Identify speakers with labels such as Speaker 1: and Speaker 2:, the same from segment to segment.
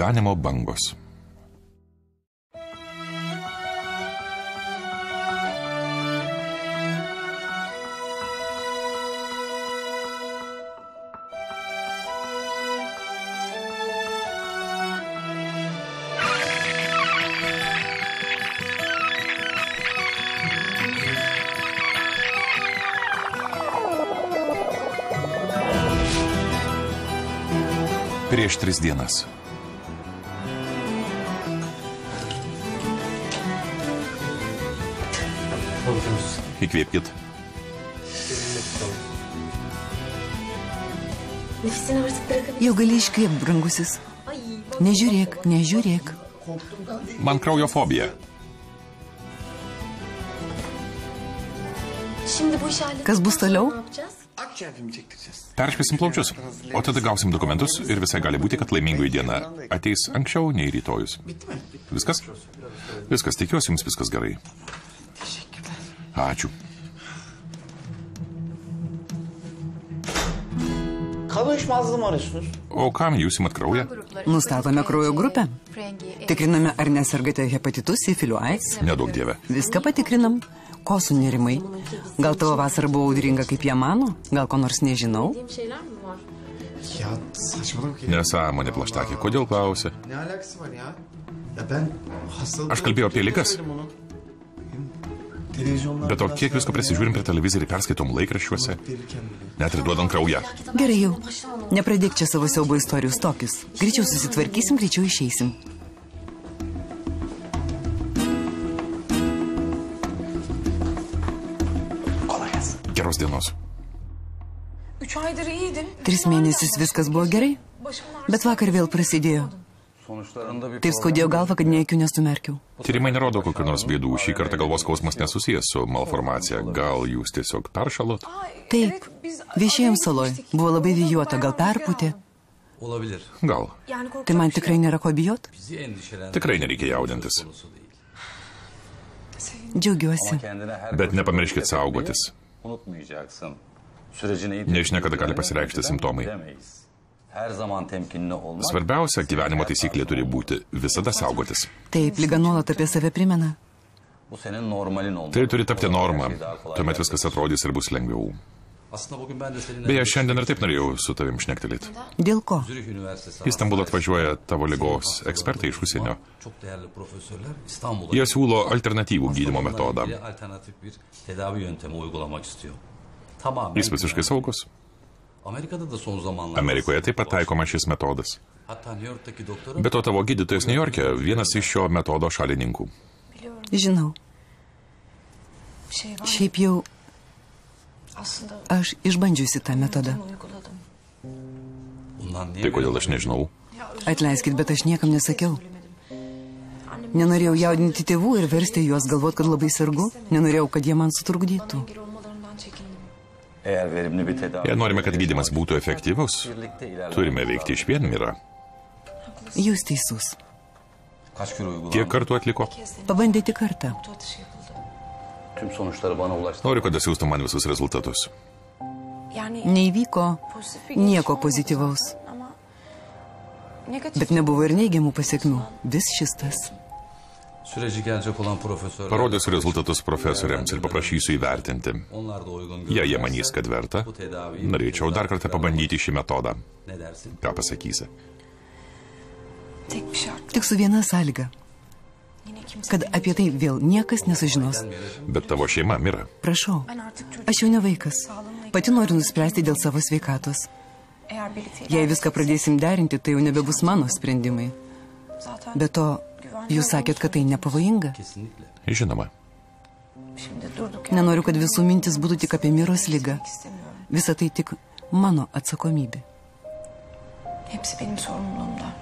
Speaker 1: Gyvenimo bangos. Prieš tris dienas. Įkvėpkit.
Speaker 2: Jau gali iškvėp, brangusis. Nežiūrėk, nežiūrėk.
Speaker 1: Man kraujo fobija.
Speaker 2: Kas bus toliau?
Speaker 1: Peršviesim plaučius, o tada gausim dokumentus ir visai gali būti, kad laimingoji diena ateis anksčiau nei rytojus. Viskas? Viskas, tikiuosi, jums viskas gerai. Ačiū.
Speaker 3: Kan uyuşmazlığı mı arıyorsunuz?
Speaker 1: O kam jūs imat kraują?
Speaker 2: Nustatome kraujo grupę. Tikriname, ar nesergate hepatitu, sifiliu, AIDS.
Speaker 1: Nedaug dieve.
Speaker 2: Viską patikrinam. Ko sunerimai? Gal tavo vasara buvo audringa, kaip jie mano? Gal ko nors nežinau?
Speaker 1: Nesąmonė plaštakė, kodėl
Speaker 3: hastalık...
Speaker 1: Aš kalbėjau apie ligas. Bet o kiek visko prisižiūrim per televizorių, perskaitom laikraščiuose, net ir duodant kraują.
Speaker 2: Gerai jau. Nepradėk čia savo siaubo istorijų stokis. Greičiau susitvarkysim, greičiau išeisim.
Speaker 1: Geros dienos.
Speaker 4: Üç aydır iyiydim.
Speaker 2: Tris mėnesius viskas buvo gerai, bet vakar vėl prasidėjo. Taip skaudėjo galvą, kad nei akių nesumerkiau.
Speaker 1: Tyrimai nerodo kokių nors bėdų. Šį kartą galvos skausmas nesusijęs su malformacija. Gal jūs tiesiog peršalot?
Speaker 2: Taip, viešėjom saloj. Buvo labai vėjuota, gal
Speaker 5: olabilir.
Speaker 1: Gal.
Speaker 2: Tai man tikrai nėra ko bijot?
Speaker 1: Tikrai nereikia jaudintis.
Speaker 2: Džiaugiuosi.
Speaker 1: Bet nepamirškit saugotis. Nežinia, kada gali pasireikšti simptomai.
Speaker 5: Bilemeyiz. Her zaman temkinli olmak.
Speaker 1: Svarbiausia gyvenimo taisyklė turi būti visada saugotis.
Speaker 2: Taip, lyga nuolat apie save primena.
Speaker 1: Tai turi tapti norma. Tuomet viskas atrodys ir bus lengviau.
Speaker 5: Aslında bugün ben de seninle
Speaker 1: Beje, šiandien ir taip norėjau su tavim šnektelėti.
Speaker 2: Dėl ko?
Speaker 1: Į Stambulą atvažiuoja tavo lygos ekspertai iš užsienio. Jie siūlo alternatyvų gydymo
Speaker 5: Hastalığınla
Speaker 1: metodą. Jis visiškai saugus.
Speaker 5: Amerika'da da son zamanlarda.
Speaker 1: Amerikoje taip pat taikoma šis metodas. Be to tavo gydytojas New York'e vienas iš šio metodo šalininkų.
Speaker 2: Žinau. Šiaip jau aš išbandžiusi tą metodą.
Speaker 1: Tai kodėl aš nežinau?
Speaker 2: Atleiskit, bet aš niekam nesakiau. Nenorėjau jaudinti tėvų ir versti juos galvot, kad labai sergu. Nenorėjau, kad jie man sutrukdytų.
Speaker 1: Jei norime, kad gydimas būtų efektyvus, turime veikti iš vien mirą.
Speaker 2: Jūs teisus.
Speaker 1: Kiek kartų atliko?
Speaker 2: Kartą.
Speaker 5: Sonuçları bana ulaştı.
Speaker 1: Noriu, kad atsiųstų man visus rezultatus.
Speaker 2: Neįvyko nieko pozityvaus. Bet nebuvo ir neigiamų pasiekmių. Vis šis tas.
Speaker 5: Süreci gelecek olan profesörler.
Speaker 1: Parodysiu rezultatus profesoriams ir paprašysiu įvertinti. Jei jie manys, kad verta, norėčiau dar kartą pabandyti šį metodą. Ką pasakysi?
Speaker 2: Tik su viena sąlyga. Kad apie tai vėl niekas nesužinos.
Speaker 1: Bet tavo šeima mira.
Speaker 2: Prašau. Aš jau ne vaikas. Pati noriu nuspręsti dėl savo sveikatos. Jei viską pradėsim derinti, tai jau nebebus mano sprendimai. Be to, jūs sakėt, kad tai nepavojinga.
Speaker 1: Žinoma.
Speaker 2: Nenoriu, kad visų mintis būtų tik apie miros lygą. Visa tai tik mano atsakomybė.
Speaker 4: Hepsi benim sorumluluğumda.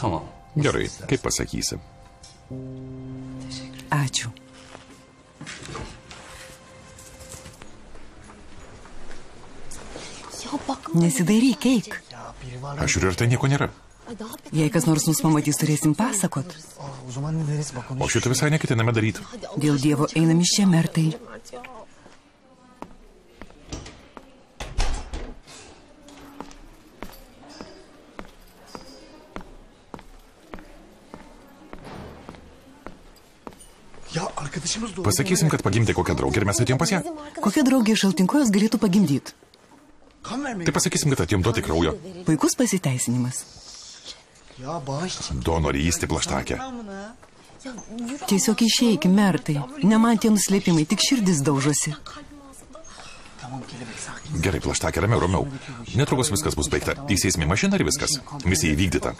Speaker 5: Tamam.
Speaker 1: Gerai, kaip pasakysi.
Speaker 2: Ačiū. Nesidairyk, eik.
Speaker 1: Aš žiūriu, ar tai nieko nėra.
Speaker 2: Jei kas nors mus pamatys, turėsim pasakot.
Speaker 3: O
Speaker 1: šitą visai neketiname daryti.
Speaker 2: Dėl Dievo einam iš čia, mertai.
Speaker 1: Pasakysim, kad pagimdė kokią draugę ir mes atėjom pas ją.
Speaker 2: Kokia draugė iš Altinkojos galėtų pagimdyti?
Speaker 1: Tai pasakysim, kad atėjom duoti kraujo.
Speaker 2: Puikus pasiteisinimas.
Speaker 1: Donorystė plaštakė.
Speaker 2: Tiesiog išeik, mertai. Ne man tie nuslėpimai, tik širdis daužosi.
Speaker 1: Gerai, plaštakė, ramiau, ramiau. Netrukus viskas bus baigta. Įsėsime mašiną ir viskas. Misija įvykdyta.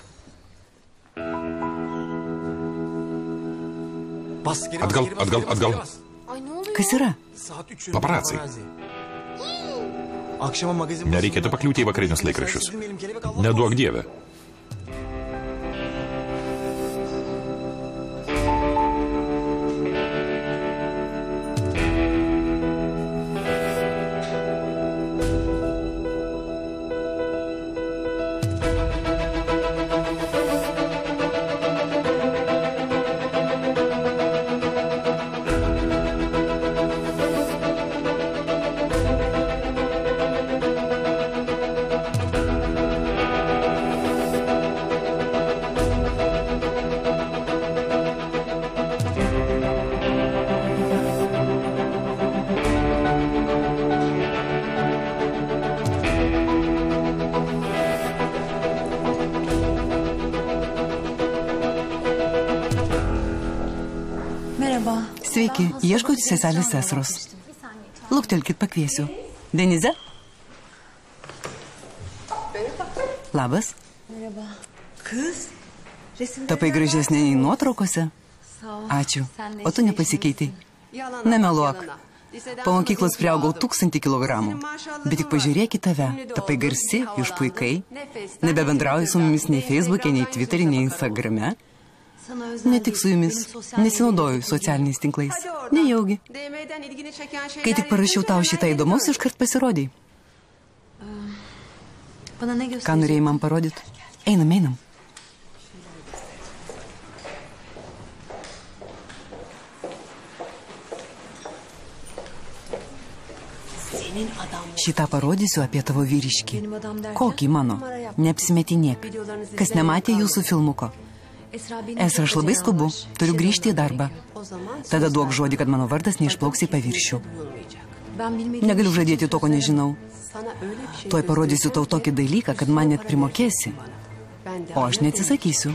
Speaker 1: Atgal, atgal, atgal.
Speaker 2: Kas yra?
Speaker 3: Saat 3
Speaker 1: Paparazzi.
Speaker 3: Akşama magazin
Speaker 1: Nereikėtų pakliūti į vakarinius laikraščius. Neduok dievę.
Speaker 2: Sveiki, ieškoti seselės sesros. Luktelkit, pakviesiu. Denize? Labas.
Speaker 4: Resim
Speaker 2: Tapai gražesnė nei nuotraukose? Ačiū. O tu nepasikeitai. Nemeluok. Po mokyklos priaugau tūkstantį kilogramų. Bet tik pažiūrėk į tave. Tapai garsi, išpuikai. Nebebendrauji su mumis nei Facebook'e, nei Twitter'e, nei Instagram'e. Ne tik su jumis. Nesinaudoju socialiniais tinklais. Nejaugi. Kai tik parašiau tau šitą įdomus, iškart
Speaker 4: ne
Speaker 2: Ką norėjai man parodyti? Einam, einam. Šitą parodysiu apie tavo vyriškį. Kokį mano? Neapsimetinėk. Kas nematė jūsų filmuko? Esra, aš labai skubu. Turiu grįžti į darbą. Tada duok žodį, kad mano vardas neišplauks į paviršių. Negaliu žadėti to, ko nežinau. Tuoj parodysiu tau tokį dalyką, kad man net primokėsi. O aš neatsisakysiu.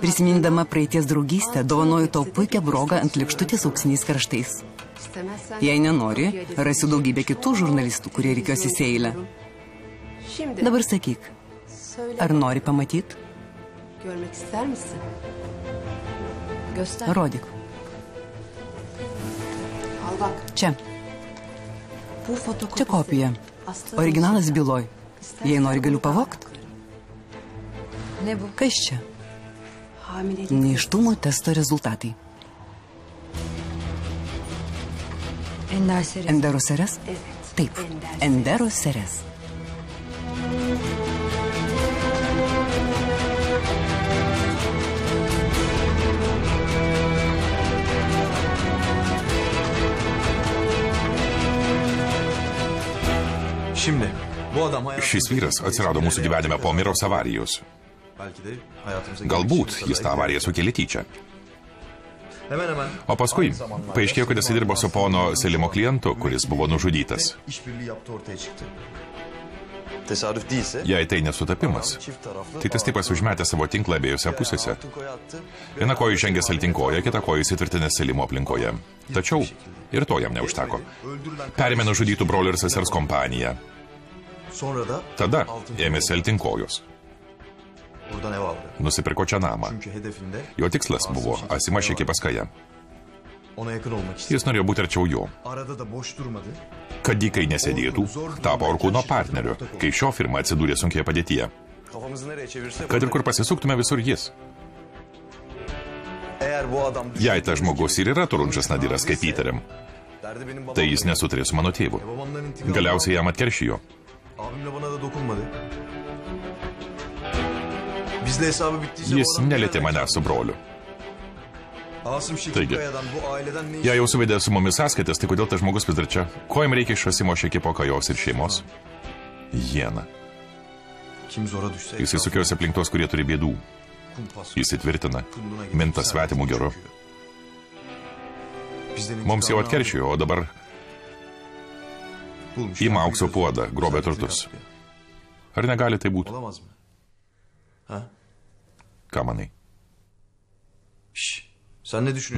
Speaker 2: Prisimindama praeities draugystę, dovanoju tau puikią brogą ant likštutės auksiniais kraštais. Jei nenori, rasiu daugybę kitų žurnalistų, kurie reikios į eilę. Dabar sakyk, ar nori pamatyti?
Speaker 6: Görmek ister misin? Göster.
Speaker 2: Rodyk.
Speaker 6: Al bak.
Speaker 2: Čia.
Speaker 6: Bu fotokopi.
Speaker 2: Čia kopija. Originalas byloj. Jei nori, galiu pavokti. Kas čia? Neištumo testo rezultatai.
Speaker 6: Ender Seres.
Speaker 2: Endero seres?
Speaker 6: Evet.
Speaker 2: Taip, Endero seres.
Speaker 7: Şimdi bu adam
Speaker 1: Šis vyras atsirado mūsų gyvenime po Miros avarijos. Galbūt jis tą avariją sukėlė tyčia. O paskui paaiškėjo, kad jis dirbo su pono Selimo klientu, kuris buvo nužudytas. Jei tai nesutapimas, tai tas tipas užmetė savo tinklą abiejose pusėse. Viena koja žengė saltinkoje, kita koja įsitvirtinė Selimo aplinkoje. Tačiau ir to jam neužteko. Perėmė nužudytų brolių ir sesers kompaniją. Tada ėmėsi
Speaker 7: aldı.
Speaker 1: Nusipirko čia namą. Jo tikslas buvo Asimašė Paskaja.
Speaker 7: ona yakın olmak istedi.
Speaker 1: Jis norėjo būti arčiau jo. Kad dykai nesėdėtų, tapo Orkūno partneriu, kai šio firma atsidūrė sunkioje padėtyje. Kad ir kur pasisuktume, visur jis. Jei ta žmogus ir yra Turunčas Nadiras, kaip įtariam, tai jis nesutarė su mano tėvu. Galiausiai jam atkeršijo. Jis nelietė manęs su broliu. Taigi. Jei jau suvedė su mumis sąskaitas, tai kodėl tas žmogus vis dar čia? Ko jam reikia iš Asimo Šekipo kajos ir šeimos? Jena.
Speaker 7: Kim zora düşse
Speaker 1: Jis įsukiuosi aplink tos, kurie turi bėdų. Įtvirtina, minta svetimų geru. Mums jau atkeršijo, o dabar ima aukso puodą, grobė turtus. Ar negali tai būti? Ką manai?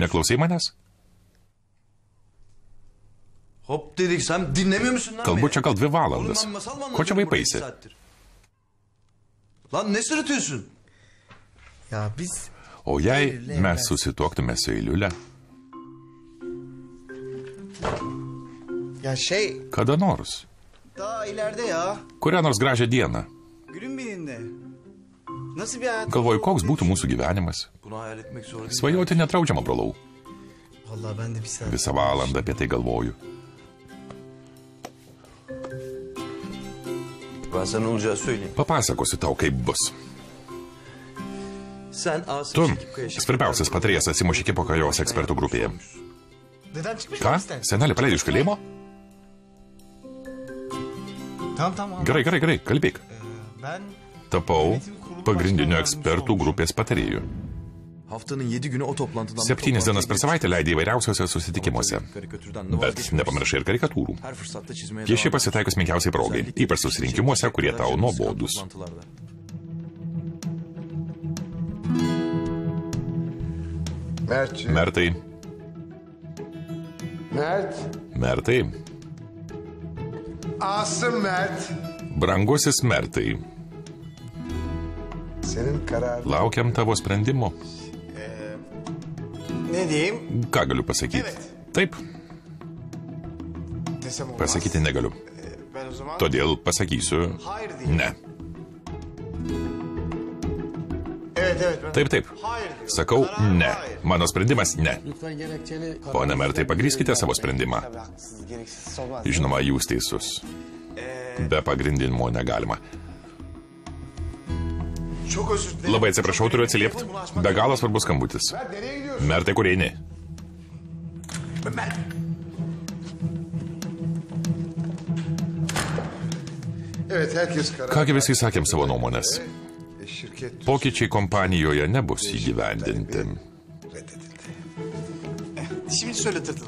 Speaker 1: Neklausai manęs? Kalbu čia gal dvi valandas. Ko čia vaipaisi?
Speaker 7: Lan ne sırıtıyorsun?
Speaker 1: O jei mes susituoktume su Eiliulė,
Speaker 3: ya şey
Speaker 1: kada nors,
Speaker 3: daha ileride ya.
Speaker 1: kurią nors gražią dieną,
Speaker 3: Günün birinde. Nasıl bir hayat?
Speaker 1: galvoju, koks būtų mūsų gyvenimas.
Speaker 7: Bunu hayal etmek zor değil.
Speaker 1: Svajoti nedraudžiama, brolau.
Speaker 3: Vallahi ben de bir saat.
Speaker 1: Visą valandą apie tai galvoju.
Speaker 7: Ben sana olacağı söyleyeyim.
Speaker 1: Papasakosiu tau, kaip bus. Tu, svarbiausias patarėjas atsimušė kipo kajos ekspertų grupėje. Ką?
Speaker 3: sen?
Speaker 1: Senelį paleidai iš kalėjimo? Gerai, gerai, gerai, kalbėk. Tapau pagrindiniu ekspertų grupės patarėju. Septynis dienas per savaitę leidai įvairiausiose susitikimuose. Bet nepamiršai ir karikatūrų.
Speaker 7: Her fırsatta çizmeye
Speaker 1: Pieši
Speaker 7: devam
Speaker 1: pasitaikus menkiausiai progai, ypač susirinkimuose, kurie tau nuobodus.
Speaker 8: Mert'ciğim.
Speaker 1: Mertai,
Speaker 8: Mert.
Speaker 1: mertai,
Speaker 8: Asım Mert.
Speaker 1: brangusis mertai,
Speaker 8: Senin kararın.
Speaker 1: laukiam tavo sprendimo.
Speaker 3: ne diyeyim?
Speaker 1: Ką galiu pasakyti? Taip,
Speaker 8: Desem olmaz.
Speaker 1: pasakyti negaliu.
Speaker 8: Ben o zaman...
Speaker 1: Todėl pasakysiu
Speaker 8: Hayır diyeyim.
Speaker 1: ne. Taip, taip. Sakau ne. Mano sprendimas ne. Pone Mertai, pagryskite savo sprendimą. Žinoma, jūs teisus. Be pagrindinimo negalima. Labai atsiprašau, turiu atsiliepti. Be galo svarbus skambutis. Mertai, kur eini? Kągi visi sakėm savo nuomonės.
Speaker 8: Şirket
Speaker 1: Pokyčiai kompanijoje nebus įgyvendinti.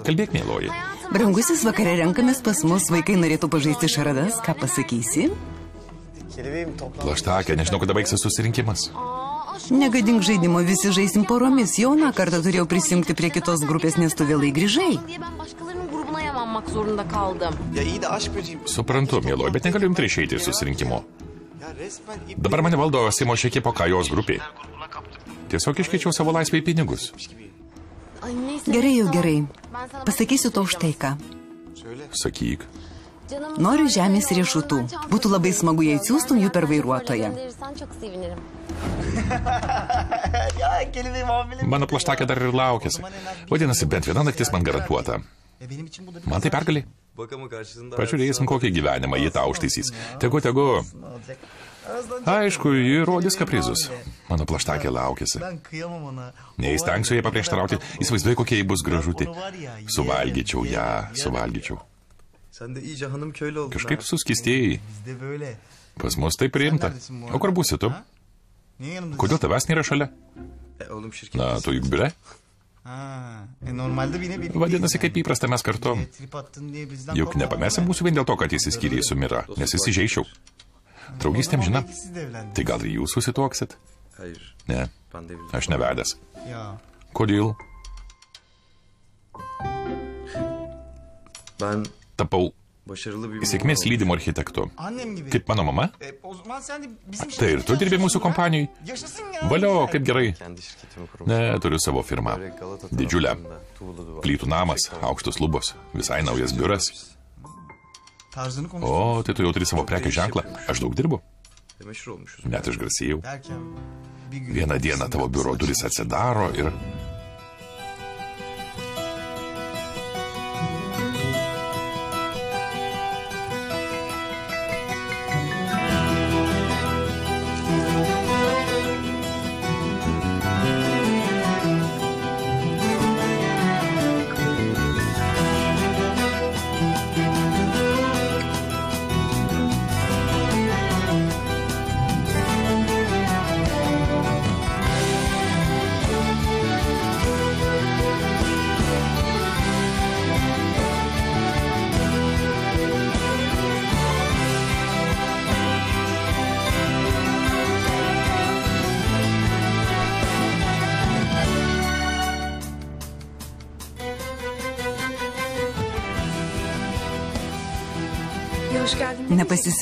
Speaker 1: Kalbėk, mėloji.
Speaker 2: Brangusis vakare renkamės pas mus, vaikai norėtų pažaisti šaradas, ką pasakysi?
Speaker 3: Kelebeğim toplan.
Speaker 1: Laštakė, nežinau, kada baigsis susirinkimas.
Speaker 2: Negadink žaidimo, visi žaisim poromis. Jauna kartą turėjau prisijungti prie kitos grupės, nes tu vėlai grįžai.
Speaker 1: Suprantu, mėloji, bet negaliu jums išeiti iš susirinkimo. Dabar mane valdo Simo Šekipo Kajos grupė. Tiesiog iškeičiau savo laisvę į pinigus.
Speaker 2: Gerai jau gerai. Pasakysiu tau štai ką.
Speaker 1: Sakyk.
Speaker 2: Noriu žemės riešutų. Būtų labai smagu, jei atsiųstum jų per vairuotoją.
Speaker 1: Mano plaštakė dar ir laukėsi. Vadinasi, bent viena naktis man garantuota. Man tai pergalė. Pažiūrėsim, kokį gyvenimą jį tau užtaisys. Tegu, tegu. Aišku, ji rodys kaprizus. Mano plaštakė
Speaker 3: ona.
Speaker 1: Neįstengsiu jai paprieštarauti. Įsivaizduoju, kokia ji bus gražuti. Suvalgyčiau ją, suvalgyčiau. Kažkaip suskistėjai. Pas mus tai priimta. O kur būsi tu? Kodėl tavęs nėra šalia?
Speaker 7: E.
Speaker 1: Na, tu juk biure.
Speaker 3: E birlikteyiz
Speaker 1: Vadinasi, kaip įprasta mes kartu. Juk
Speaker 3: korkma.
Speaker 1: nepamesim mūsų vien dėl to, kad įsiskyrė su Mira, nes. Draugystėm.
Speaker 3: Belki siz de evlendiniz.
Speaker 1: Tai gal ir jūs susituoksit? Ne, aš nevedęs. Kodėl? Tapau
Speaker 7: başarılı bir...
Speaker 1: sėkmės lydimo architektu. Kaip mano mama?
Speaker 3: E,
Speaker 1: Tai ir tu dirbi mūsų kompanijai. Valio, kaip gerai. Ne, turiu savo firmą. Didžiulę. Plytų namas, aukštos lubos, visai naujas biuras. O, tai tu jau turi savo prekės ženklą. Aš daug dirbu.
Speaker 7: Olmuşuz.
Speaker 1: Net išgarsėjau. Vieną dieną tavo biuro duris atsidaro ir...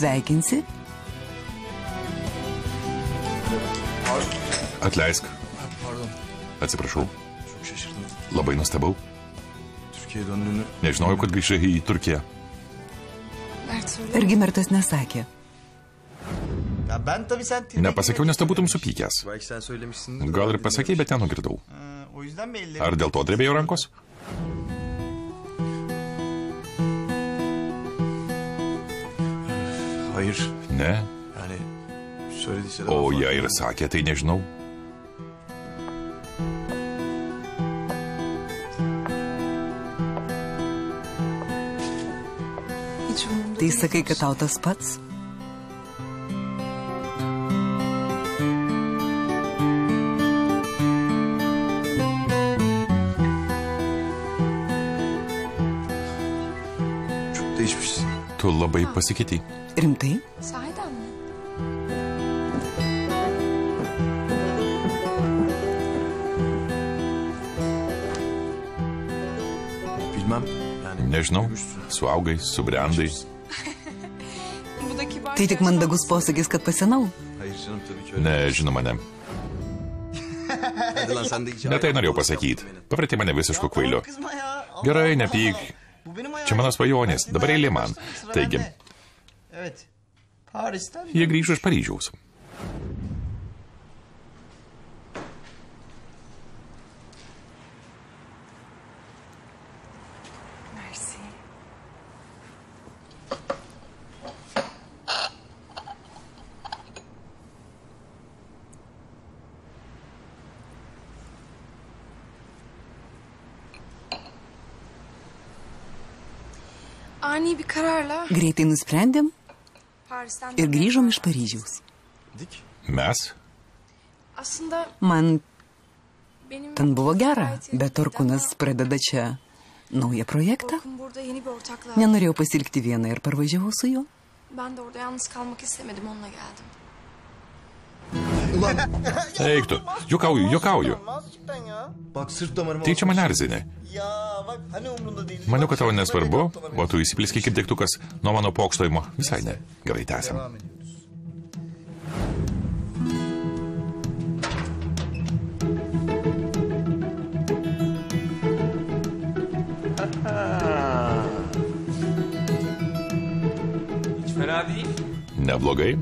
Speaker 2: Nepasisveikinsi?
Speaker 1: Atleisk.
Speaker 3: Pardon.
Speaker 1: Atsiprašau. Labai nustebau. Nežinojau, kad grįžai į Turkiją.
Speaker 2: Irgi Mertas nesakė.
Speaker 1: Nepasakiau, nes tu būtum supykęs. Gal ir pasakei, bet nenugirdau. Ar dėl to drebėjo rankos?
Speaker 7: Hayır.
Speaker 1: Ne.
Speaker 7: Yani söylediyse de...
Speaker 1: O
Speaker 7: ben
Speaker 1: jei ir
Speaker 7: farkındayım.
Speaker 1: sakė, tai nežinau.
Speaker 2: Tai sakai, kad tau tas pats?
Speaker 1: Pasikeitei.
Speaker 2: Rimtai?
Speaker 1: Nežinau. Suaugai, subrendai.
Speaker 2: Tai tik mandagus posakis, kad pasenau.
Speaker 1: Ne, žinoma, ne. Ne tai norėjau pasakyti. Pavartė mane visišku kvailiu. Gerai, nepyk. Čia mano svajonės, dabar eilė man. Taigi.
Speaker 3: Evet. Paris'ten...
Speaker 1: jie grįžo iš Paryžiaus.
Speaker 4: Ani bir kararla
Speaker 2: Greitai nusprendėm ir grįžom iš Paryžiaus.
Speaker 1: Mes?
Speaker 4: Aslında
Speaker 2: Man
Speaker 4: benim
Speaker 2: ten buvo gera, bet Orkunas pradeda čia naują projektą. Nenorėjau pasilikti vieną ir parvažiavau su juo.
Speaker 4: Ben de orada yalnız kalmak istemedim onunla geldim.
Speaker 1: Eik tu. Jokauju, jokauju.
Speaker 7: Bak sırt damarıma...
Speaker 1: Tai čia mane erzini. Maniau, kad tau nesvarbu, o tu įsipliski kaip degtukas nuo mano pokštojimo. Visai ne. Gerai, tęsiam. Neblogai.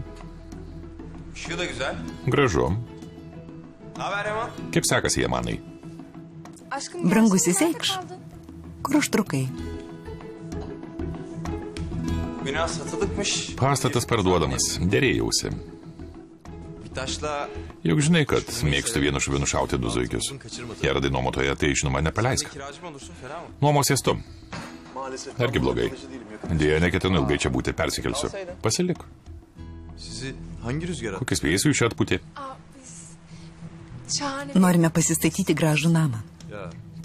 Speaker 9: Işığı da güzel.
Speaker 1: Gražu.
Speaker 9: Ne haber Yaman?
Speaker 1: Kaip sekasi Jamanai?
Speaker 4: Aşkım
Speaker 2: Brangusis
Speaker 4: gerçekten nerede
Speaker 2: eikš.
Speaker 4: kaldın?
Speaker 2: Kur užtrukai?
Speaker 9: Bina satılıkmış.
Speaker 1: Pastatas parduodamas. Dėrėjausi.
Speaker 9: Bir taşla
Speaker 1: Juk žinai, kad mėgstu vienu šuviu nušauti du zuikius. Jei radai nuomotoje, tai žinoma nepaleisk.
Speaker 9: kiracı mı olursun fena mı?
Speaker 1: Nuomosies tu. Argi blogai. Dėja, neketinu ilgai čia būti, persikelsiu. Pasilik.
Speaker 7: Sizi hangi rüzgar attı?
Speaker 1: Kokias vėjus iš čia atpūtė?
Speaker 2: Norime pasistatyti gražų namą.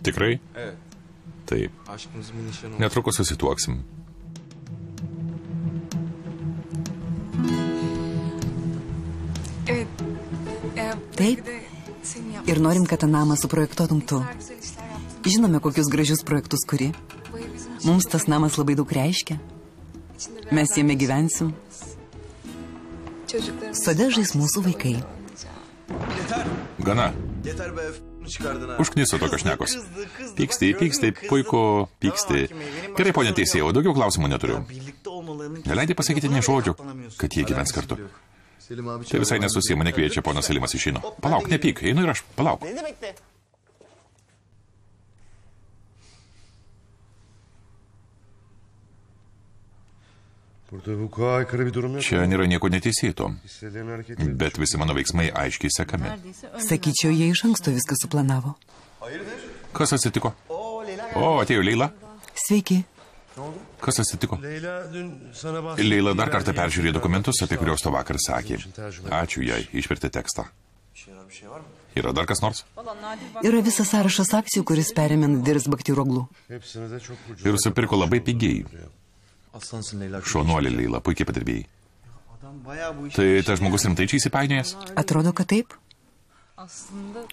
Speaker 1: Tikrai? Taip. Netrukus susituoksim.
Speaker 2: Taip. Ir norim, kad tą namą suprojektuotum tu. Žinome, kokius gražius projektus kuri. Mums tas namas labai daug reiškia. Mes jame gyvensim. Sode žais mūsų vaikai.
Speaker 1: Gana. Užkniso tokios šnekos. Pyksti, pyksti, puiku, pyksti. Gerai, ponė teisėjau, daugiau klausimų neturiu. Neleidai pasakyti ne žodžio, kad jie gyvens kartu. Tai visai nesusiję, mane kviečia ponas Salimas išeino. Palauk, nepyk, einu ir aš, palauk.
Speaker 3: Beni de bekle.
Speaker 8: Burada hukuka aykırı bir durum yok.
Speaker 1: Čia nėra nieko neteisėto, bet visi mano veiksmai aiškiai sekami.
Speaker 2: Sakyčiau, jie iš anksto viską suplanavo.
Speaker 1: Kas atsitiko? O, atėjo Leila.
Speaker 2: Sveiki.
Speaker 1: Kas atsitiko? Leila dar kartą peržiūrėjo dokumentus, apie kuriuos to vakar sakė. Ačiū jai, išvertė tekstą. Yra dar kas nors?
Speaker 2: Yra visas sąrašas akcijų, kuris perėmė Nadiris
Speaker 8: ucuz.
Speaker 1: Ir supirko labai pigiai. Šaunuolė Leila, puikiai padirbėjai. Tai tas žmogus rimtai čia įsipainiojęs?
Speaker 2: Atrodo, kad taip.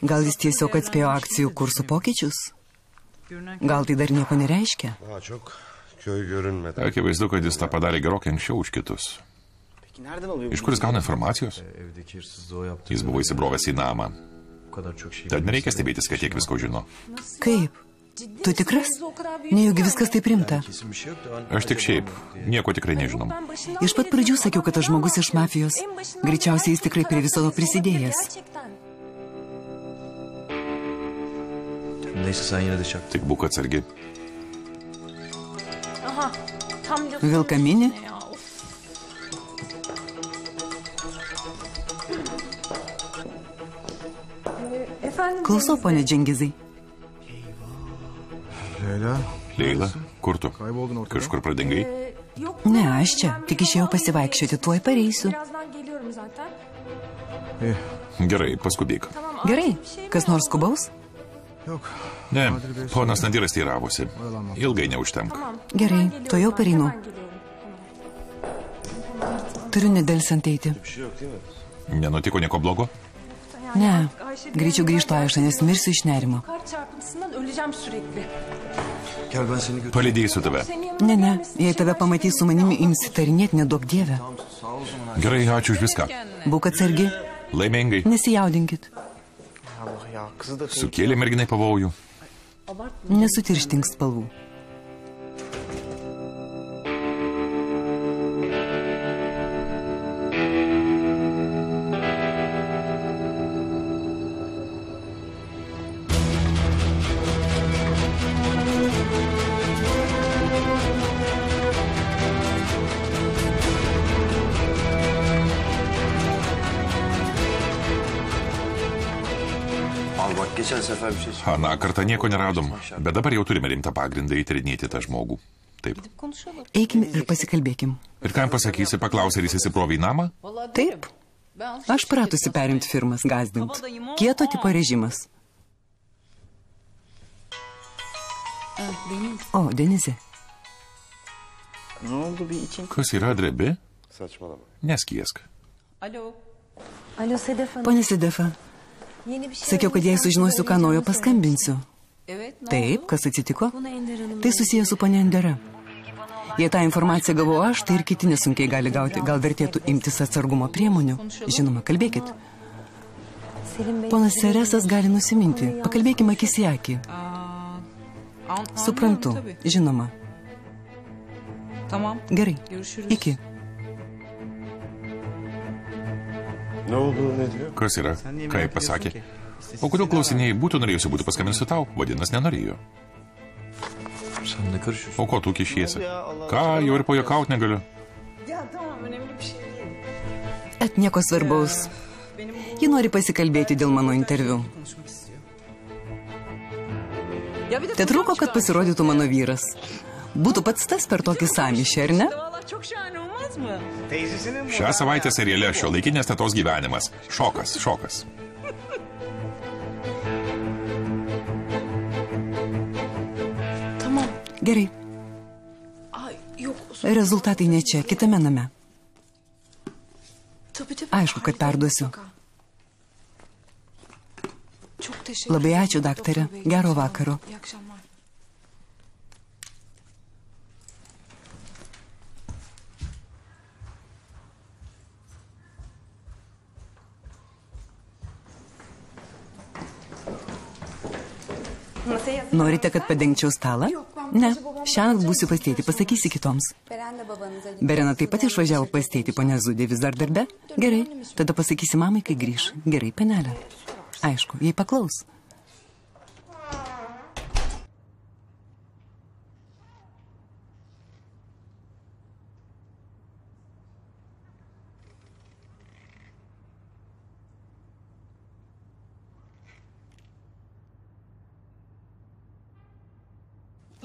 Speaker 2: Gal jis tiesiog atspėjo akcijų kursų pokyčius? Gal tai dar nieko nereiškia?
Speaker 1: Akivaizdu, kad jis tą padarė gerokai anksčiau už kitus. Iš kur jis gauna informacijos? Jis buvo įsibrovęs į namą. Tad nereikia stebėtis, kad tiek visko žino.
Speaker 2: Kaip? Tu tikras? Nejaugi viskas taip rimta.
Speaker 1: Aš tik šiaip, nieko tikrai nežinom.
Speaker 2: Iš pat pradžių sakiau, kad tas žmogus iš mafijos. Greičiausiai jis tikrai prie viso to prisidėjęs.
Speaker 1: Tik būk atsargi.
Speaker 4: Efendim?
Speaker 2: Klausau, ponė Džengizai.
Speaker 1: Leila, kur tu? Kažkur pradingai?
Speaker 2: Ne, aš čia. Tik išėjau pasivaikščioti, tuoj pareisiu.
Speaker 1: Gerai, paskubėk.
Speaker 2: Gerai, kas nors skubaus?
Speaker 1: Ne, ponas Nadiras teiravosi. Ilgai neužtenka.
Speaker 2: Gerai, to jau pareinu. Turiu nedelsiant eiti.
Speaker 1: Nenutiko nieko blogo?
Speaker 2: Ne, greičiau grįžtų Aiša, nes mirsiu iš nerimo.
Speaker 7: Gel ben seni götür.
Speaker 1: Palydėsiu tave.
Speaker 2: Ne, ne, jei tave pamatys su manimi, imsi tarinėti, nedaug dievę.
Speaker 1: Gerai, ačiū už viską.
Speaker 2: Būk atsargi,
Speaker 1: Laimingai.
Speaker 2: nesijaudinkit.
Speaker 1: Sukėlė merginai pavojų.
Speaker 2: Nesutirštink spalvų.
Speaker 1: Aną kartą nieko neradom, bet dabar jau turime rimtą pagrindą įtarinėti tą žmogų. Taip.
Speaker 2: Eikime ir pasikalbėkim.
Speaker 1: Ir ką jam pasakysi, paklausė, ar jis įsiprovė į namą?
Speaker 2: Taip. Aš pratusi perimti firmas, gazdinti. Kieto tipo režimas. O, Denizė.
Speaker 1: Kas yra drebi? Neskiesk.
Speaker 6: Alo.
Speaker 10: Alo Sedef Hanım.
Speaker 2: Pone sakiau, kad jei sužinosiu, ką naujo paskambinsiu. Taip, kas atsitiko? Tai susijęs su ponė Endera. Jei tą informaciją gavau aš, tai ir kiti nesunkiai gali gauti. Gal vertėtų imtis atsargumo priemonių. Žinoma, kalbėkit. Ponas Seresas gali nusiminti. Pakalbėkime akis į akį.
Speaker 6: An-
Speaker 2: Suprantu, žinoma. Gerai. Iki.
Speaker 1: Kas yra? Ką
Speaker 3: ediyorsun
Speaker 1: pasakė? O kodėl klausinėjai, būtų norėjusi būti paskambinsiu tau, vadinasi, nenorėjo. O ko tu kišiesi? Ką, jau ir pajokauti negaliu.
Speaker 2: Et nieko svarbaus. Ji nori pasikalbėti dėl mano interviu. Te trūko, kad pasirodytų mano vyras. Būtų pats tas per tokį samišį, ar ne?
Speaker 3: Bu.
Speaker 1: Šią savaitę seriale šio laikinės tetos gyvenimas. Šokas, šokas.
Speaker 10: Tamam.
Speaker 2: Gerai. Rezultatai ne čia, kitame name. Aišku, kad perduosiu.
Speaker 4: Çok teşekkür
Speaker 2: Labai ačiū, daktarė. Gero vakaro. Norite, kad padengčiau stalą? Ne. Šiandien būsiu pas tėtį, pasakysi kitoms. Berena taip pat išvažiavo pas tėtį, ponia Zudė vis dar darbe? Gerai. Tada pasakysi mamai, kai grįž. Gerai, penelė. Aišku, jei paklaus.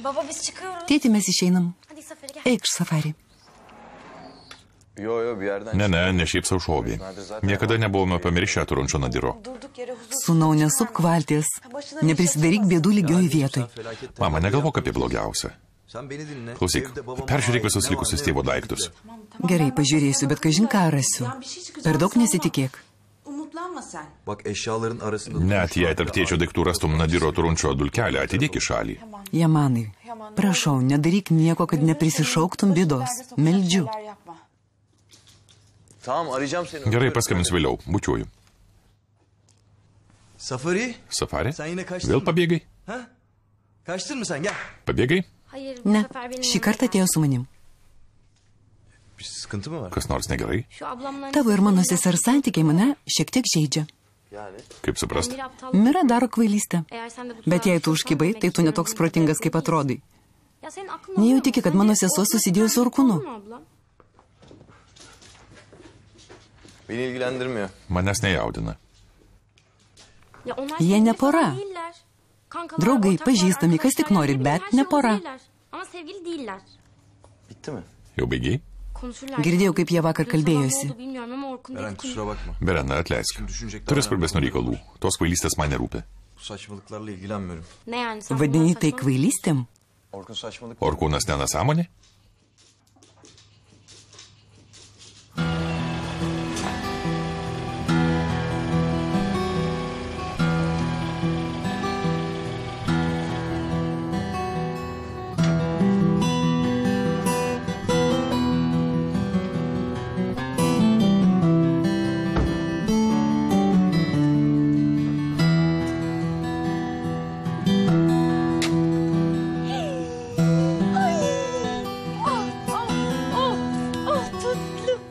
Speaker 10: Baba biz
Speaker 2: Tėti, mes išeinam. Eikš safari.
Speaker 1: Ne, ne, ne šiaip savo šovė. Niekada nebuvome pamiršę Turunčio Nadiro.
Speaker 2: Sūnau, nesuk valties. Neprisidaryk bėdų lygioj vietoj.
Speaker 1: Mama, negalvok apie blogiausią. Klausyk, peržiūrėk visus likusius tėvo daiktus.
Speaker 2: Gerai, pažiūrėsiu, bet kažin ką rasiu. Per daug nesitikėk.
Speaker 11: Bak eşyaların arasında...
Speaker 1: Net jei tarp tėčio daiktų rastum Nadiro turunčio dulkelę, atidėk į šalį.
Speaker 2: Jamanai, prašau, nedaryk nieko, kad neprisišauktum bėdos. Meldžiu.
Speaker 11: Tamam arayacağım seni.
Speaker 1: Gerai, paskambins vėliau. Bučiuoju.
Speaker 11: Safari.
Speaker 1: Safari? Vėl pabėgai?
Speaker 11: Ha? Kaçtın mı sen gel.
Speaker 1: Pabėgai?
Speaker 2: Ne, šį kartą atėjo su manim.
Speaker 11: Bir sıkıntı mı var?
Speaker 1: Kas nors negerai?
Speaker 2: Tavo ir mano sesers santykiai mane šiek tiek žaidžia.
Speaker 11: Yani.
Speaker 1: Kaip suprast?
Speaker 4: Bir aptal...
Speaker 2: Mira daro kvailystę. Bet jei tu
Speaker 4: demek
Speaker 2: tai tu netoks protingas, kaip atrodai.
Speaker 4: Aklın
Speaker 2: Nejau tiki, kad mano sesuo susidėjo su
Speaker 11: ilgilendirmiyor.
Speaker 1: Manęs nejaudina.
Speaker 2: Jie ne pora. Draugai, pažįstami, kas tik nori, bet ne pora.
Speaker 1: Jau baigiai?
Speaker 2: Girdėjau, kaip jie vakar kalbėjosi.
Speaker 11: Beren kusura bakma.
Speaker 1: Berena, atleisk. Turiu svarbesnių reikalų. Tos kvailystės man nerūpi.
Speaker 11: Saçmalıklarla ilgilenmiyorum.
Speaker 4: Ne yani sen
Speaker 2: Vadini tai kvailystėm?
Speaker 11: Orkun saçmalık.
Speaker 1: Orkūnas nenasąmonė?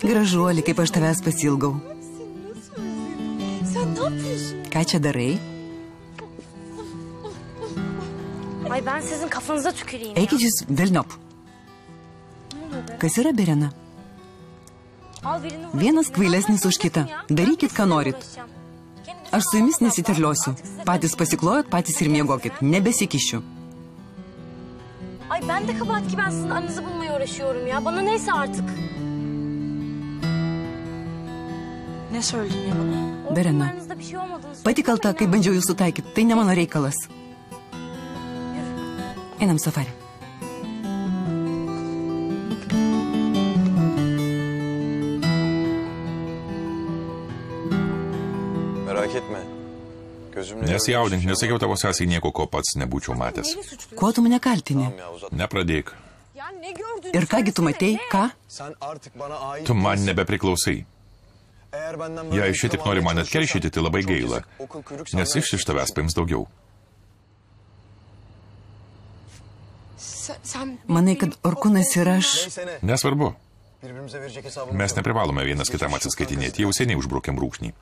Speaker 2: Gražuolį, kaip aš tavęs pasilgau. Ką čia darai?
Speaker 4: Ay ben sizin kafanıza tüküreyim ya.
Speaker 2: Eikit jūs velniop. Kas yra Berena?
Speaker 4: Al birini vur.
Speaker 2: Vienas kvailesnis už kitą. Darykit, ką norit. Aš su jumis nesiterliosiu. Patys pasiklojot, patys ir miegokit. Nebesikišiu.
Speaker 4: Ay ben de kabahat ki ben sizin aranızı bulmaya uğraşıyorum ya. Bana neyse artık.
Speaker 12: Ne söyledin ya bana?
Speaker 4: Orkun'la
Speaker 2: Berena.
Speaker 4: bir şey
Speaker 2: Pati kalta, kai bandžiau jūs sutaikyti. Tai ne mano reikalas. Einam safari.
Speaker 11: Merak etme. Gözümle
Speaker 1: Nesijaudink, nesakiau tavo sesiai nieko, ko pats nebūčiau matęs.
Speaker 2: Kuo tu mane kaltini?
Speaker 1: Nepradėk.
Speaker 2: Ir kągi tu matei? Ką?
Speaker 1: Tu man nebepriklausai. Jei šitaip
Speaker 11: intikam
Speaker 1: nori man atkeršyti, tai labai gaila. Nes iš iš tavęs paims daugiau.
Speaker 2: Manai, kad Orkunas ir aš.
Speaker 1: Nesvarbu. Mes neprivalome vienas kitam atsiskaitinėti. Jau seniai užbrukėm rūkšnį.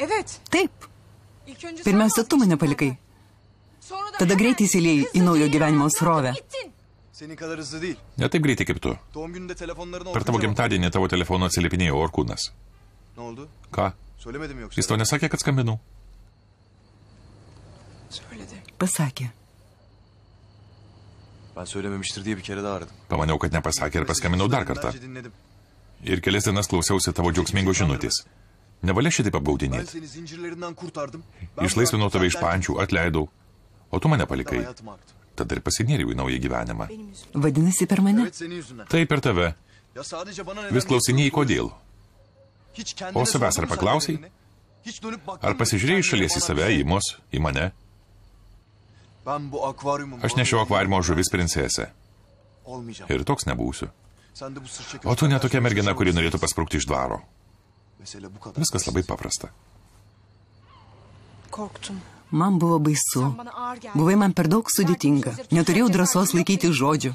Speaker 6: Evet.
Speaker 2: Taip. Pirmiausia, tu mane palikai. Tada greitai įsiliejai į naujo gyvenimo srovę.
Speaker 1: Ne taip greitai kaip tu.
Speaker 11: Doğum gününde telefonlarına
Speaker 1: Per tavo gimtadienį tavo telefonu atsiliepinėjo Orkūnas.
Speaker 11: Ne oldu?
Speaker 1: Ką?
Speaker 11: Söylemedim yoksa.
Speaker 1: Jis to nesakė, kad skambinau?
Speaker 6: Söyledi.
Speaker 2: Pasakė.
Speaker 11: Ben söylememiştir diye bir kere daha aradım.
Speaker 1: Pamaniau, kad nepasakė ir paskambinau dar kartą. Ir kelias dienas klausiausi tavo džiaugsmingos žinutės. Nevalia šitaip
Speaker 11: Ben
Speaker 1: apgaudinėti.
Speaker 11: seni zincirlerinden kurtardım. Ben
Speaker 1: Išlaisvinau tave iš pančių, atleidau. O tu mane palikai. Tada ir pasinėriau į naują gyvenimą.
Speaker 2: Vadinasi, per mane.
Speaker 1: Taip ir tave. Vis klausinėjai, kodėl. O savęs ar
Speaker 11: baktın
Speaker 1: Ar pasižiūrėjai šalies į save, į mus, į mane? Aš nešiau akvariumo žuvis princesę. Ir toks nebūsiu. O tu netokia mergina, kuri norėtų pasprūkti iš dvaro. Viskas labai paprasta.
Speaker 6: Korktum.
Speaker 2: Man buvo baisu. Buvai man per daug sudėtinga. Neturėjau drąsos laikyti žodžių.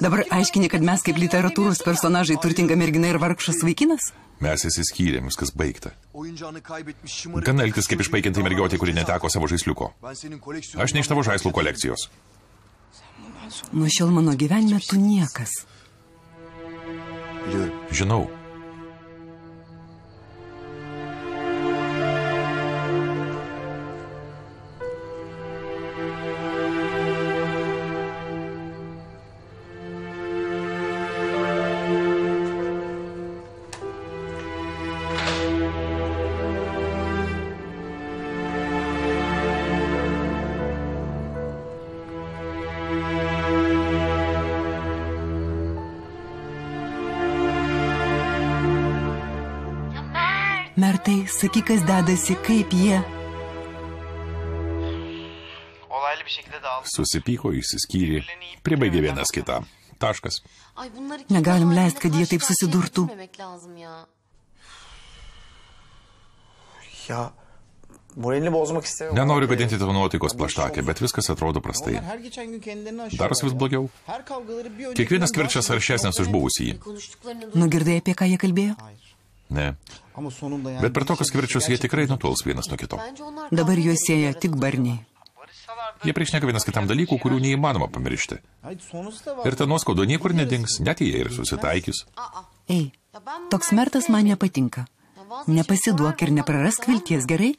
Speaker 2: Dabar aiškini, kad mes kaip literatūros personažai turtinga mergina ir vargšas vaikinas?
Speaker 1: Mes įsiskyrėm, viskas baigta. Gan elgtis kaip išpaikintai mergiotė, kuri neteko savo žaisliuko. Aš ne iš tavo žaislų kolekcijos.
Speaker 2: Nuo šiol mano gyvenime tu niekas.
Speaker 1: Žinau.
Speaker 2: Sakyk, kas dedasi, kaip jie.
Speaker 3: Olaylı bir şekilde dağıldı.
Speaker 1: Susipyko, išsiskyrė, pribaigė vienas kitą. Taškas.
Speaker 2: Negalim leisti, kad jie taip susidurtų.
Speaker 3: Ya moralini bozmak istemiyorum.
Speaker 1: Nenoriu gadinti tavo nuotaikos plaštakė, bet viskas atrodo prastai. Darosi vis blogiau. Kiekvienas kivirčias aršesnis už buvusį.
Speaker 2: Nugirdai, apie ką jie kalbėjo?
Speaker 1: Ne.
Speaker 3: Ama sonunda yani.
Speaker 1: Bet per tokius kivirčius jie tikrai nutols vienas nuo kito.
Speaker 2: Dabar juos sieja tik barniai.
Speaker 1: Jie priešneka vienas kitam dalykų, kurių neįmanoma pamiršti. Ir ta nuoskauda niekur nedings, net jie ir susitaikys.
Speaker 2: Ei, toks mertas man nepatinka. Nepasiduok ir neprarask vilties, gerai?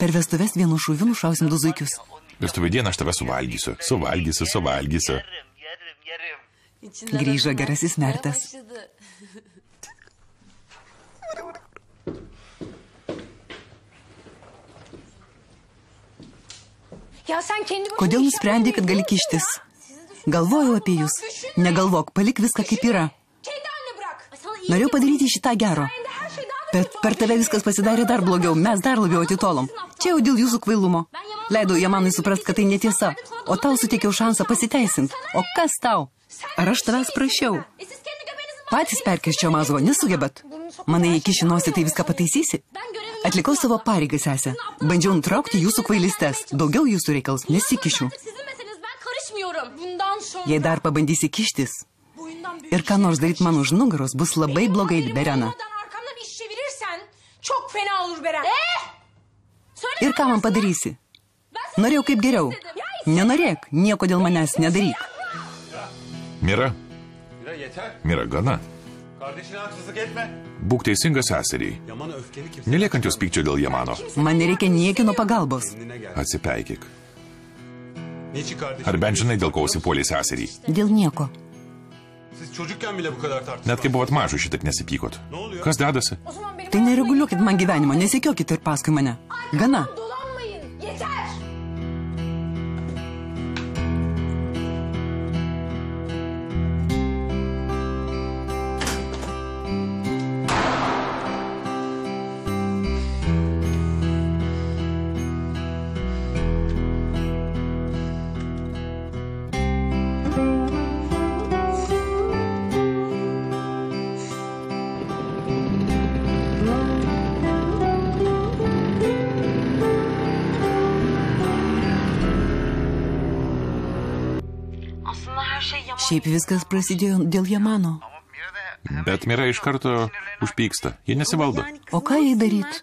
Speaker 2: Per vestuves vienu šūviu nušausim du zuikius.
Speaker 1: Vestuvių dieną aš tave suvalgysiu, suvalgysiu, suvalgysiu.
Speaker 2: Grįžo gerasis mertas.
Speaker 10: Ya sen kendi başına
Speaker 2: Kodėl nusprendė, kad gali kištis? Galvojau apie jūs. Negalvok, palik viską kaip yra. Norėjau padaryti šitą gero. Bet per tave viskas pasidarė dar blogiau, mes dar labiau atitolom. Čia jau dėl jūsų kvailumo. Leidau Jamanui suprast, kad tai netiesa, o tau suteikiau šansą pasiteisint. O kas tau? Ar aš tavęs prašiau?
Speaker 10: E
Speaker 2: Patys perkirščio mazovo, nesugebat. Manai, įkišinosi, tai viską pataisysi? Atlikau savo pareigą, sesę. Bandžiau nutraukti jūsų kvailystes. Daugiau jūsų reikals nesikišiu. Jei dar pabandysi kištis ir ką nors daryti man už nugaros, bus labai blogai, Berena. Ir ką man padarysi? Norėjau kaip geriau. Nenorėk, nieko dėl manęs nedaryk.
Speaker 1: Mira.
Speaker 8: Mira,
Speaker 1: gana.
Speaker 8: Kardeşine haksızlık etme.
Speaker 1: Būk teisinga seseriai. Neliekant jos pykčio dėl Jamano.
Speaker 2: Man nereikia niekino pagalbos.
Speaker 1: Atsipeikik. Ar bent žinai, dėl ko užsipuolė seserį?
Speaker 2: Dėl nieko.
Speaker 8: Siz çocukken bile bu kadar tartışma.
Speaker 1: Net kai buvot mažu, šitaip nesipykot. Kas dedasi?
Speaker 2: Tai nereguliuokit man gyvenimo, nesikiokit ir paskui mane. Gana. Šiaip viskas prasidėjo dėl Jamano.
Speaker 1: Bet Mira iš karto užpyksta. Jie nesivaldo.
Speaker 2: O ką jai daryti?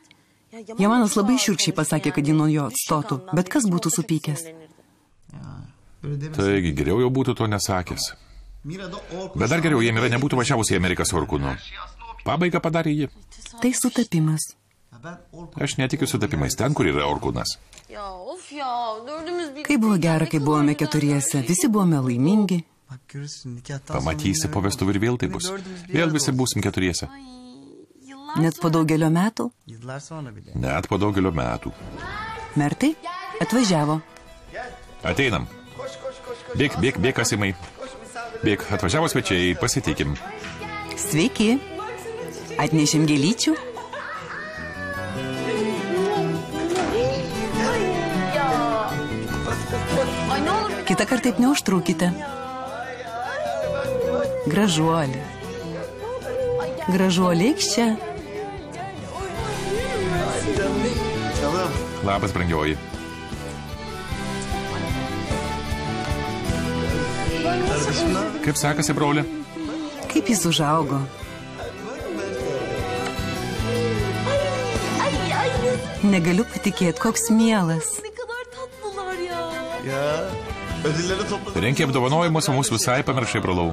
Speaker 2: Jamanas labai šiurkščiai pasakė, kad ji nuo jo atstotų, bet kas būtų supykęs?
Speaker 1: Taigi geriau jau būtų to nesakęs. Bet dar geriau, jie Mira nebūtų važiavusi į Ameriką su Orkūnu. Pabaigą padarė ji.
Speaker 2: Tai sutapimas.
Speaker 1: Aš netikiu sutapimais ten, kur yra Orkūnas.
Speaker 2: Kai buvo gera, kai buvome keturiese, visi buvome laimingi.
Speaker 1: Pamatysi po vestuvių ir vėl tai bus. Vėl visi būsim keturiese.
Speaker 2: Net po daugelio metų.
Speaker 1: Net po daugelio metų.
Speaker 2: Mertai atvažiavo.
Speaker 1: Ateinam. Bėk, bėk, bėk, kasimai. Bėk, atvažiavo svečiai, pasitikim.
Speaker 2: Sveiki. Atnešėm gėlyčių. Kitą kartą taip neužtrukite. Gražuolė, eikš čia.
Speaker 1: Labas, brangioji. Kaip sekasi, broli?
Speaker 2: Kaip jis užaugo. Negaliu patikėti, koks mielas.
Speaker 1: Renkia apdovanojimus, o mūsų visai pamiršai, brolau.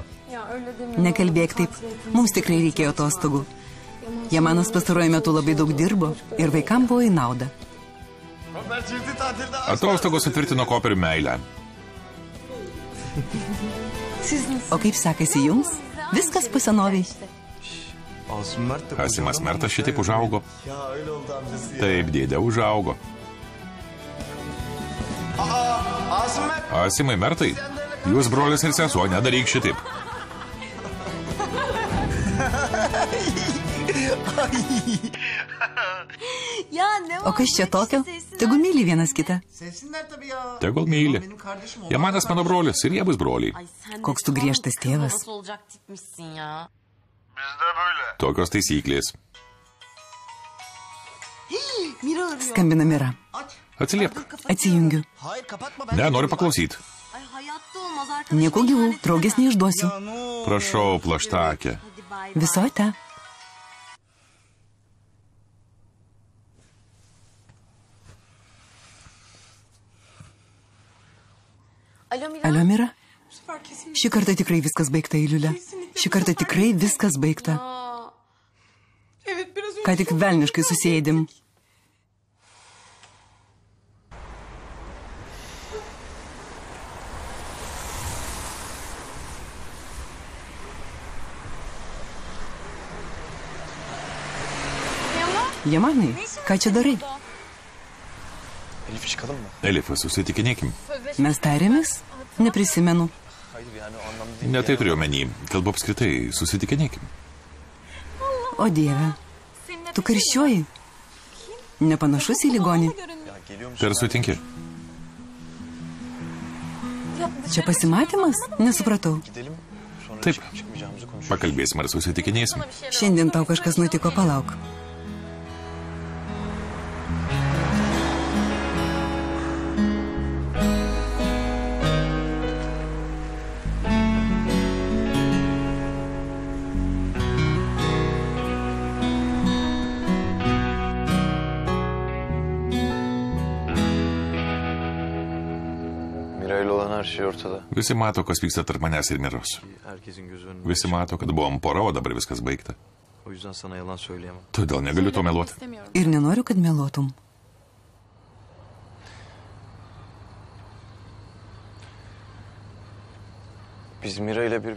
Speaker 2: Nekalbėk taip. Mums tikrai reikėjo atostogų. Jamanas pastaruoju metu labai daug dirbo ir vaikam buvo į naudą.
Speaker 1: Atostogos sutvirtino koperių meilę.
Speaker 2: O kaip sekasi jums? Viskas pasenoviai.
Speaker 8: Asım Mert de
Speaker 1: Asimas
Speaker 8: kocaman
Speaker 1: Mertas šitaip užaugo. Taip, dėdė užaugo. Asimai Mertai, jūs brolis ir sesuo, nedaryk šitaip.
Speaker 2: O kas čia tokio? Tegu myli vienas kitą.
Speaker 1: Tegul myli. Jamanas mano brolis ir jie bus broliai.
Speaker 2: Koks tu griežtas tėvas.
Speaker 1: Tokios taisyklės.
Speaker 2: Skambina Mira.
Speaker 1: Atsiliepk.
Speaker 2: Atsijungiu.
Speaker 1: Ne, noriu paklausyti.
Speaker 2: Nieko gyvų, draugės neišduosiu.
Speaker 1: Prašau, plaštakė.
Speaker 4: Hadi bay bay.
Speaker 2: Viso te.
Speaker 4: Alo Mira.
Speaker 2: Alio Mira.
Speaker 6: Bu sefer kesin
Speaker 2: Šį kartą tikrai viskas baigta, Eiliulė. Šį kartą tikrai viskas baigta. Ką tik velniškai susėdim. Jamanai, ką čia darai?
Speaker 7: Elif çıkalım mı?
Speaker 1: Elifas, susitikinėkim.
Speaker 2: Mes tarėmės? Neprisimenu.
Speaker 7: Hayır yani o anlamda değil.
Speaker 1: Ne tai turiu omeny. Kalbu apskritai, susitikinėkim.
Speaker 2: O Dieve, tu karščiuoji? Nepanašus į ligonį.
Speaker 1: Ar sutinki?
Speaker 2: Čia pasimatymas? Nesupratau.
Speaker 1: Taip. Pakalbėsim ar susitikinėsim.
Speaker 2: Šiandien tau kažkas nutiko, palauk.
Speaker 1: Visi mato, kas vyksta tarp manęs ir Miros. Visi mato, kad buvom pora, o dabar viskas baigta. Todėl negaliu to meluoti.
Speaker 2: Ir nenoriu, kad meluotum.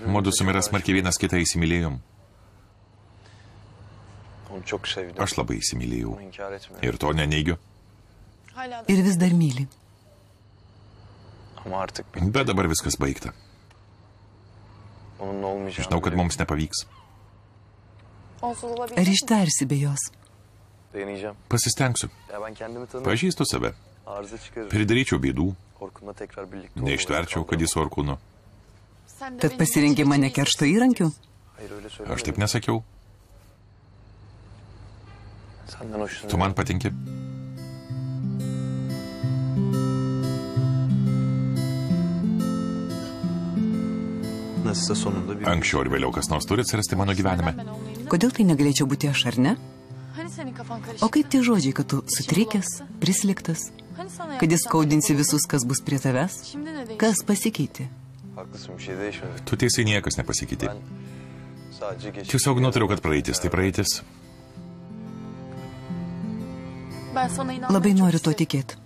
Speaker 1: Mudu su Mira smarkiai vienas kitą įsimylėjom. Aš labai įsimylėjau. Ir to neneigiu.
Speaker 2: Ir vis dar myli.
Speaker 7: Ama artık bir
Speaker 1: Bet dabar viskas baigta.
Speaker 7: onunla olmayacağını
Speaker 1: Žinau, kad
Speaker 7: biliyorum.
Speaker 1: mums nepavyks.
Speaker 6: onsuz
Speaker 2: Ar
Speaker 6: olabilecek mi?
Speaker 2: ištarsi be jos?
Speaker 7: Dayanacağım.
Speaker 1: Pasistengsiu.
Speaker 7: Ya ben kendimi tanıyorum.
Speaker 1: Pažįstu save.
Speaker 7: Arıza çıkarırım.
Speaker 1: Pridaryčiau bėdų.
Speaker 7: Orkun'la tekrar birlikte olmayı
Speaker 1: Neištverčiau, kad jis orkūnu.
Speaker 6: Sen de
Speaker 2: Tad
Speaker 6: benim için
Speaker 2: mane
Speaker 6: iyisin.
Speaker 2: keršto įrankiu?
Speaker 7: Hayır öyle söylemedim.
Speaker 1: Aš taip nesakiau.
Speaker 7: Senden hoşlanıyorum.
Speaker 1: Tu man patinki.
Speaker 7: Nasılsa sonunda
Speaker 1: Anksčiau ar vėliau kas nors turi atsirasti mano gyvenime.
Speaker 2: Kodėl tai negalėčiau būti aš, ar ne? O kaip tie žodžiai, kad tu sutrikęs,
Speaker 6: sana
Speaker 2: kad jis
Speaker 6: oldu?
Speaker 2: visus, kas bus prie tavęs? Kas pasikeitė?
Speaker 1: Tu teisai niekas nepasikeitė. Tiesiog nutariau, kad praeitis tai praeitis.
Speaker 2: Labai noriu
Speaker 6: isterim.
Speaker 2: tikėti.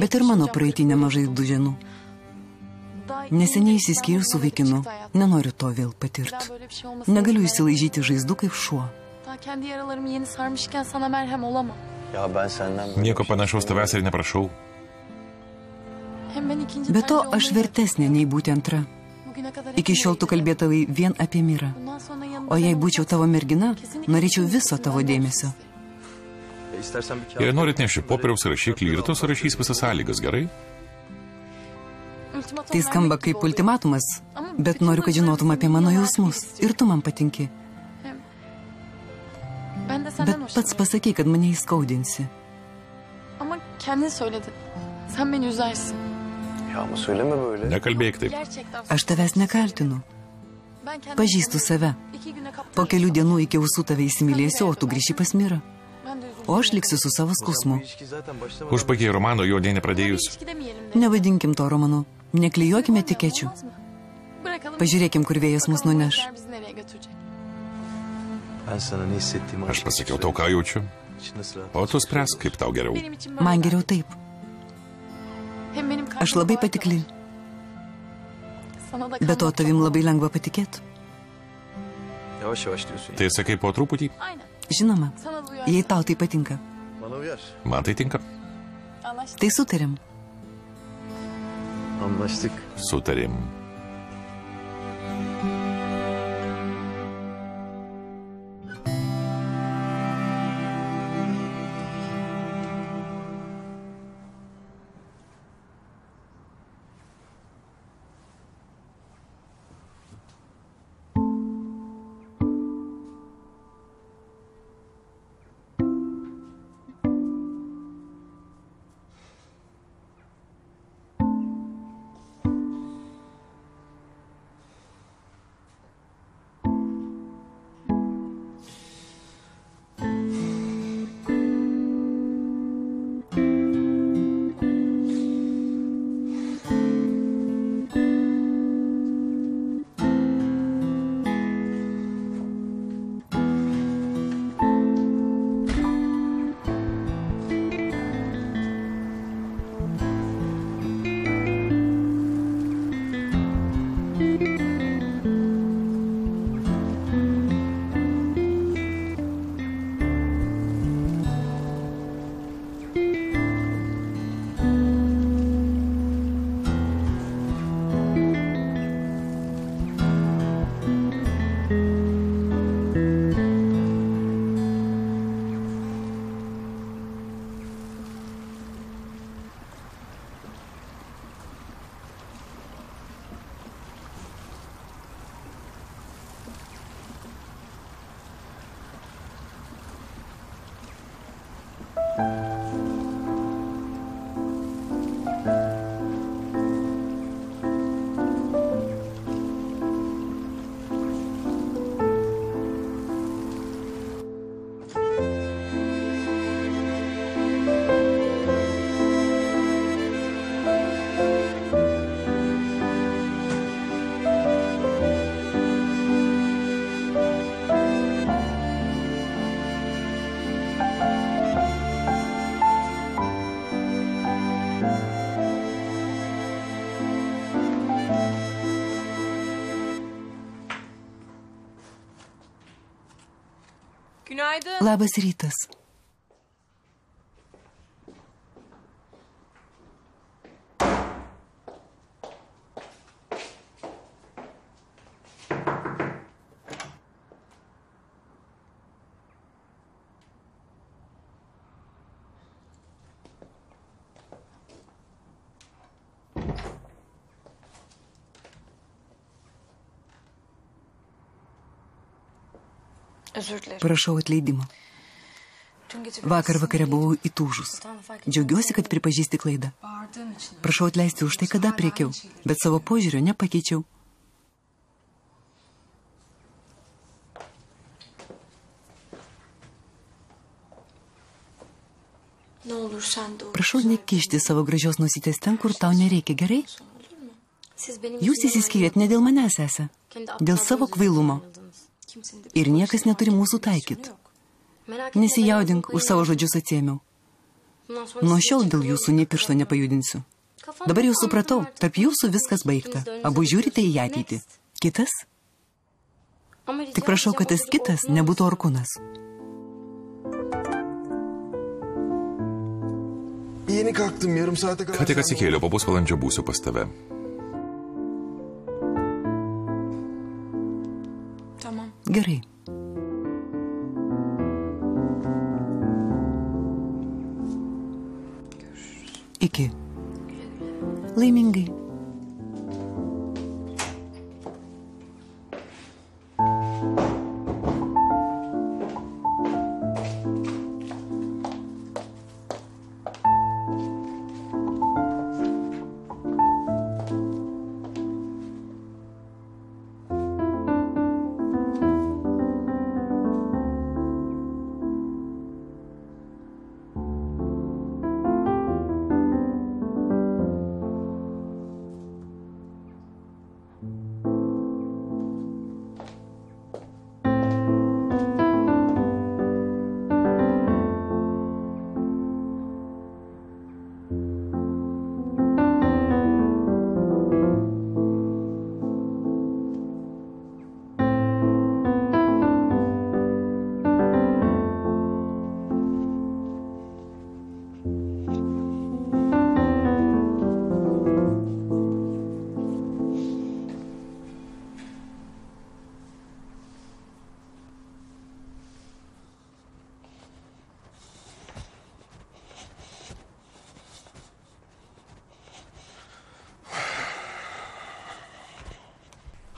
Speaker 2: Bet ir mano praeitį nemažai duženų. Neseniai įsiskyriau su vaikinu. Nenoriu to vėl patirti. Negaliu įsilaižyti žaizdų kaip šuo.
Speaker 1: Nieko panašaus tavęs ir neprašau.
Speaker 2: Be to, aš vertesnė nei būti antra. Iki šiol tu kalbėtavai vien apie mirą. O jei būčiau tavo mergina, norėčiau viso tavo dėmesio.
Speaker 7: bir
Speaker 1: Jei norit neši popieriaus rašiklį ir tu surašys visas sąlygas, gerai?
Speaker 2: Tai skamba kaip ultimatumas, bet
Speaker 6: bütün
Speaker 2: noriu, kad žinotum apie mano jausmus. Ir tu man patinki. Bet pats pasakei, kad mane įskaudinsi.
Speaker 6: Ama kendin söyledin. Sen beni üzersin.
Speaker 7: Ya ama söyleme böyle.
Speaker 1: Nekalbėk taip.
Speaker 2: Aš tavęs nekaltinu. Pažįstu save. Po kelių dienų iki ausų tave įsimylėsiu, o tu grįši pas mirą. O aš liksiu su savo skausmu.
Speaker 7: başlamadan
Speaker 1: Užbaigė romano jo
Speaker 6: demeyelim de.
Speaker 2: Nevadinkim to romanu. Neklijuokime?
Speaker 6: Bırakalım.
Speaker 2: Pažiūrėkim, kur vėjas mus nuneš.
Speaker 1: Aš pasakiau tau, ką jaučiu. O tu spręsk, kaip tau geriau.
Speaker 2: Man geriau taip. Aš labai patikli. Be to, tavim labai lengva patikėti.
Speaker 1: Tai sakai po truputį.
Speaker 2: Žinoma, jei tau tai patinka,
Speaker 1: man tai tinka.
Speaker 2: Tai sutarėm.
Speaker 7: Anlaştık.
Speaker 1: Sutarim.
Speaker 2: Labas rytas. Prašau atleidimo. Vakar vakare buvau įtūžus. Džiaugiuosi, kad pripažįsti klaidą. Prašau atleisti už tai, kad apriekiau, bet savo požiūrio nepakeičiau. Prašau nekišti savo gražios nusytės ten, kur tau nereikia, gerai? Jūs įsiskyrėt ne dėl manęs esą, dėl savo kvailumo. Ir niekas neturi mūsų taikyti. Nesijaudink, už savo žodžius atsėmiau. Nuo šiol dėl jūsų ne piršto nepajudinsiu. Dabar jau supratau, tarp jūsų viskas baigta. Abu žiūrite į ateitį. Kitas? Tik prašau, kad tas kitas nebūtų
Speaker 9: kadar.
Speaker 1: Ką tik atsikėliau, po pusvalandžio būsiu pas tave.
Speaker 2: Gerai. Iki. Laimingai.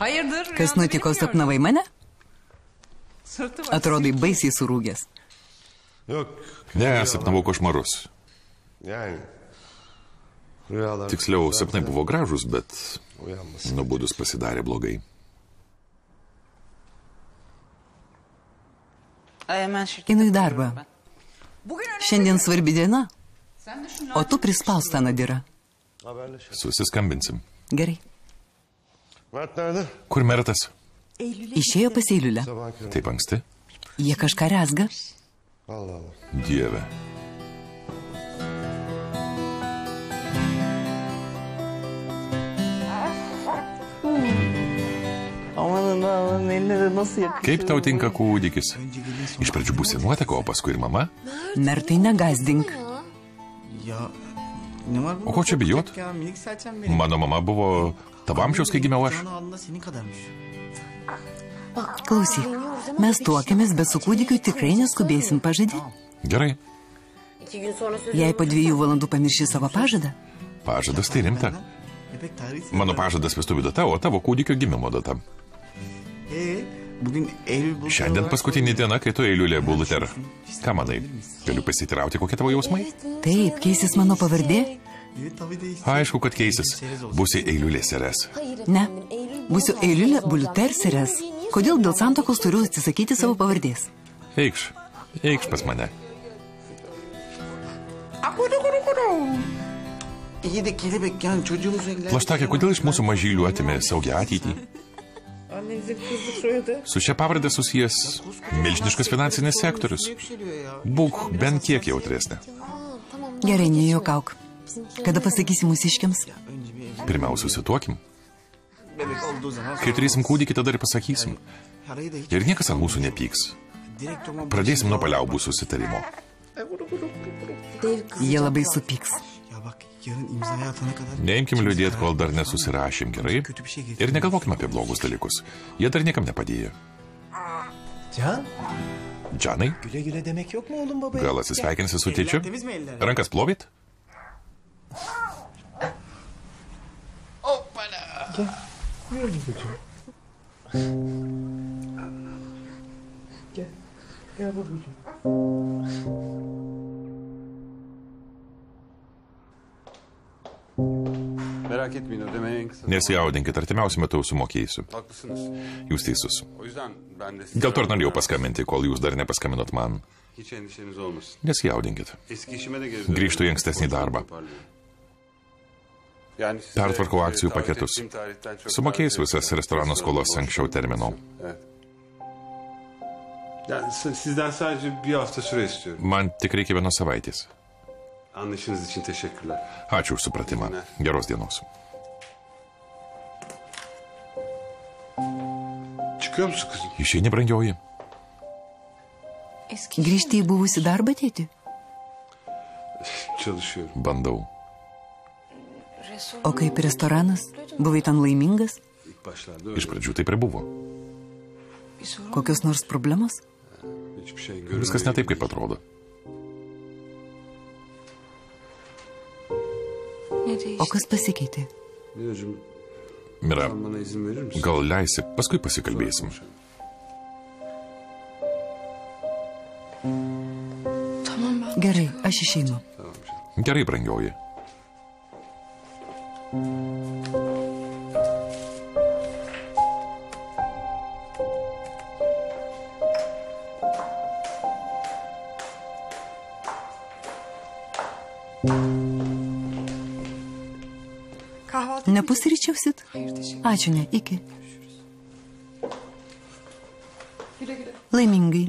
Speaker 13: Hayırdır?
Speaker 2: Kas nutiko, sapnavai mane? Atrodai baisiai surūgęs.
Speaker 1: Ne, sapnavau košmarus. Tiksliau, sapnai buvo gražus, bet nubudus pasidarė blogai.
Speaker 2: Einu į darbą. Šiandien svarbi diena, o tu prispausta Nadira.
Speaker 1: Susiskambinsim.
Speaker 2: Gerai.
Speaker 8: Mert nerede?
Speaker 1: Kur mertas?
Speaker 2: Išėjo pas eiliulę.
Speaker 1: Taip anksti?
Speaker 2: Jie kažką rezga.
Speaker 8: Allah Allah.
Speaker 1: Dieve.
Speaker 14: Aman aman eline de nasıl yakışır.
Speaker 1: Kaip tau tinka kūdikis? Iš pradžių būsi nuoteka, o paskui ir mama?
Speaker 2: Mertai negazdink.
Speaker 14: Ya
Speaker 1: O ko čia bijot? Mano mama buvo tavo amžiaus, kai gimiau aš.
Speaker 2: Klausyk, mes tuokėmės, bet su kūdikiu tikrai neskubėsim pažadį.
Speaker 1: Gerai.
Speaker 2: Jei po dviejų valandų pamirši savo pažadą,
Speaker 1: Pažadas tai rimta. Mano pažadas vestuvių data, o tavo kūdikio gimimo data. Šiandien paskutinė diena, kai tu eiliulė Buluter. Ką manai? Galiu pasitirauti, kokie tavo jausmai?
Speaker 2: Taip, keisis mano pavardė?
Speaker 1: Aišku, kad keisis. Būsi eiliulė seres.
Speaker 2: Ne. Būsiu eiliulė Buliuter Seres. Kodėl dėl santokos turiu atsisakyti savo pavardės?
Speaker 1: Eikš. Eikš pas mane.
Speaker 14: Yani çocuğumuzu evlen...
Speaker 1: Plaštakė, kodėl iš mūsų mažylių atimė saugią ateitį? Su šia pavardė susijęs milžiniškas finansinis sektorius. Būk bent kiek jautresnė.
Speaker 2: Gerai, nejuokauk. Kada pasakysi mūsiškiams?
Speaker 1: Pirmiausia, susituokim. Kai turėsim kūdikį, tada ir pasakysim. Ir niekas ant mūsų nepyks. Pradėsim nuo paliaubų susitarimo.
Speaker 2: Jie labai supyks.
Speaker 1: Neimkim liūdėti, kol dar nesusirašym gerai. Ir negalvokim apie blogus dalykus. Jie dar niekam nepadėjo.
Speaker 15: Can,
Speaker 1: Džanai,
Speaker 15: güle güle demek yok mu oğlum babaya?
Speaker 1: gal atsisveikinsi su tėčiu? Rankas plovit?
Speaker 15: Yürü babacığım. Gel. Gel babacığım.
Speaker 16: Merak etmeyin ödemeye en kısa.
Speaker 1: Nesijaudinkit, artimiausiu metu sumokėsiu.
Speaker 16: Haklısınız.
Speaker 1: Jūs teisus.
Speaker 16: O yüzden ben de size...
Speaker 1: Dėl to ir norėjau paskambinti, kol jūs dar nepaskambinot man.
Speaker 16: Hiç endişeniz olmasın.
Speaker 1: Nesijaudinkit.
Speaker 16: Eski işime de geri dönüyorum.
Speaker 1: Grįžtu į ankstesnį darbą.
Speaker 16: Yani size,
Speaker 1: Pertvarkau
Speaker 16: e,
Speaker 1: akcijų
Speaker 16: davet
Speaker 1: paketus.
Speaker 16: ettiğim tarihten çok
Speaker 1: Sumokėjus
Speaker 16: daha-
Speaker 1: visas restorano skolas anksčiau termino.
Speaker 16: Evet. Yani s- sizden sadece bir hafta süre istiyorum.
Speaker 1: Man tik reikia vienos savaitės.
Speaker 16: Anlayışınız için teşekkürler.
Speaker 1: Ačiū už supratimą. Geros dienos.
Speaker 16: Çıkıyor musun kızım?
Speaker 1: Išeini brangioji.
Speaker 2: Grįžti į buvusi darbą, tėti?
Speaker 16: Çalışıyorum.
Speaker 1: Bandau.
Speaker 2: O kaip restoranas? Buvai ten laimingas?
Speaker 16: İlk başlarda öyle.
Speaker 1: Iš pradžių taip ir buvo.
Speaker 2: Kokios nors problemos?
Speaker 16: Hiçbir şey görünmüyor.
Speaker 1: Viskas ne taip, kaip atrodo.
Speaker 2: O kas pasikeitė?
Speaker 1: Mira, gal leisi, paskui pasikalbėsim.
Speaker 2: Gerai, aš išeinu.
Speaker 1: Gerai, brangioji.
Speaker 2: Nepusryčiausit? Ačiū, ne, iki. Laimingai.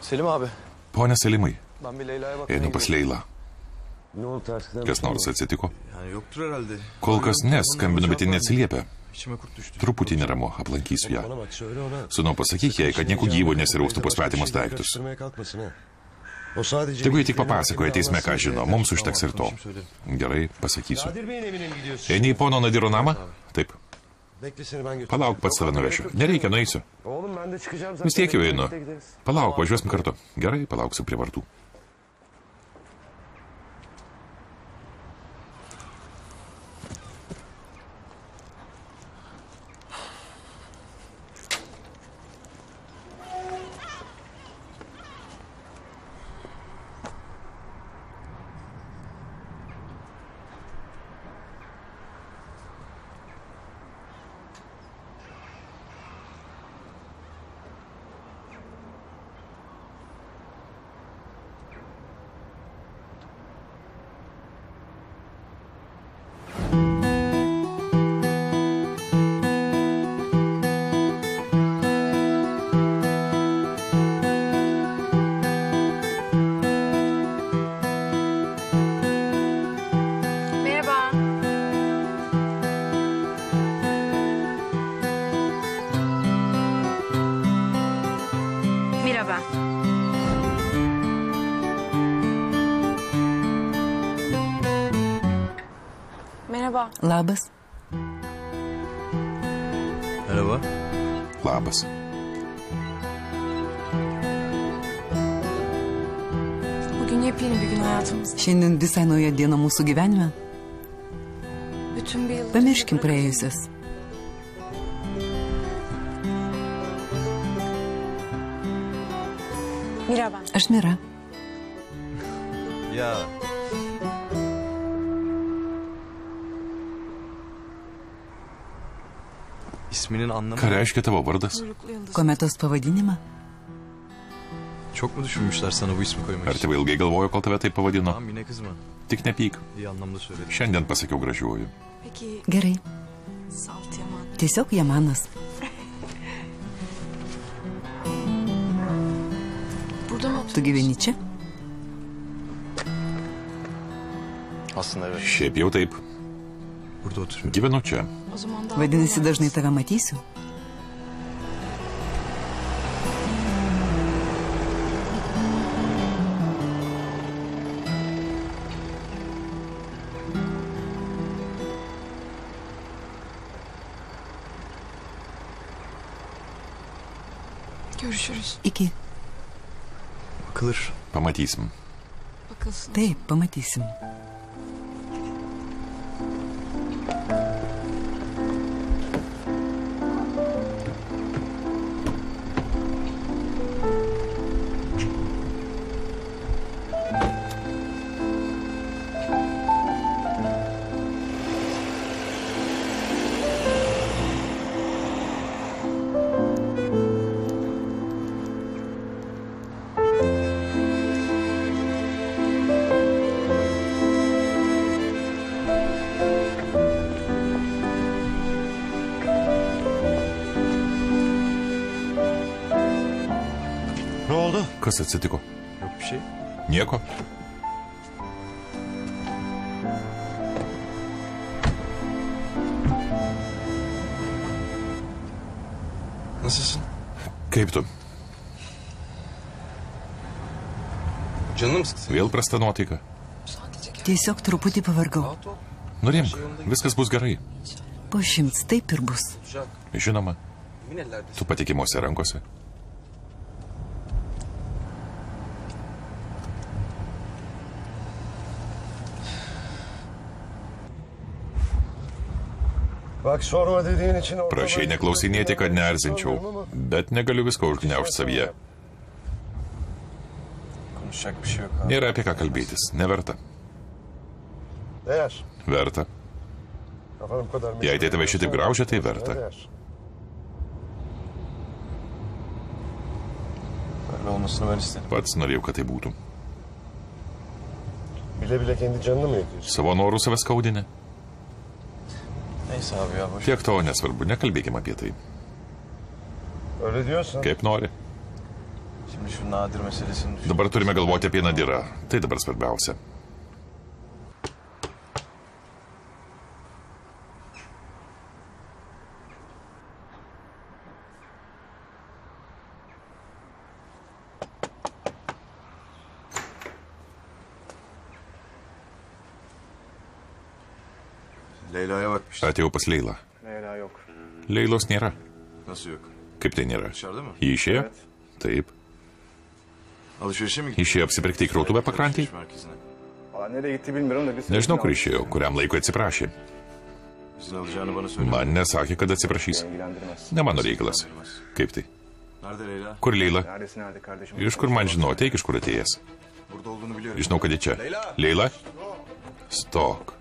Speaker 7: Selim abi.
Speaker 1: Pone Selimai,
Speaker 7: Ben bir Leyla'ya bakmaya
Speaker 1: einu pas Leilą. Kas nors atsitiko? Kol kas neskambinu, bet ji neatsiliepia. Truputį neramu, aplankysiu ją. Sūnau, pasakyk jai, kad nieku gyvu nesiraustų po svetimus daiktus. Tegu ji tik papasakoja teisme, ką žino. Mums užteks ir to. Gerai, pasakysiu. Eini į pono Nadiro namą? Taip. Palauk, pats tave nuvešiu. Nereikia, nueisiu. Vis tiek jau einu. Palauk, važiuosim kartu. Gerai, palauksiu prie vartų.
Speaker 2: Labas.
Speaker 7: Merhaba.
Speaker 1: Labas.
Speaker 6: Bugün yepyeni bir gün hayatımızda.
Speaker 2: Šiandien visai nauja diena mūsų gyvenime.
Speaker 6: Bütün bir yıl...
Speaker 2: Pamirškim praėjusias.
Speaker 6: Mira ben.
Speaker 2: Aš Mira.
Speaker 7: Ya. İsminin
Speaker 1: Ką reiškia tavo vardas?
Speaker 2: Kometos pavadinimą?
Speaker 7: Çok mu düşünmüşler sana bu ismi koymak
Speaker 1: Ar tėvai ilgai galvojo, kol tave taip pavadino?
Speaker 7: Tamam yine kızma.
Speaker 1: Tik nepyk.
Speaker 7: İyi anlamda söyledim.
Speaker 1: Šiandien pasakiau gražiuoju.
Speaker 6: Peki
Speaker 2: Gerai.
Speaker 6: salt yaman.
Speaker 2: Tiesiog Jamanas.
Speaker 6: Burada mı
Speaker 2: Tu gyveni čia?
Speaker 7: Aslında evet.
Speaker 1: Šiaip jau taip.
Speaker 7: Burada oturuyorum.
Speaker 1: Gyvenu čia.
Speaker 2: Vadinasi, dažnai tave matysiu.
Speaker 6: Görüşürüz.
Speaker 2: Iki.
Speaker 7: Bakılır.
Speaker 1: Pamatysim.
Speaker 6: Bakılsın.
Speaker 2: Taip, pamatysim.
Speaker 1: Kas atsitiko?
Speaker 7: Şey.
Speaker 1: Nieko.
Speaker 7: Nasılsın?
Speaker 1: Kaip tu?
Speaker 7: Canını mı sıktın?
Speaker 1: Vėl prasta nuotaika.
Speaker 2: Tiesiog truputį pavargau.
Speaker 1: Nurimk, viskas bus gerai.
Speaker 2: Po šimts taip ir bus.
Speaker 1: Žinoma, tu patikimuose rankose.
Speaker 8: Bak sorma dediğin için...
Speaker 1: Prašai neklausinėti, kad neerzinčiau, bet negaliu visko užgniaužti savyje. Nėra apie ką kalbėtis, neverta. Verta. Jei tai tave šitaip graužia, tai verta. Pats norėjau, kad tai būtų. Savo norų savęs skaudinė.
Speaker 7: Neyse abi ya boş.
Speaker 1: Tiek to nesvarbu, nekalbėkime apie tai. Kaip nori. Dabar turime galvoti apie Nadirą. Tai dabar svarbiausia. Atėjau pas Leilą. Leilos nėra. Kaip tai nėra? Ji išėjo? Taip. Išėjo apsipirkti į krautuvę pakrantį? Nežinau, kur išėjo, kuriam laikui atsiprašė. Man nesakė, kad atsiprašys. Ne mano reikalas. Kaip tai? Kur Leila? Iš kur man žinoti, iš kur atėjęs? Žinau, kad ji čia. Leila? Stok.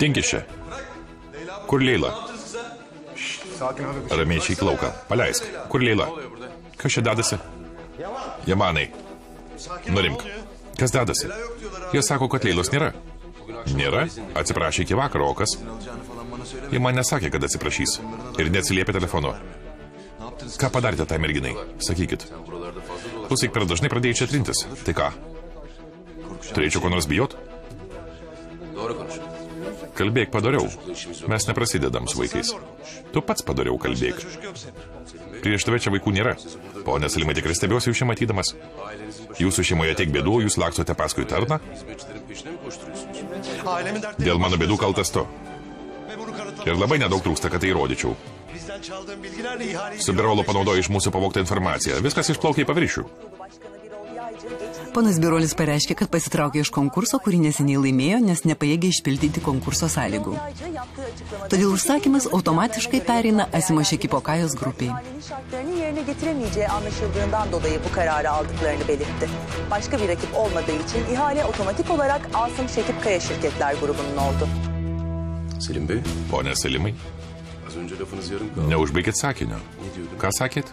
Speaker 1: Dink iš čia. Kur Leila? Ramiai čia į lauką. Paleisk. Kur Leila? Kas čia dedasi? Jamanai. Nurimk. Kas dedasi? Jie sako, kad Leilos nėra. Nėra? Atsiprašė iki vakaro, o kas? Jie man nesakė, kad atsiprašys. Ir neatsiliepė telefonu. Ką padarėte tai merginai? Sakykit. Klausyk, per dažnai pradėjai čia trintis. Tai ką? Turėčiau ko nors bijot? Kalbėk padariau. Mes neprasidedam su vaikais. Tu pats padariau kalbėk. Prieš tave čia vaikų nėra. Pone Salimai, tikrai stebiuosi jūs čia matydamas. Jūsų šeimoje tiek bėdų, jūs lakstote paskui tarną? Dėl mano bėdų kaltas tu. Ir labai nedaug trūksta, kad tai įrodyčiau. Su Birolu panaudojo iš mūsų pavoktą informaciją. Viskas išplaukė į paviršių.
Speaker 2: Ponas Birolis pareiškė, kad pasitraukė iš konkurso, kurį neseniai laimėjo, nes nepajėgė išpildyti konkurso sąlygų. Todėl užsakymas automatiškai pereina Asimo grupiai.
Speaker 17: kararı aldıklarını belirtti. Başka bir rakip olmadığı için ihale otomatik olarak Asım Şekip Kaya Şirketler grubunun oldu.
Speaker 18: Selim Bey,
Speaker 1: Pone Selimai,
Speaker 18: az önce lafınız yarım kaldı.
Speaker 1: neužbaigėt sakinio. Ką sakėt?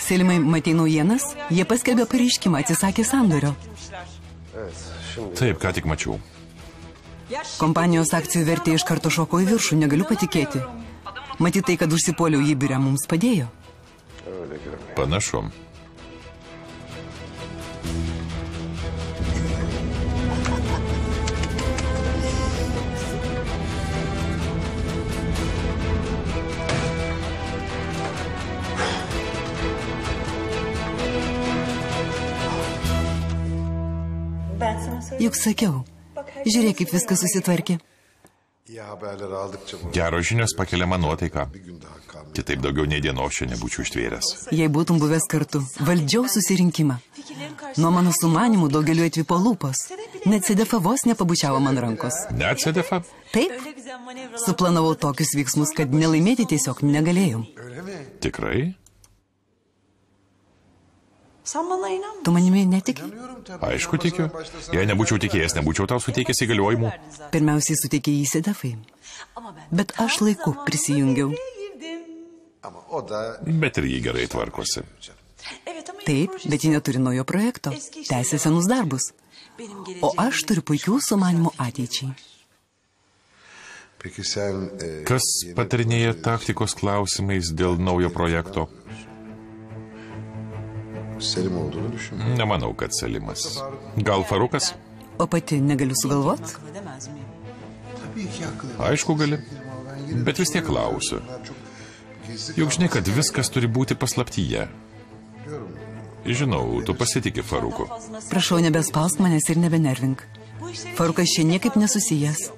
Speaker 2: Selimai, matei naujienas? Jie paskelbė pareiškimą, atsisakė sandorio.
Speaker 8: Şimdi...
Speaker 1: Taip, ką tik mačiau.
Speaker 2: Kompanijos akcijų vertė iš karto šoko į viršų, negaliu patikėti. Matyt tai, kad užsipoliau jį biurę, mums padėjo.
Speaker 8: Görünüyor.
Speaker 1: Panašu.
Speaker 2: Juk sakiau. Žiūrėk, kaip viskas susitvarkė.
Speaker 1: Geros žinios pakelia man nuotaiką. Kitaip daugiau nei dienos čia nebūčiau ištvėręs.
Speaker 2: Jei būtum buvęs kartu, valdžiau susirinkimą. Nuo mano sumanimų daugeliu atvipo lūpos. Net Sedefa vos nepabučiavo man rankos.
Speaker 1: Net Sedefa?
Speaker 2: Taip. Suplanavau tokius veiksmus, kad nelaimėti tiesiog negalėjau.
Speaker 1: Tikrai?
Speaker 2: Tu manimi netiki?
Speaker 1: Aišku, tikiu. Jei nebūčiau tikėjęs, nebūčiau tau suteikęs įgaliojimų.
Speaker 2: Pirmiausiai suteikė jį Sedefai. Bet aš laiku prisijungiau.
Speaker 1: Bet ir jį gerai tvarkosi.
Speaker 2: Taip, bet ji neturi naujo projekto. Tęsė senus darbus. O aš turiu puikių sumanimų ateičiai.
Speaker 1: Kas patarinėja taktikos klausimais dėl naujo projekto?
Speaker 8: Selim olduğunu düşünmüyorum.
Speaker 1: Nemanau, kad Selimas. Gal Farukas?
Speaker 2: O pati negaliu sugalvot?
Speaker 1: Aišku, gali. Bet vis tiek klausiu. Juk žinai, kad viskas turi būti paslaptyje. Žinau, tu pasitikė Faruku.
Speaker 2: Prašau, nebespausk manęs ir nebenervink. Farukas čia niekaip nesusijęs.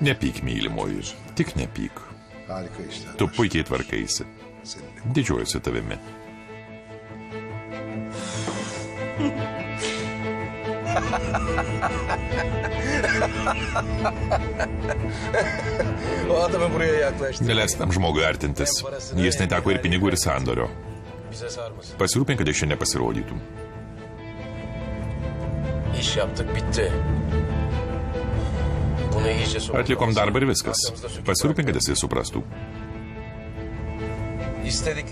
Speaker 1: Nepyk, mylimoji. Tik nepyk. Tu puikiai tvarkaisi. Didžiuojuosi tavimi.
Speaker 18: O adamı buraya yaklaştı.
Speaker 1: Neleisk tam žmogui artintis. Jis neteko ir pinigų, ir sandorio. Pasirūpink, kad iš čia
Speaker 18: sorun.
Speaker 1: Atlikom darbą ir viskas. Pasirūpink, kad jisai suprastų.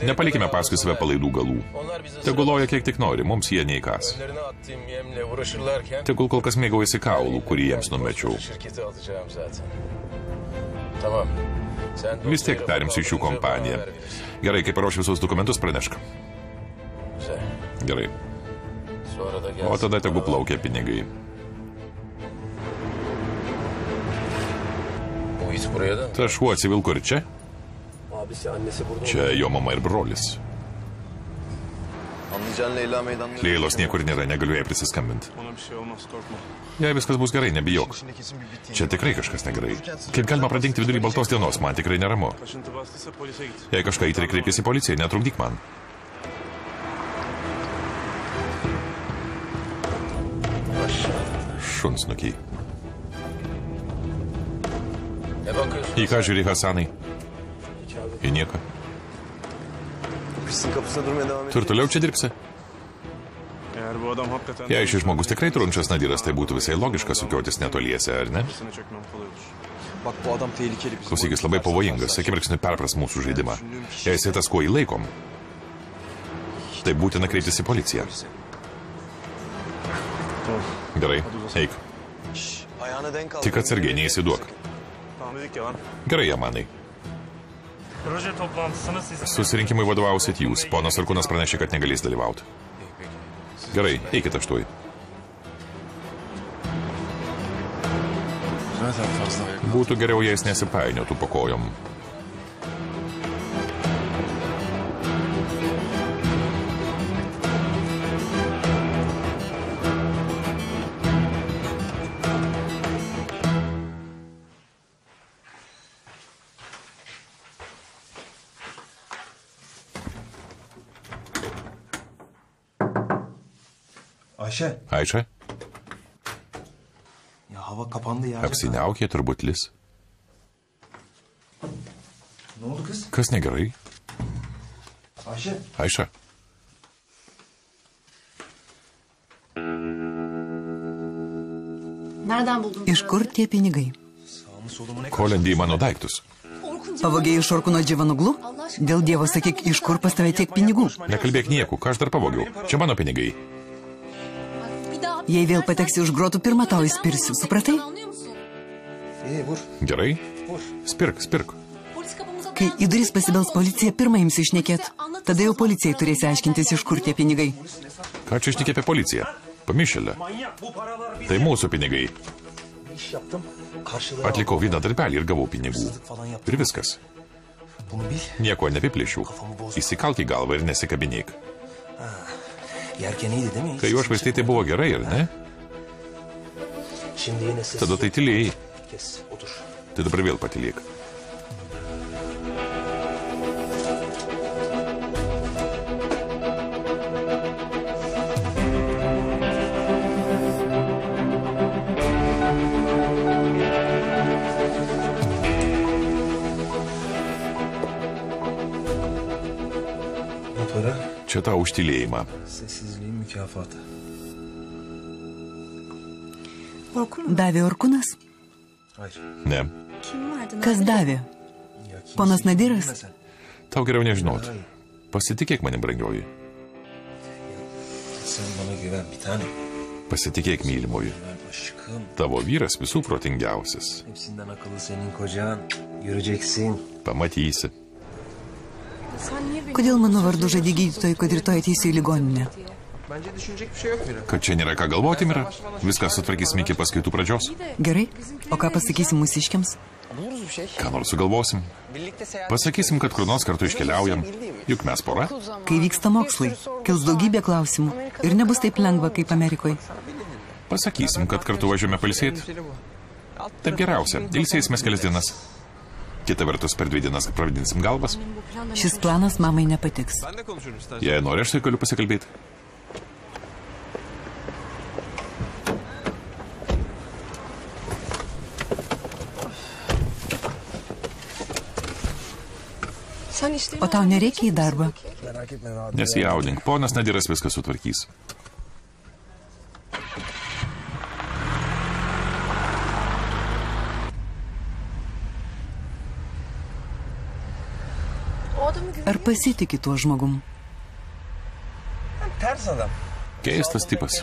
Speaker 1: Nepalikime paskui save palaidų galų.
Speaker 18: Onlar bizi
Speaker 1: Tegul loja kiek tik nori, mums jie neįkas. Tegul kol kas mėgaujasi kaulų, kurį jiems numečiau. Vis tiek perimsiu iš jų kompaniją. Gerai, kai paruoš visus dokumentus, pranešk. Gerai. O tada tegu plaukia pinigai. Tas šuo atsivilko ir čia?
Speaker 18: Abisi annesi burada
Speaker 1: Čia jo mama ir brolis. Leilos niekur nėra, negaliu jai prisiskambinti. Jei viskas bus gerai, nebijok. Čia tikrai kažkas negerai. Kaip galima pradingti vidury baltos dienos, man tikrai neramu. Jei kažką įtari kreipėsi į policiją, netrukdyk man. Šunsnukiai. Į ką žiūri Hasanai? Į nieką. Tu ir toliau čia dirbsi? Jei šis žmogus tikrai trunčias nadiras, tai būtų visai logiška sukiotis netoliese, ar ne? Klausykis labai pavojingas, akimirksniu perpras mūsų žaidimą. Jei jisai tas kuo įlaikom, tai būtina kreiptis į policiją. Gerai, eik. Tik atsargiai neįsiduok. Gerai, Jamanai. Susirinkimui vadovausit jūs. Ponas Arkunas pranešė, kad negalės dalyvauti. Gerai, eikit
Speaker 18: fazla ayak.
Speaker 1: Būtų geriau, jei jis nesipainiotų po kojom.
Speaker 9: Ayşe.
Speaker 1: Aiša,
Speaker 9: Ya hava kapandı ya.
Speaker 1: apsiniaukė turbūt lis.
Speaker 9: Ne oldu kız?
Speaker 1: Kas negerai?
Speaker 9: Ayşe.
Speaker 1: Aiša,
Speaker 10: Nereden buldun?
Speaker 2: Iš kur tie pinigai?
Speaker 1: ko lendi į mano daiktus?
Speaker 2: Pavogėjai iš Orkuno džiavanuglu? Dėl Dievo sakyk, iš kur pas tave tiek pinigų?
Speaker 1: Nekalbėk nieko, ką aš dar pavogiau. Čia mano pinigai.
Speaker 2: Jei vėl pateksi už grotų, pirmą tau įspirsiu, supratai?
Speaker 1: Gerai? Spirk, spirk.
Speaker 2: Kai į duris pasibels policija, pirmą imsiu išnekėt. Tada jau policijai turėsi aiškintis, iš kur tie pinigai.
Speaker 1: Ką čia išnekė apie policiją? Pamišėlė. Tai mūsų pinigai. Atlikau vieną darbelį ir gavau pinigų. Ir viskas. Nieko neapiplėšiau. Įsikalk į galvą ir nesikabinėk. Kai juos švaistai, tai buvo gerai, ar ne? Tada tai tylėjai. Tai dabar vėl patylėk. Čia tau užtylėjimą.
Speaker 9: sessizliğin mükafatı.
Speaker 2: Davė Orkunas?
Speaker 1: Ne.
Speaker 2: Kas davė? Ponas Nadiras?
Speaker 1: Tau geriau nežinot. Pasitikėk manim, brangioji. Pasitikėk mylimoji. Tavo vyras visų protingiausias. Pamatysi.
Speaker 2: Kodėl mano vardu žadi gydytojai, kad rytoj ateisiu į ligoninę?
Speaker 1: Kad čia nėra ką galvoti, Mira. Viską sutvarkysim iki paskaitų pradžios.
Speaker 2: Gerai, o ką pasakysim mūsiškiams?
Speaker 1: Ką nors sugalvosim. Pasakysim, kad kur nors kartu iškeliaujam. Juk mes pora.
Speaker 2: Kai vyksta mokslai, kils daugybė klausimų ir nebus taip lengva kaip Amerikoje.
Speaker 1: Pasakysim, kad kartu važiuojame palsėti. Taip geriausia. Ilsėsime kelias dienas. Kita vertus, per dvi dienas pravadinsim galvas.
Speaker 2: Šis planas mamai nepatiks.
Speaker 1: Jei nori, aš tai galiu pasikalbėti.
Speaker 2: O tau nereikia į darbą.
Speaker 1: Nesijaudink, ponas Nadiras viską sutvarkys.
Speaker 2: Ar pasitikė tuo žmogum?
Speaker 1: Keistas tipas.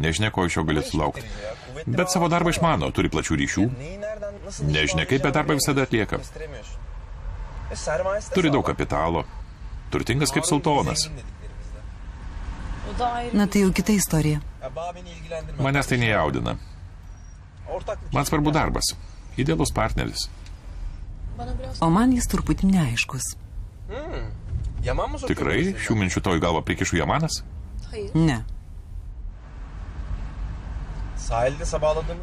Speaker 1: Nežinia, ko iš jo galėtų laukti. Bet savo darbą išmano, turi plačių ryšių. Nežinia, kaip, bet darbą visada atlieka. Turi daug kapitalo. Turtingas kaip sultonas.
Speaker 2: Na tai jau kita istorija.
Speaker 1: Manęs tai nejaudina. Man svarbu darbas. Idealus partneris.
Speaker 2: O man jis truputį neaiškus.
Speaker 9: Sokuyor?
Speaker 1: Tikrai šių minčių to į galvą prikišų Jamanas?
Speaker 2: Ne.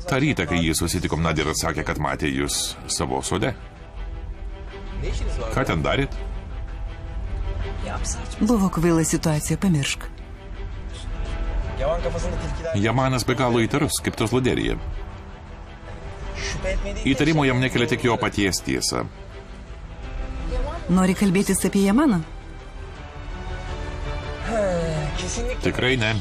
Speaker 1: Ta rytą, kai jį susitikom, Nadiras sakė, kad matė jūs savo sode. Ką ten darėt?
Speaker 2: Buvo kvaila situacija, pamiršk.
Speaker 1: Jamanas be galo įtarus, kaip tos loderija. Įtarimo jam nekelia tik jo paties tiesa.
Speaker 2: Nori kalbėtis apie Jamaną?
Speaker 1: Tikrai ne.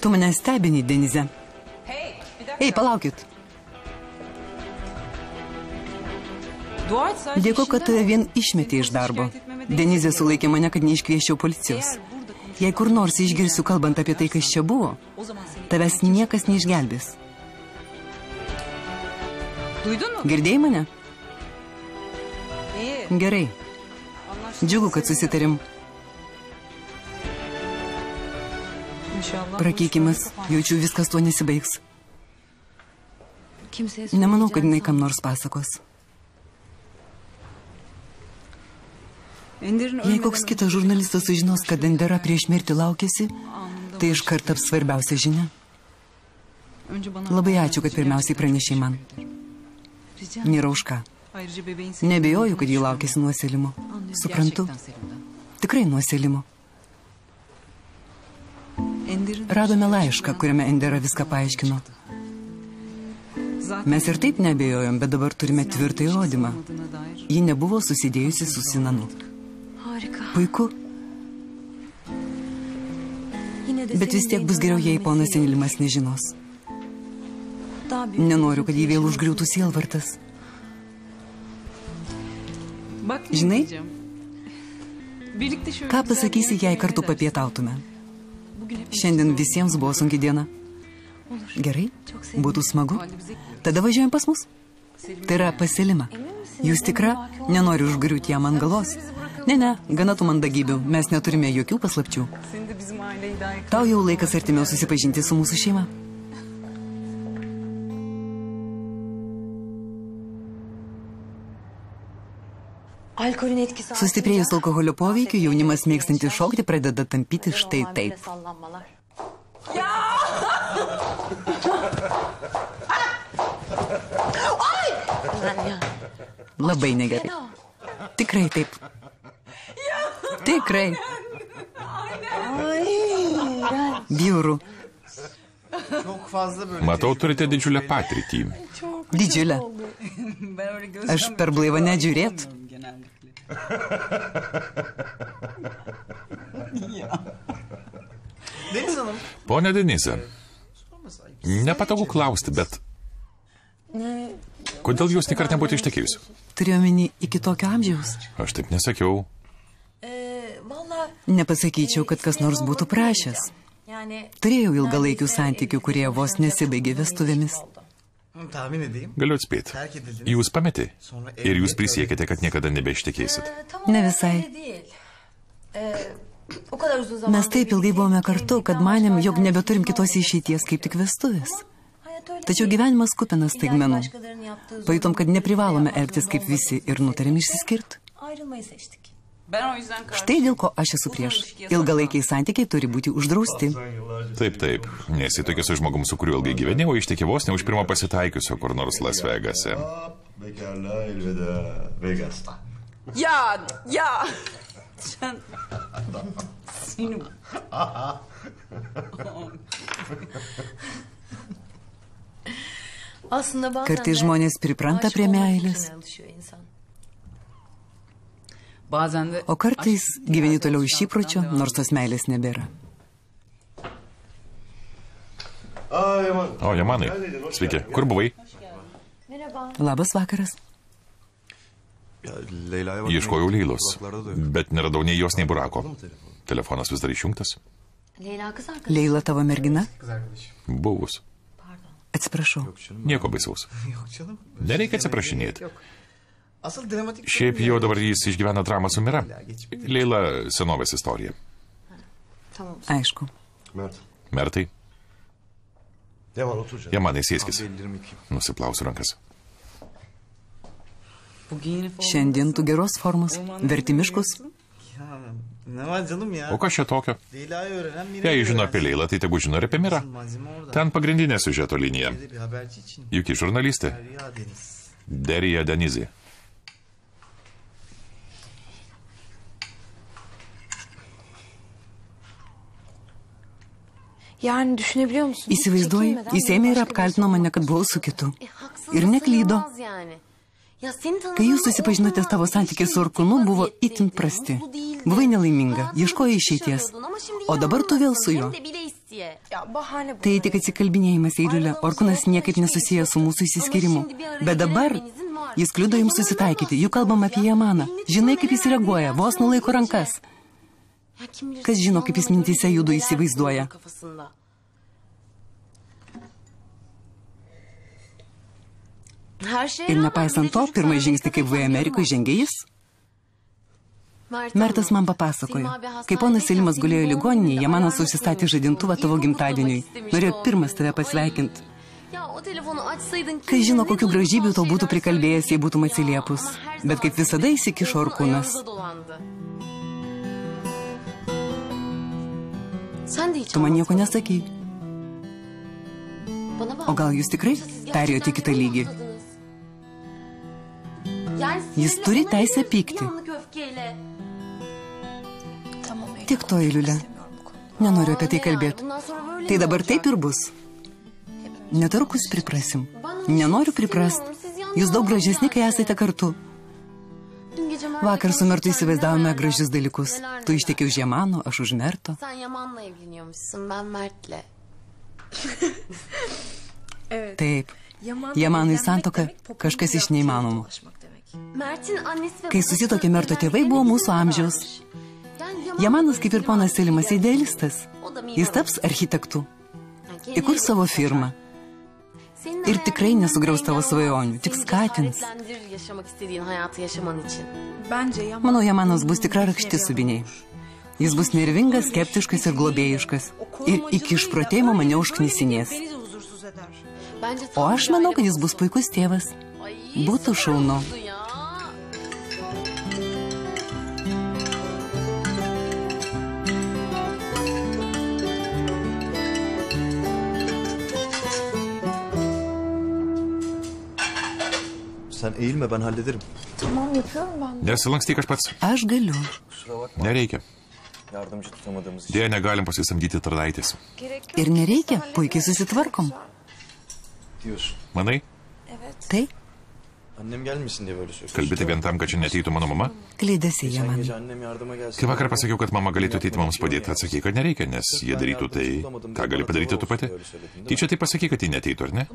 Speaker 2: Tu mane stebini, Denize. Ei, palaukit. Dėkui, kad tave vien išmetė iš darbo. Denizė sulaikė mane, kad neiškvieščiau policijos. Jei kur nors išgirsiu kalbant apie tai, kas čia buvo, tavęs niekas neišgelbės. Girdėjai mane? Gerai. Džiugu, kad susitarim. Prakeikimas, jaučiu viskas tuo nesibaigs. Nemanau, kad jinai kam nors pasakos. Jei koks kitas žurnalistas sužinos, kad Endera prieš mirtį laukėsi, tai iškart taps svarbiausia žinia. Labai ačiū, kad pirmiausiai pranešiai man. Nėra už ką. Nebejoju, kad jį laukėsi nuoselimo. Suprantu. Tikrai nuoselimo. Radome laišką, kuriame Endera viską paaiškino. Mes ir taip nebejojom, bet dabar turime tvirtą įrodymą. Ji nebuvo susidėjusi su Sinanu. Puiku. Bet vis tiek bus geriau, jei ponas Enilimas nežinos. Nenoriu, kad jį vėl užgriūtų sielvartas. Žinai, ką pasakysi, jei kartu papietautume? Šiandien visiems buvo sunki diena. Gerai, būtų smagu. Tada važiuojam pas mus. Tai yra pasilima. Jūs tikra, nenoriu užgriūti jam ant galos. Ne, ne, gana tų mandagybių, mes neturime jokių paslapčių. Tau jau laikas artimiau susipažinti su mūsų šeima. Sustiprėjus alkoholio poveikiu, jaunimas mėgstantis šokti pradeda tampyti štai taip. Labai negerai. Tikrai taip. Tikrai. Bjauru.
Speaker 1: Matau, turite didžiulę patirtį.
Speaker 2: Didžiulę. Aš per blaivą
Speaker 9: Hanım.
Speaker 1: Pone Denize, nepatogu klausti, bet kodėl jūs nekart nebūtų ištekėjusi?
Speaker 2: Turiuomenį iki tokio amžiaus.
Speaker 1: Aš taip nesakiau.
Speaker 2: Nepasakyčiau, kad kas nors būtų prašęs. Turėjau ilgalaikių santykių, kurie vos nesibaigė vestuvėmis.
Speaker 1: Galiu atspėti. Jūs pametė ir jūs prisiekėte, kad niekada nebeištekėsit.
Speaker 2: Ne visai. Mes taip ilgai buvome kartu, kad manėm, jog nebeturim kitos išeities kaip tik vestuvės. Tačiau gyvenimas kupinas staigmenų. Pajutom, kad neprivalome elgtis kaip visi ir nutarėm išsiskirti. Štai dėl ko aš esu prieš. Ilgalaikiai santykiai turi būti uždrausti.
Speaker 1: Taip, taip. Nesitokia su žmogum, su kuriuo ilgai gyveni, o ištekė vos ne už pirmą pasitaikiusio kur nors Las Vegase.
Speaker 6: Ya. Sen... Seni...
Speaker 2: Kartais žmonės pripranta prie meilės, o kartais gyveni toliau iš įpročio, nors tos meilės nebėra.
Speaker 1: O, Jamanai, sveiki, kur buvai?
Speaker 2: Labas vakaras.
Speaker 1: Ieškojau Leilos, bet neradau nei jos, nei Burako. Telefonas vis dar išjungtas.
Speaker 2: Leila tavo mergina?
Speaker 1: Buvus.
Speaker 2: Atsiprašau.
Speaker 1: Nieko baisaus. Nereikia atsiprašinėti. Šiaip jau dabar jis išgyvena dramą su Mira. Leila senovės istorija.
Speaker 2: Aišku.
Speaker 1: Mertai. Jamanai sėskis. Nusiplausiu rankas.
Speaker 2: Šiandien tu geros formos, vertimiškus.
Speaker 1: O kas čia tokio? Jei žino apie Leilą, tai tegu žino ir apie Mirą. Ten pagrindinė siužeto linija. Juk į žurnalistė. Derija Denizė.
Speaker 6: Yani düşünebiliyor musun?
Speaker 2: Įsivaizduoji, jis ėmė ir apkaltino mane, kad buvau su kitu. Ir neklydo. Kai jūs susipažinote, tavo santykiai su Orkunu buvo itin prasti. Buvai nelaiminga, ieškojai išeities. O dabar tu vėl su juo. Tai tik atsikalbinėjimas, Eiliulė. Orkunas niekaip nesusijęs su mūsų įsiskirimu. Bet dabar jis kliudo jums susitaikyti. Juk kalbam apie Jamaną. Žinai, kaip jis reaguoja, vos nulaiko rankas. Kas žino, kaip jis mintyse judu įsivaizduoja. Ir nepaisant to, pirmą žingsnį kaip V Amerikoje žengė jis. Mertas man papasakojo, kai ponas Silimas gulėjo ligoninėje, Jamanas užsistatė žadintuvą tavo gimtadieniui. Norėjo pirmas tave pasveikinti. Kai žino, kokių gražybių tau būtų prikalbėjęs, jei būtum atsiliepus. Bet kaip visada įsikišo Orkūnas. Tu man nieko nesakai. O gal jūs tikrai perėjote į kitą lygį? Jis turi teisę pykti. Tik to, Eiliulė. Nenoriu apie tai kalbėti. Tai dabar taip ir bus. Netrukus priprasim. Nenoriu priprast. Jūs daug gražesni, kai esate kartu. Vakar su Mertu įsivaizdavome gražius dalykus. Tu ištekė už Jamano, aš už Merto. Taip. Jamanui santoka kažkas iš neįmanomų. Kai susitokė Merto tėvai, buvo mūsų amžiaus. Jamanas, kaip ir ponas Selimas, idealistas. Jis taps architektu. Įkurs savo firmą. Ir tikrai nesugraus tavo svajonių, tik skatins. Manau, Jamanas bus tikra rakšti subiniai. Jis bus nervingas, skeptiškas ir globėjiškas. Ir iki išprotėjimo mane užknisinės. O aš manau, kad jis bus puikus tėvas. Būtų šaunu.
Speaker 7: Sen eğilme ben hallederim.
Speaker 6: Tamam yapıyorum ben.
Speaker 1: Nesilankstyk aš pats.
Speaker 2: Aš galiu.
Speaker 7: Kusura bakma.
Speaker 1: Nereikia.
Speaker 7: Yardımcı tutamadığımız için.
Speaker 1: Dėja, negalim pasisamdyti tarnaitės.
Speaker 2: Ir nereikia, puikiai susitvarkom.
Speaker 7: Diyorsun.
Speaker 1: Manai,
Speaker 2: Tai
Speaker 7: Annem gelmesin diye böyle söylüyorsun.
Speaker 1: kalbi tai vien tam, kad čia neteitų mano mama?
Speaker 7: annem yardıma gelsin.
Speaker 1: Kai vakar pasakiau, kad mama galėtų ateiti mums padėti, atsakai, kad nereikia, nes jie darytų tai, ką gali padaryti tu pati. Tai čia tai pasakai, kad ji neteitų, ar ne?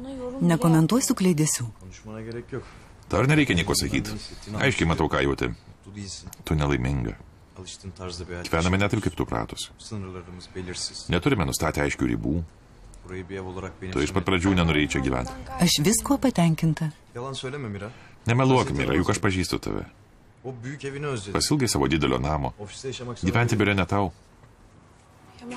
Speaker 2: Nekomentuosiu kleidėsių.
Speaker 7: Konuşmana gerek yok.
Speaker 1: Dar nereikia nieko sakyti. Aiškiai matau, ką jauti. Tu nelaiminga. Gyvename ne taip, kaip tu pratus. Neturime nustatę aiškių ribų. Tu iš pat pradžių nenorėjai čia gyventi.
Speaker 2: Aš viskuo patenkinta.
Speaker 1: Nemeluok, Mira, juk aš pažįstu tave. Pasilgai savo didelio namo. Gyventi biure ne tau.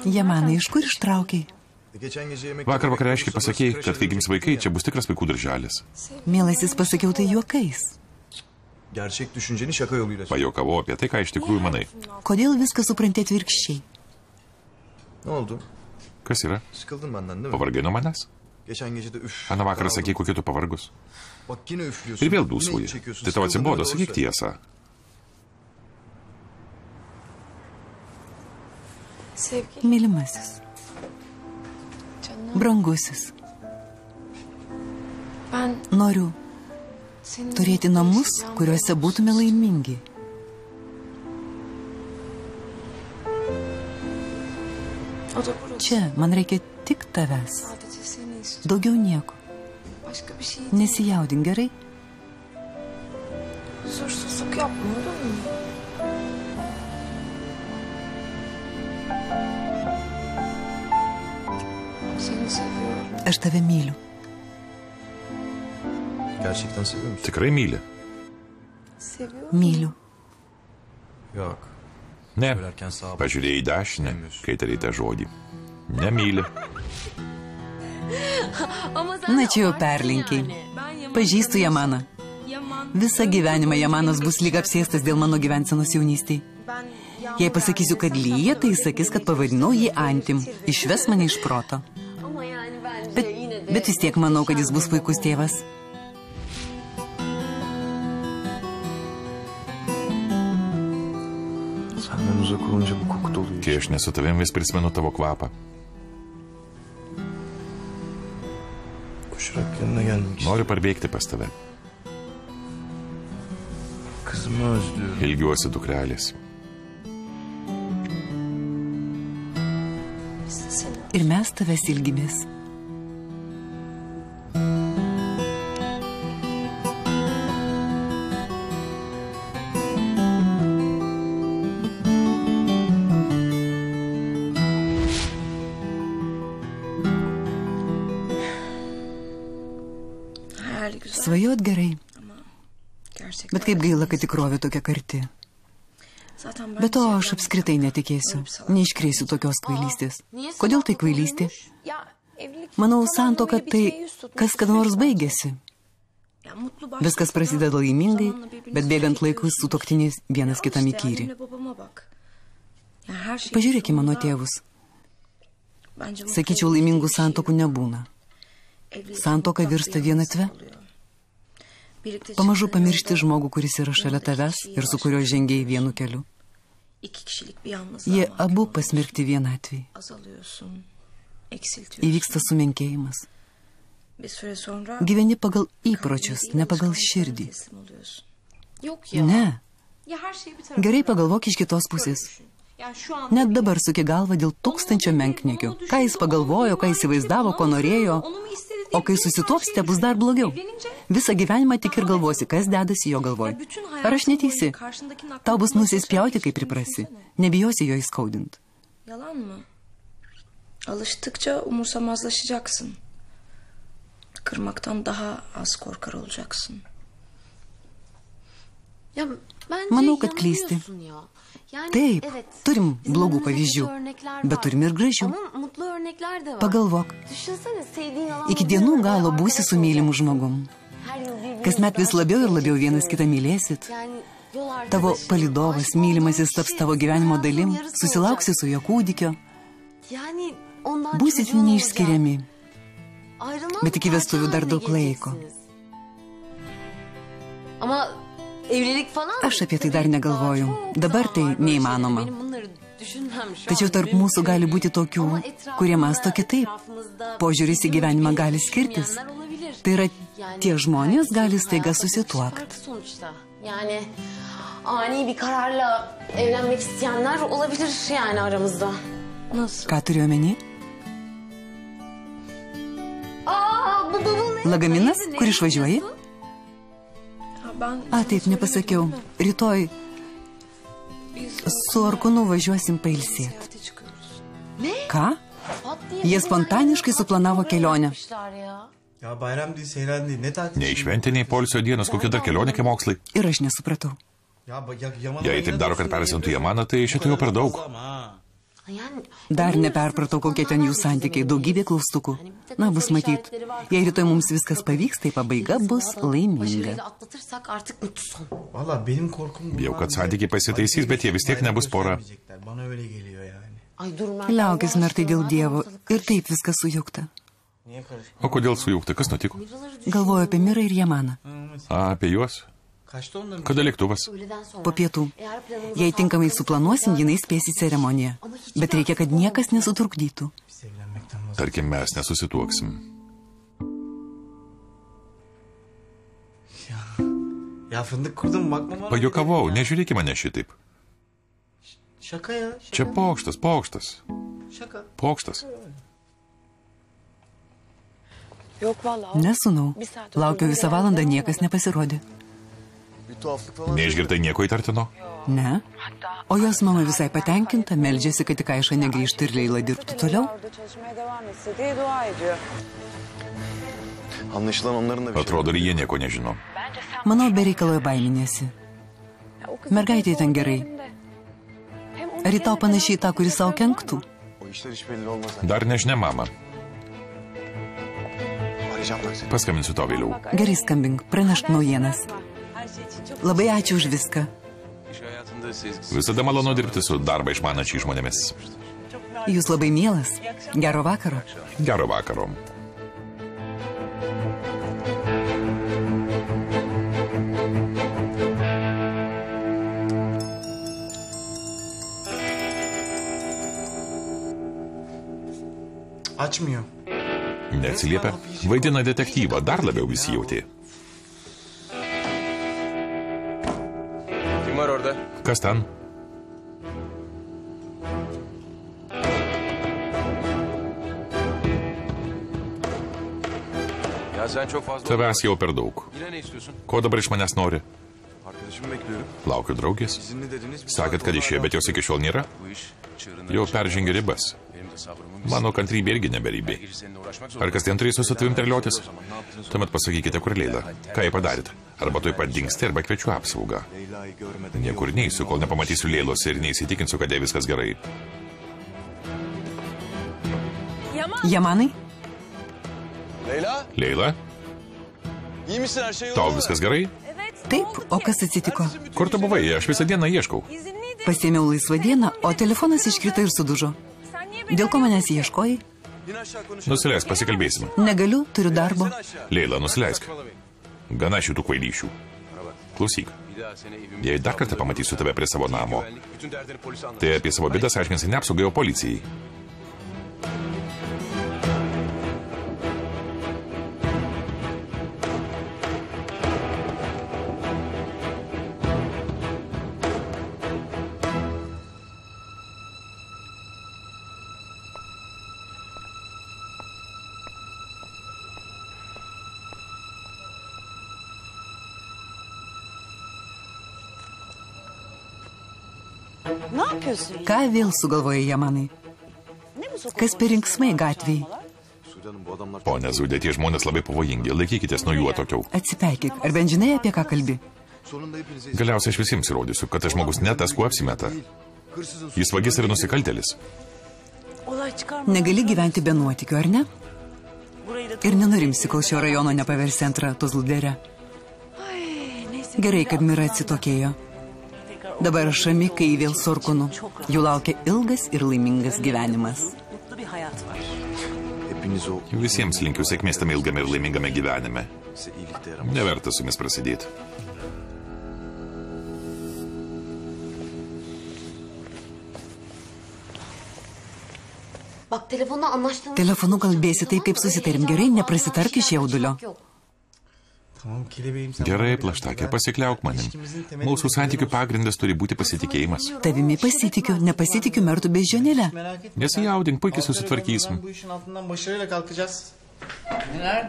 Speaker 2: Jamanai, iš kur ištraukiai?
Speaker 1: Vakar vakar aiškiai pasakėjai, kad kai gims vaikai, čia bus tikras vaikų darželis.
Speaker 2: Mielasis pasakiau tai juokais.
Speaker 7: Gerçek düşünceni şaka yoluyla.
Speaker 1: Pajokavau apie tai, ką iš tikrųjų manai.
Speaker 2: Kodėl viską supranti atvirkščiai?
Speaker 7: Ne oldu?
Speaker 1: Kas yra?
Speaker 7: Sıkıldın benden değil mi?
Speaker 1: Pavargai nuo manęs?
Speaker 7: Geçen gece de üf.
Speaker 1: Aną vakarą sakei, kokie tu pavargus.
Speaker 7: Bak yine üflüyorsun.
Speaker 1: Ir vėl dūsauji. Tai tau atsibodo, sakyk tiesą.
Speaker 2: Mylimasis. Brangusis, noriu turėti namus, kuriuose būtume laimingi. Čia man reikia tik tavęs. Daugiau nieko.
Speaker 6: Başka bir şey değil.
Speaker 2: Nesijaudink gerai.
Speaker 6: Huzursuzluk yapma olur mu?
Speaker 2: Aš tave myliu.
Speaker 7: Gerçekten seviyor musun?
Speaker 1: Tikrai myli?
Speaker 2: Myliu.
Speaker 7: Yok.
Speaker 1: Ne. Pažiūrėjai į dešinę, kai tarėte žodį. Nemyli.
Speaker 2: Na čia jau perlinkiai. Pažįstu Jamaną. Visą gyvenimą Jamanas bus lyg apsėstas dėl mano gyvensenos jaunystėje. Jei pasakysiu, kad lyja, tai jis sakys, kad pavadinau jį Antim. Išves mane iš proto. Bet, vis tiek manau, kad jis bus puikus tėvas.
Speaker 1: Kai aš nesu tavim, vis prisimenu tavo kvapą. Noriu parbėgti pas tave. Ilgiuosi dukrelės.
Speaker 2: Ir mes tavęs ilgimės. Kaip gaila, kad tikrovė tokia karti. Be to, aš apskritai netikėsiu. Neiškreisiu tokios kvailystės. Kodėl tai kvailystė? Manau, santoka tai, kas kada nors baigėsi. Viskas prasideda laimingai, bet bėgant laikui su toktiniais vienas kitam įkyri. Pažiūrėkime mano tėvus. Sakyčiau, laimingų santokų nebūna.
Speaker 6: Bir
Speaker 2: virsta vienatve. Pamažu pamiršti žmogų, kuris yra šalia tavęs ir su kuriuo žengiai vienu keliu. Jie abu pasmerkti vienatvį. Įvyksta sumenkėjimas. Gyveni pagal įpročius, ne pagal širdį. Ne. Gerai pagalvok iš kitos pusės. Net dabar suki galva dėl tūkstančio menkniekių. Ką jis pagalvojo, ką įsivaizdavo, ko norėjo. O kai susituopsite, bus dar blogiau. Visą gyvenimą tik ir galvosi, kas dedasi jo galvoj. Ar aš neteisi? Tau bus nusispjauti, kai priprasi. Nebijosi jo įskaudinti.
Speaker 6: Yalan mı? Alıştıkça umursamazlaşacaksın. Kırmaktan daha az korkar olacaksın.
Speaker 2: Manau, kad klysti. Taip, turim blogų pavyzdžių, bet turim ir gražių. Pagalvok, iki dienų galo būsi su mylimu žmogum. Kasmet vis labiau ir labiau vienas kitą mylėsit. Tavo palidovas, mylimasis taps tavo gyvenimo dalim, susilauksi su jo kūdikio, būsit neišskiriami. Bet iki vestuvių dar daug laiko.
Speaker 4: Ama evlilik falan
Speaker 2: Aš apie tai dar negalvoju. Dabar tai neįmanoma. Tačiau tarp mūsų gali būti tokių, kurie masto kitaip. Požiūris į gyvenimą gali skirtis. Tai yra, tie žmonės gali staiga susituokti.
Speaker 4: Yani ani bir kararla evlenmek isteyenler olabilir yani aramızda. Nasıl?
Speaker 2: Ką turiu omeny? Lagaminas, kur išvažiuoji? A, taip, nepasakiau. Rytoj su Arkunu važiuosim pailsėti. Ką? Jie spontaniškai suplanavo kelionę.
Speaker 1: Nei šventiniai polsio dienos, kokie dar kelionė, kai mokslai.
Speaker 2: Ir aš nesupratau.
Speaker 1: Jei taip daro, kad persintų Jamaną, tai šitą jau per daug.
Speaker 2: Dar neperpratau, kokie ten jų santykiai, daugybė klaustukų. Na, bus matyt. Jei rytoj mums viskas pavyks, tai pabaiga bus laiminga.
Speaker 1: Bijau, kad santykiai pasitaisys, bet jie vis tiek nebus pora.
Speaker 2: Liaukis mertai dėl Dievo. Ir taip viskas sujukta.
Speaker 1: O kodėl sujaukta, kas nutiko?
Speaker 2: Galvoju apie Mirą ir Jamaną.
Speaker 1: A, apie juos. Kada lėktuvas?
Speaker 2: Po pietų. Jei tinkamai suplanuosim, jinai spės į ceremoniją. Bet reikia, kad niekas nesutrukdytų.
Speaker 1: Tarkim, mes nesusituoksim. Pajokavau, nežiūrėk į mane šitaip. Čia pokštas, pokštas. Pokštas.
Speaker 2: Nesunau. Laukiau visą valandą, niekas nepasirodė.
Speaker 1: Neišgirdai nieko įtartino?
Speaker 2: Ne. O jos mama visai patenkinta, meldžiasi, kad tik Aiša negrįžtų ir Leila dirbtų toliau.
Speaker 1: Atrodo, ir jie nieko nežino.
Speaker 2: Manau, bereikaloje baiminėsi. Mergaitė ten gerai. Ar į tau panašiai tą, kuris savo kenktų?
Speaker 1: Dar nežinia, mama. Paskambinsiu tau vėliau.
Speaker 2: Gerai skambink, pranešk naujienas. Labai ačiū už viską.
Speaker 1: Visada malonu dirbti su darbą išmanačiai žmonėmis.
Speaker 2: Jūs labai mielas. Gero vakaro.
Speaker 1: Gero vakaro.
Speaker 14: Açmıyor.
Speaker 1: Neatsiliepia. Vaidina detektyvą, dar labiau įsijautė. Kas ten? Tavęs jau per daug. Ko dabar iš manęs nori? Laukiu draugės. Sakėt, kad išėjo, bet jos iki šiol nėra. Jau
Speaker 18: çıktı.
Speaker 1: peržengė ribas. Mano kantrybė irgi neberybė. Ar kasdien turėsiu su tavim terliotis? Tuomet pasakykite, kur Leila. Ką jie padarėt? Arba tuoj pat dingsti, arba kviečiu apsaugą. Niekur neįsiu, kol nepamatysiu Leilos ir neįsitikinsiu, kad jai viskas gerai.
Speaker 2: Jamanai,
Speaker 1: Leila,
Speaker 3: şey
Speaker 1: tau viskas gerai?
Speaker 2: taip, o kas atsitiko?
Speaker 1: Kur tu buvai? Aš visą dieną ieškau.
Speaker 2: Pasėmiau laisvą dieną, o telefonas iškrito ir sudužo. Dėl ko manęs ieškojai?
Speaker 1: Nusileisk, pasikalbėsim.
Speaker 2: Negaliu, turiu darbo.
Speaker 1: Leila, nusileisk. Gana šitų kvailyšių. Klausyk, jei dar kartą pamatysiu tave prie savo namo, tai apie savo bėdas aiškinsi ne apsaugai, o policijai.
Speaker 2: Ką vėl sugalvoja Jamanai? Kas per rinksmai gatvėje?
Speaker 1: Pone Zudė, tie žmonės labai pavojingi, laikykitės nuo jų atokiau.
Speaker 2: Atsipeikik, ar bent žinai, apie ką kalbi?
Speaker 1: Galiausiai aš visiems įrodysiu, kad tas žmogus ne tas, kuo apsimeta. Jis vagis ir nusikaltelis.
Speaker 2: Negali gyventi be nuotikių, ar ne? Ir nenurimsi, kol šio rajono nepaversi antrą Tuzluderę. Gerai, kad Mira atsitokėjo. Dabar aš rami, kai vėl sorkunu. Jų laukia ilgas ir laimingas gyvenimas.
Speaker 1: Visiems linkiu sėkmės tame ilgame ir laimingame gyvenime. Neverta su jumis prasidėti.
Speaker 2: Telefonu kalbėsi taip, kaip susitarim. Gerai, neprasitark iš jaudulio.
Speaker 1: Gerai, plaštakė, pasikliauk manim. Mūsų santykių pagrindas turi būti pasitikėjimas.
Speaker 2: Tavimi pasitikiu, nepasitikiu mertų bežionėlę.
Speaker 1: Nesijaudink, puikiai susitvarkysim.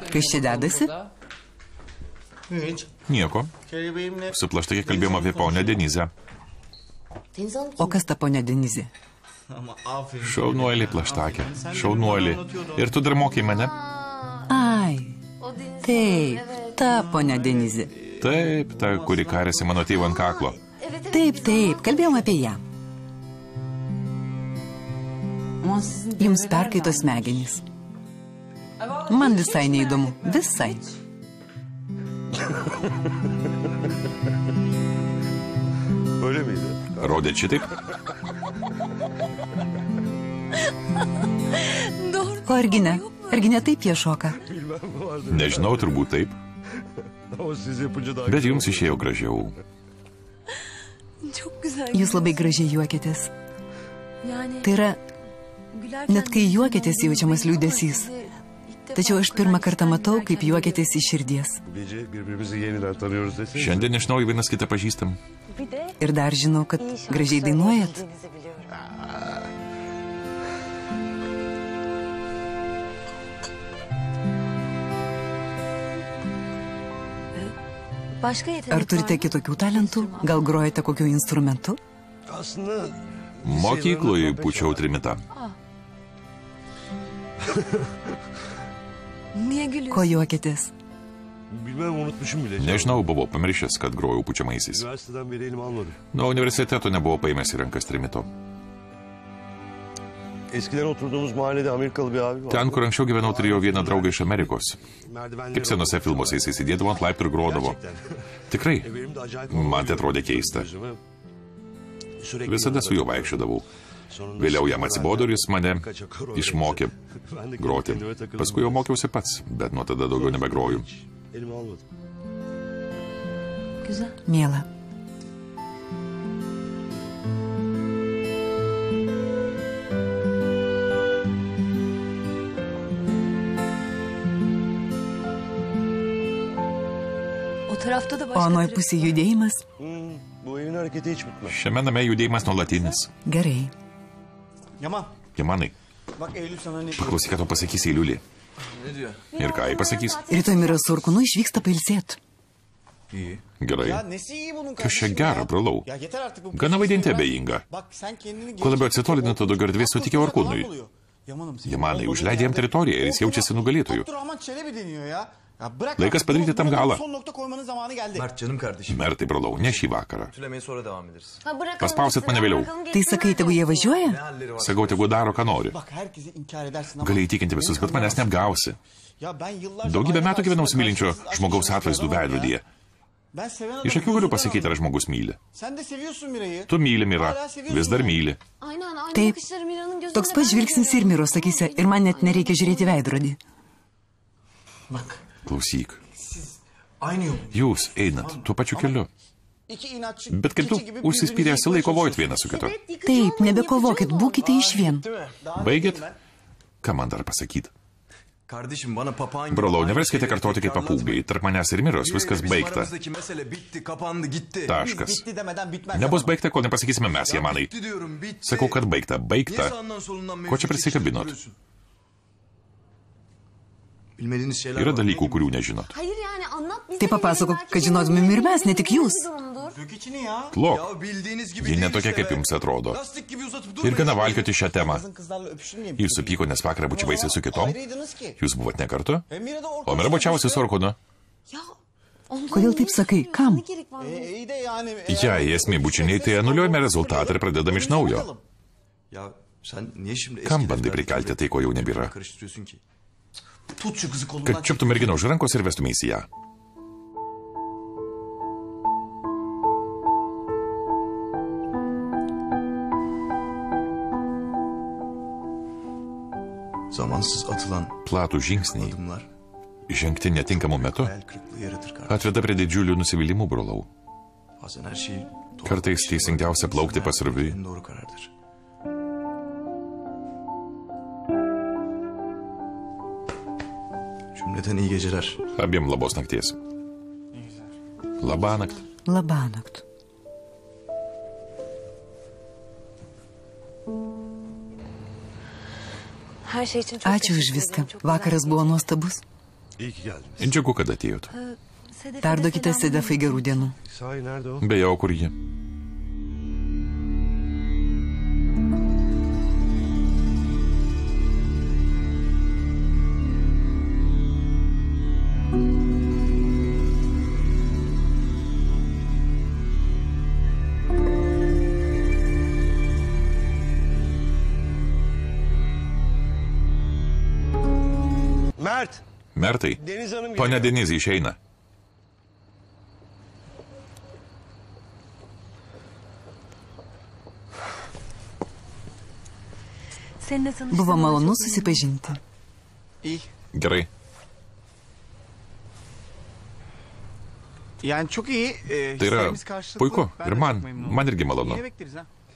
Speaker 2: Kas čia dedasi?
Speaker 1: Nieko. Su plaštakė kalbėjom apie ponę Denizę.
Speaker 2: O kas ta ponia Denizė?
Speaker 1: Šaunuolį plaštakė. Šaunuolį. Ir tu dar mokai mane?
Speaker 2: Ai, taip, ta ponia Denizė.
Speaker 1: Taip, ta, kuri karėsi mano tėvą ant kaklo.
Speaker 2: Taip, taip, kalbėjom apie ją. Jums perkaito smegenys. Man visai neįdomu. Visai.
Speaker 8: Öyle miydi?
Speaker 1: Rodė šitaip?
Speaker 2: O argi ne? Argi ne taip jie šoka?
Speaker 1: Nežinau, turbūt taip. Bet jums išėjo gražiau.
Speaker 2: Jūs labai gražiai juokėtės. Tai yra, net kai juokėtės jaučiamas liūdėsys. Tačiau aš pirmą kartą matau, kaip juokėtės iš širdies.
Speaker 1: Šiandien iš naujo vienas kitą pažįstam.
Speaker 2: Ir dar žinau, kad gražiai dainuojat. Ar turite kitokių talentų? Gal grojate kokiu instrumentu?
Speaker 1: Mokykloje pučiau trimitą.
Speaker 2: Ko
Speaker 8: bile.
Speaker 1: Nežinau, buvau pamiršęs, kad grojau pučiamaisiais. Nuo universiteto nebuvau paėmęs į rankas trimito.
Speaker 8: Eskiden oturduğumuz mahallede Amerikalı bir abi var.
Speaker 1: Ten, kur anksčiau gyvenau, turėjau vieną draugą iš Amerikos. Kaip senose filmuose jis įsidėdavo ant laiptų ir grodavo. Tikrai, man tai atrodė keista. Visada su juo vaikščiodavau. Vėliau jam atsibodo ir jis mane išmokė groti. Paskui jau mokiausi pats, bet nuo tada daugiau nebegroju.
Speaker 8: Elime
Speaker 10: tarafta da
Speaker 2: O
Speaker 10: başka
Speaker 2: anoje
Speaker 10: trafik-
Speaker 2: pusėje judėjimas?
Speaker 8: Hmm, bu evin hareketi hiç bitmez.
Speaker 1: Šiame name judėjimas nuolatinis.
Speaker 2: Gerai.
Speaker 9: Yaman.
Speaker 1: Jamanai,
Speaker 9: Bak Eylül sana ne diyor?
Speaker 1: paklausyk, ką tu pasakysi į liulį.
Speaker 18: Ne diyor?
Speaker 1: Ir ką jį pasakys?
Speaker 2: Rytoj Mira Surkunu išvyksta pailsėti.
Speaker 18: İyi.
Speaker 1: Gerai.
Speaker 9: Ya nesi iyi bunun
Speaker 1: Kas čia
Speaker 9: kardeşim
Speaker 1: gera,
Speaker 9: ya?
Speaker 1: brolau?
Speaker 9: Ya yeter artık bu.
Speaker 1: Gana vaidinti abejingą.
Speaker 9: Bak sen kendini
Speaker 1: Kuo labiau
Speaker 9: geliştir.
Speaker 1: atsitolini, tuo daugiau erdvės sutikia Orkūnui.
Speaker 9: Yamanım sen.
Speaker 1: Jamanai, užleidė jam teritoriją ir jis jaučiasi nugalėtoju.
Speaker 9: Abdurrahman Çelebi deniyor ya.
Speaker 1: Laikas padaryti tam galą.
Speaker 18: Mert canım kardeşim.
Speaker 1: Mertai, brolau, ne šį vakarą.
Speaker 18: Tülemeye sonra devam ederiz.
Speaker 1: Paspausit mane vėliau.
Speaker 2: Tai sakai, tegu jie važiuoja?
Speaker 1: Sakau, tegu daro, ką nori. Gali įtikinti visus, bet manęs neapgausi. Daugybę metų gyvenau mylinčio žmogaus
Speaker 9: ya.
Speaker 1: veidrodyje. Iš akių galiu pasakyti, ar žmogus myli. Tu myli
Speaker 9: seviyorsun
Speaker 1: vis dar myli.
Speaker 2: Taip. Toks
Speaker 4: ben
Speaker 2: pats
Speaker 4: de
Speaker 2: žvilgsnis
Speaker 4: görüyorum.
Speaker 2: ir Miros akise. Ir man net nereikia žiūrėti veidrodį.
Speaker 9: Bak
Speaker 1: Klausyk. Jūs einat tuo pačiu keliu. Bet kaip tu užsispyręs
Speaker 9: birbirinizi
Speaker 1: laikovojat vienas su kitu.
Speaker 2: Taip, nebekovokit, būkite iš vien.
Speaker 1: Baigit? Ką man dar pasakyti?
Speaker 18: Kardeşim bana papağan
Speaker 1: Brolau, neverskite kartoti kaip papūgai. Tarp manęs ir miros viskas baigta. Taškas.
Speaker 9: Bitti demeden bitmez.
Speaker 1: Nebus baigta, kol nepasakysime mes, Jamanai. Sakau, kad baigta. Baigta. Ko čia prisikabinot? Yra dalykų, kurių nežinot.
Speaker 2: Tai papasakok, kad žinotumėm ir mes, ne tik jūs.
Speaker 1: Klok. Ji netokia, kaip jums atrodo. Ir gana valkioti šią temą. Jis supyko, nes vakarą bučiavaisi su kitom. Jūs buvot ne kartu.
Speaker 9: E
Speaker 1: O Mira bučiavosi su Orkunu.
Speaker 2: Kodėl taip sakai? Kam?
Speaker 9: E, de yani.
Speaker 1: Jei esmė bučiniai, tai anuliuojame rezultatą ir pradedam iš naujo. Kam bandai prikelti tai, ko jau nebėra?
Speaker 18: Tut şu kızı kolundan.
Speaker 1: Kad čiuptų merginą už rankos ir vestumeisi ją.
Speaker 18: Zamansız atılan
Speaker 1: Platų žingsniai,
Speaker 18: adımlar
Speaker 1: žengti netinkamu metu, atveda prie didžiulių nusivylimų, brolau. Kartais teisingiausia plaukti pasroviui.
Speaker 18: Cümleten iyi geceler.
Speaker 1: Abiem labos nakties. Labanakt.
Speaker 2: Labanakt. Ačiū už viską. Vakaras buvo nuostabus.
Speaker 1: Džiugu, kad atėjot.
Speaker 2: Perduokite Sedefai gerų dienų.
Speaker 1: Beje, o kur ji?
Speaker 8: Mert.
Speaker 1: Mertai.
Speaker 8: Deniz Hanım
Speaker 1: Pone. Denizė išeina.
Speaker 2: Buvo malonu susipažinti.
Speaker 9: İyi.
Speaker 1: Gerai.
Speaker 9: Yani çok iyi. E,
Speaker 1: Tai yra puiku. Ir man, man irgi malonu.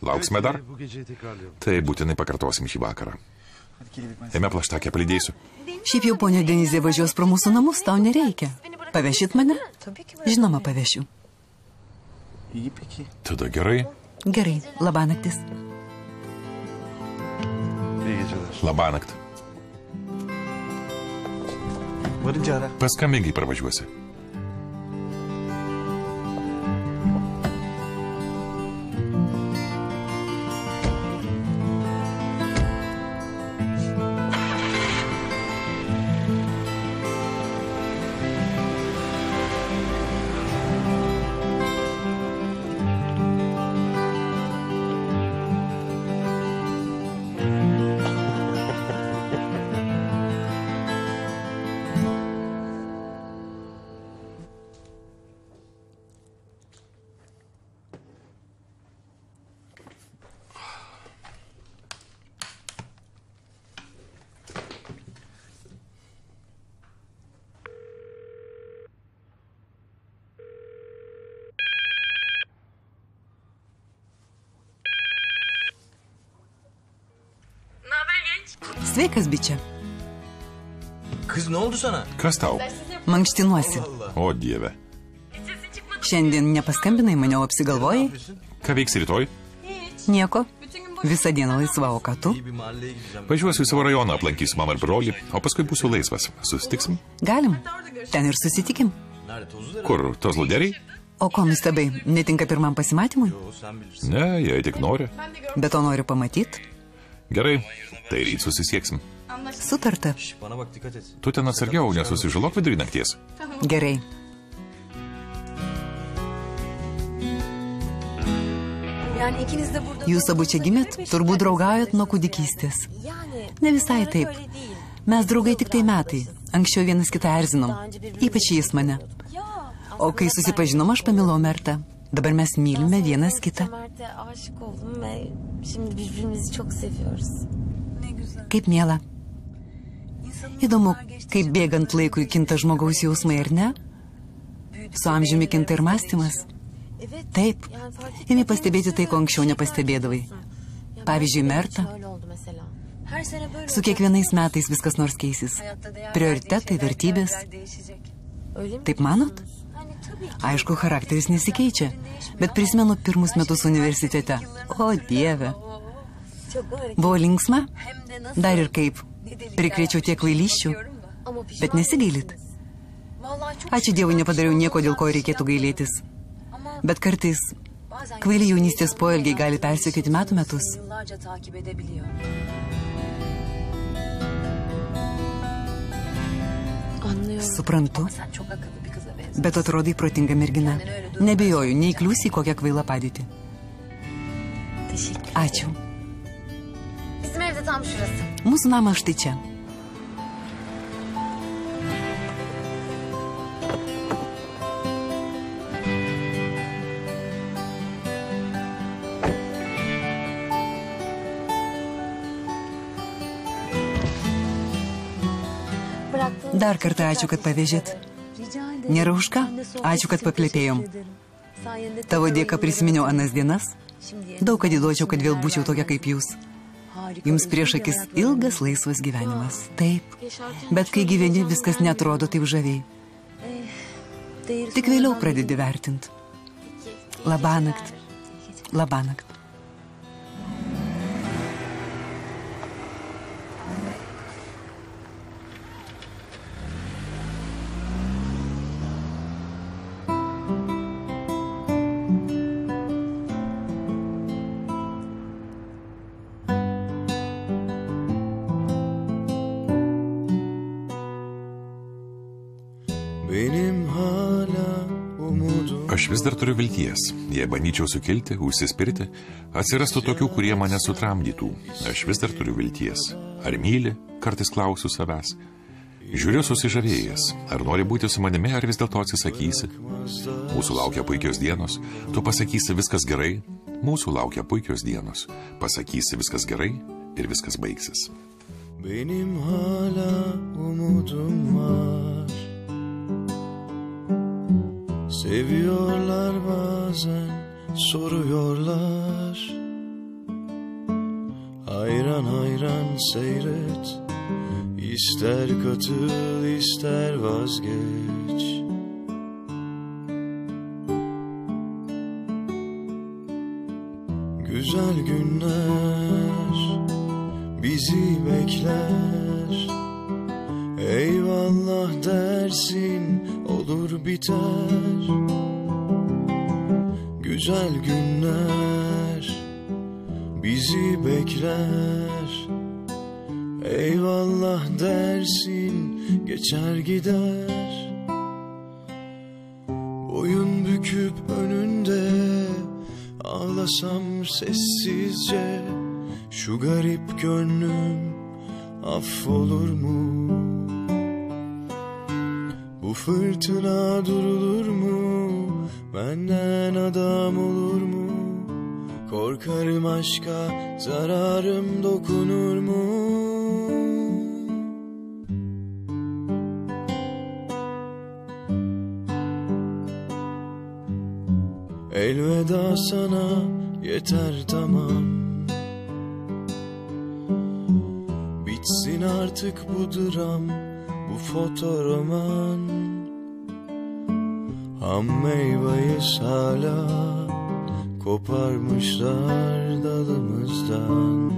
Speaker 1: Lauksime dar? Tai būtinai pakartosim šį vakarą. Ėmė plaštakę palydėsiu.
Speaker 2: Šiaip jau ponia Denizė važiuos pro mūsų namus, tau nereikia. Pavešit mane? Žinoma, pavešiu.
Speaker 1: Tada gerai.
Speaker 2: Gerai, labanaktis.
Speaker 1: Labanakt. Paskambink, kai parvažiuosi.
Speaker 2: Sveikas, bičia.
Speaker 18: Kız ne oldu sana?
Speaker 1: Kas tau?
Speaker 2: Mankštinuosi.
Speaker 1: O Dieve.
Speaker 2: Šiandien nepaskambinai mane, apsigalvojai?
Speaker 1: Ką veiksi rytoj?
Speaker 2: Nieko. Visą dieną laisva, o ką tu?
Speaker 1: Važiuosiu į savo rajoną, aplankysiu mamą ir brolį, o paskui būsiu laisvas. Susitiksim?
Speaker 2: Galim. Ten ir susitikim.
Speaker 1: Kur? Tos luderiai?
Speaker 2: O ko nustebai, netinka pirmam pasimatymui?
Speaker 1: Ne, jei tik nori.
Speaker 2: Bet to noriu pamatyti.
Speaker 1: Gerai, tai ryt susisieksim.
Speaker 2: Sutarta.
Speaker 1: Tu ten atsargiau, nesusižalok vidurį nakties.
Speaker 2: Gerai. Jūs abu čia gimėt, turbūt draugaujat nuo kūdikystės. Ne visai taip. Mes draugai tik tai metai. Anksčiau vienas kitą erzinom. Ypač jis mane. O kai susipažinom, aš pamilau Mertą. Dabar mes mylime vienas kitą.
Speaker 10: Mert'e aşık oldum ve şimdi birbirimizi çok seviyoruz.
Speaker 2: Kaip miela. Įdomu, kaip bėgant laikui kinta žmogaus jausmai, ar ne? Su amžiumi kinta ir mąstymas. Taip, imi pastebėti tai, ko anksčiau nepastebėdavai. Pavyzdžiui, Merta. Su kiekvienais metais viskas nors keisis. Prioritetai, vertybės. Taip manot? Aišku, charakteris nesikeičia, bet prisimenu pirmus metus universitete. O Dieve. Buvo linksma? Dar ir kaip. Prikrėčiau tiek vailyščių. Bet nesigailit. Ačiū Dievui, nepadariau nieko, dėl ko reikėtų gailėtis. Bet kartais kvaili jaunystės poelgiai gali persiekyti metų metus. Suprantu. Bet atrodai protinga mergina. Nebejoju, neįkliūsi į kokią kvailą padėtį. Ačiū. Mūsų namas štai čia. Dar kartą ačiū, kad pavežėt. Nėra už ką. Ačiū, kad paplėpėjom. Tavo dėka prisiminiau anas dienas. Daug kad įduočiau, kad vėl būčiau tokia kaip jūs. Jums prieš akis ilgas laisvas gyvenimas. Taip. Bet kai gyveni, viskas netrodo taip žaviai. Tik vėliau pradedi vertinti. Labanakt. Labanakt.
Speaker 1: Aš vis dar turiu vilties. Jei bandyčiau sukilti, užsispirti, atsirastų tokių, kurie mane sutramdytų. Aš vis dar turiu vilties. Ar myli, kartais klausiu savęs. Žiūriu susižavėjęs. Ar nori būti su manimi, ar vis dėlto atsisakysi? Mūsų laukia puikios dienos. Tu pasakysi viskas gerai. Mūsų laukia puikios dienos. Pasakysi viskas gerai ir viskas baigsis.
Speaker 11: Benim hala umudum var Seviyorlar bazen soruyorlar. Hayran hayran seyret İster katıl ister vazgeç. Güzel günler bizi bekler. Eyvallah dersin biter. Güzel günler bizi bekler. Eyvallah dersin geçer gider. Boyun büküp önünde ağlasam sessizce Şu garip gönlüm affolur mu? Bu fırtına durulur mu? Benden adam olur mu? Korkarım aşka zararım dokunur mu? Elveda sana yeter tamam Bitsin artık bu dram bu fotoroman Ham meyveyiz hala Koparmışlar dalımızdan.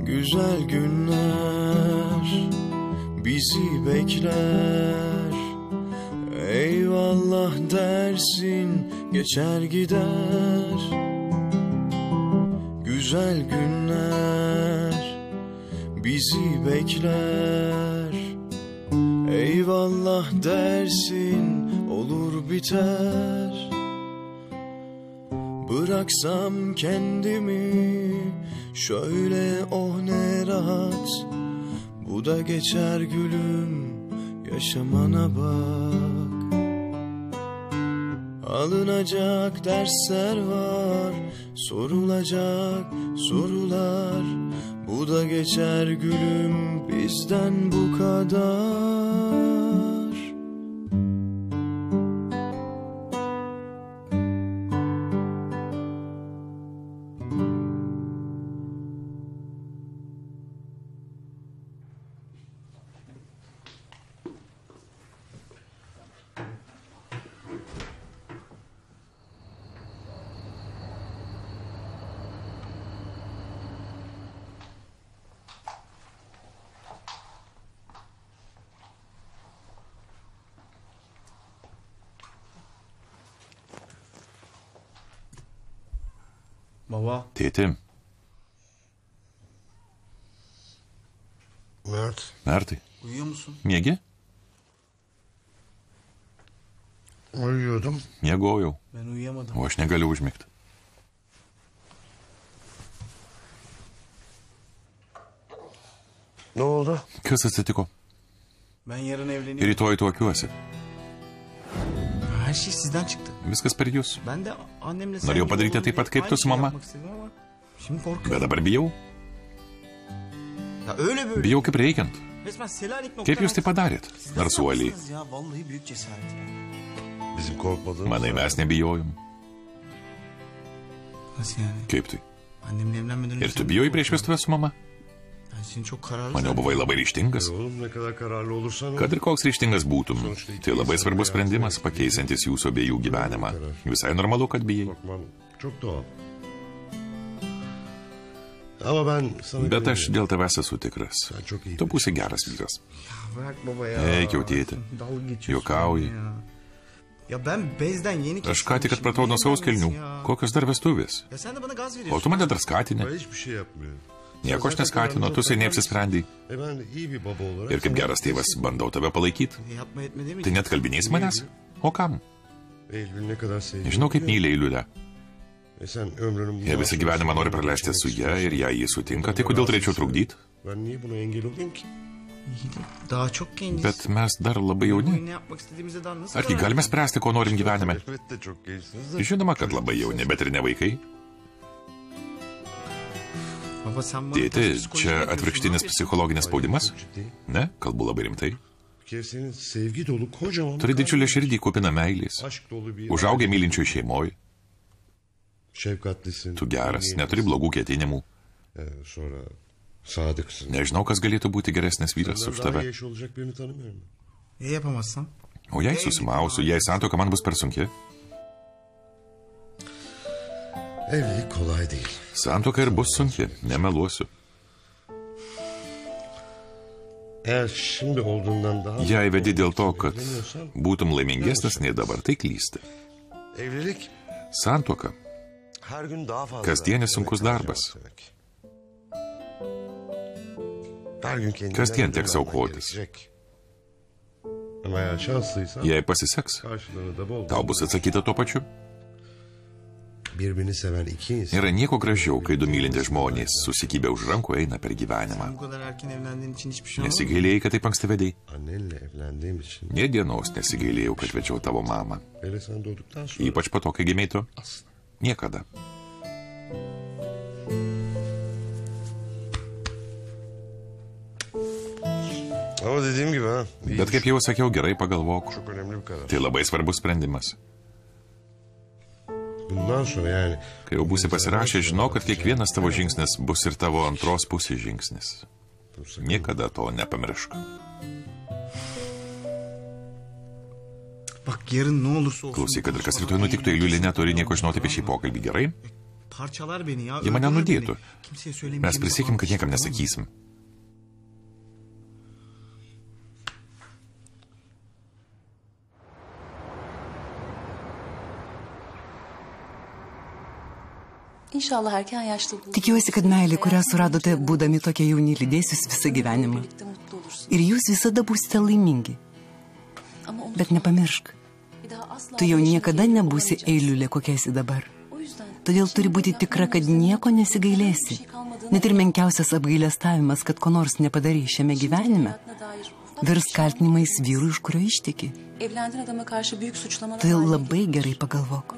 Speaker 11: Güzel günler bizi bekler. Eyvallah dersin geçer gider Güzel günler bizi bekler. Eyvallah dersin olur biter. Bıraksam kendimi şöyle oh ne rahat. Bu da geçer gülüm yaşamana bak Alınacak dersler var Sorulacak sorular. Bu da geçer gülüm bizden bu kadar
Speaker 14: Baba.
Speaker 1: Tėti,
Speaker 8: Mert.
Speaker 1: Mertai,
Speaker 14: Uyuyor musun?
Speaker 1: miegi?
Speaker 8: Uyuyordum.
Speaker 1: Miegojau,
Speaker 14: Ben uyuyamadım.
Speaker 1: o aš negaliu užmigti.
Speaker 8: Ne oldu?
Speaker 1: Kas atsitiko?
Speaker 14: Ben yarın evleniyorum.
Speaker 1: Rytoj tuokiuosi.
Speaker 14: Her şey sizden çıktı.
Speaker 1: Viskas per jūs.
Speaker 14: Ben de annemle
Speaker 1: Norėjau padaryti taip pat kaip tu su mama.
Speaker 14: Şimdi korkuyorum.
Speaker 1: Bet dabar bijau.
Speaker 14: Ya öyle böyle.
Speaker 1: Bijau kaip reikiant.
Speaker 14: Resmen Selanik nokta.
Speaker 1: Kaip jūs tai padarėt? Narsuoliai.
Speaker 14: Ya vallahi büyük cesaret ya.
Speaker 8: Bizim korkmadığımız...
Speaker 1: Manai mes nebijojom.
Speaker 14: Nasıl yani?
Speaker 1: Kaip tai?
Speaker 14: Annemle evlenmeden.
Speaker 1: Ir tu bijojai prieš vestuvę su mama?
Speaker 14: Senin çok kararlı...
Speaker 1: Maniau buvai labai ryštingas. Kad ir koks ryštingas būtum, tai labai svarbus sprendimas pakeisantis jūsų abiejų gyvenimą. Visai normalu, kad bijai. Bet aš dėl tavęs esu tikras. Tu būsi geras vyras. Eik jau tėti.
Speaker 14: Yeni
Speaker 1: Aš ką tik atpratau nuo sauskelnių. Kokios dar vestuvės?
Speaker 14: Sen
Speaker 1: O tu mane dar skatini. Nieko aš neskatinu, tu seniai apsisprendai. Ir kaip geras tėvas, bandau tave palaikyti. Tai net kalbinės manęs. O kam? Žinau, kaip
Speaker 8: biliyorum.
Speaker 1: myli Eiliulę.
Speaker 8: Sen ömrünün...
Speaker 1: Jie visą gyvenimą nori praleisti su ją ir jei jį sutinka, tai kodėl turėčiau trukdyti? Bet mes dar labai jauni. Argi galime spręsti, ko norim gyvenime? Žinoma, kad labai jauni, bet ir ne vaikai. Tėti,
Speaker 14: psikolojik
Speaker 1: čia atvirkštinis
Speaker 14: ne
Speaker 1: psichologinis spaudimas? Ne, kalbu labai rimtai. Turi didžiulę širdį kupiną meilės. Užaugę mylinčioj šeimoje.
Speaker 8: Şefkatlisin.
Speaker 1: Tu geras, neturi blogų ketinimų. Nežinau, kas galėtų būti geresnis vyras už tave. O jei susimausiu, jei santoka man bus per sunki,
Speaker 8: Evlilik kolay değil.
Speaker 1: santoka ir bus sunki, nemeluosiu.
Speaker 8: Eğer şimdi olduğundan daha...
Speaker 1: Jei vedi dėl to, kad būtum laimingesnis nei dabar, tai klysti.
Speaker 8: Evlilik
Speaker 1: Santoka
Speaker 8: her gün daha fazla...
Speaker 1: kasdienis sunkus darbas. Kasdien teks aukotis. Jei pasiseks, tau bus atsakyta tuo pačiu. Nėra nieko gražiau, kai du mylinti žmonės susikibę už rankų eina per gyvenimą. Nesigailėjai, kad taip anksti
Speaker 8: için...
Speaker 1: Nė dienos nesigailėjau, kad vedžiau tavo mamą. Ypač po to, kai gimei tu. Niekada. Bet kaip jau sakiau, gerai pagalvok. Tai labai svarbus sprendimas. Kai jau būsi pasirašęs, žinok, kad kiekvienas tavo žingsnis bus ir tavo antros pusės žingsnis. Niekada to nepamiršk. Klausyk, kad ir kas rytoj nutiktų, eiliulė neturi nieko žinoti apie šį pokalbį, gerai? Jie mane nudėtų. Mes prisiekim, kad niekam nesakysim.
Speaker 2: Tikiuosi, kad meilė, kurią suradote, būdami tokie jauni, lydės jūs visą gyvenimą. Ir jūs visada būsite laimingi. Bet nepamiršk, tu jau niekada nebūsi eiliulė, kokia esi dabar. Todėl turi būti tikra, kad nieko nesigailėsi. Net ir menkiausias apgailestavimas, kad ko nors nepadarai šiame gyvenime, virs kaltinimais vyrui, iš kurio Tai
Speaker 19: haline
Speaker 2: labai gerai pagalvok.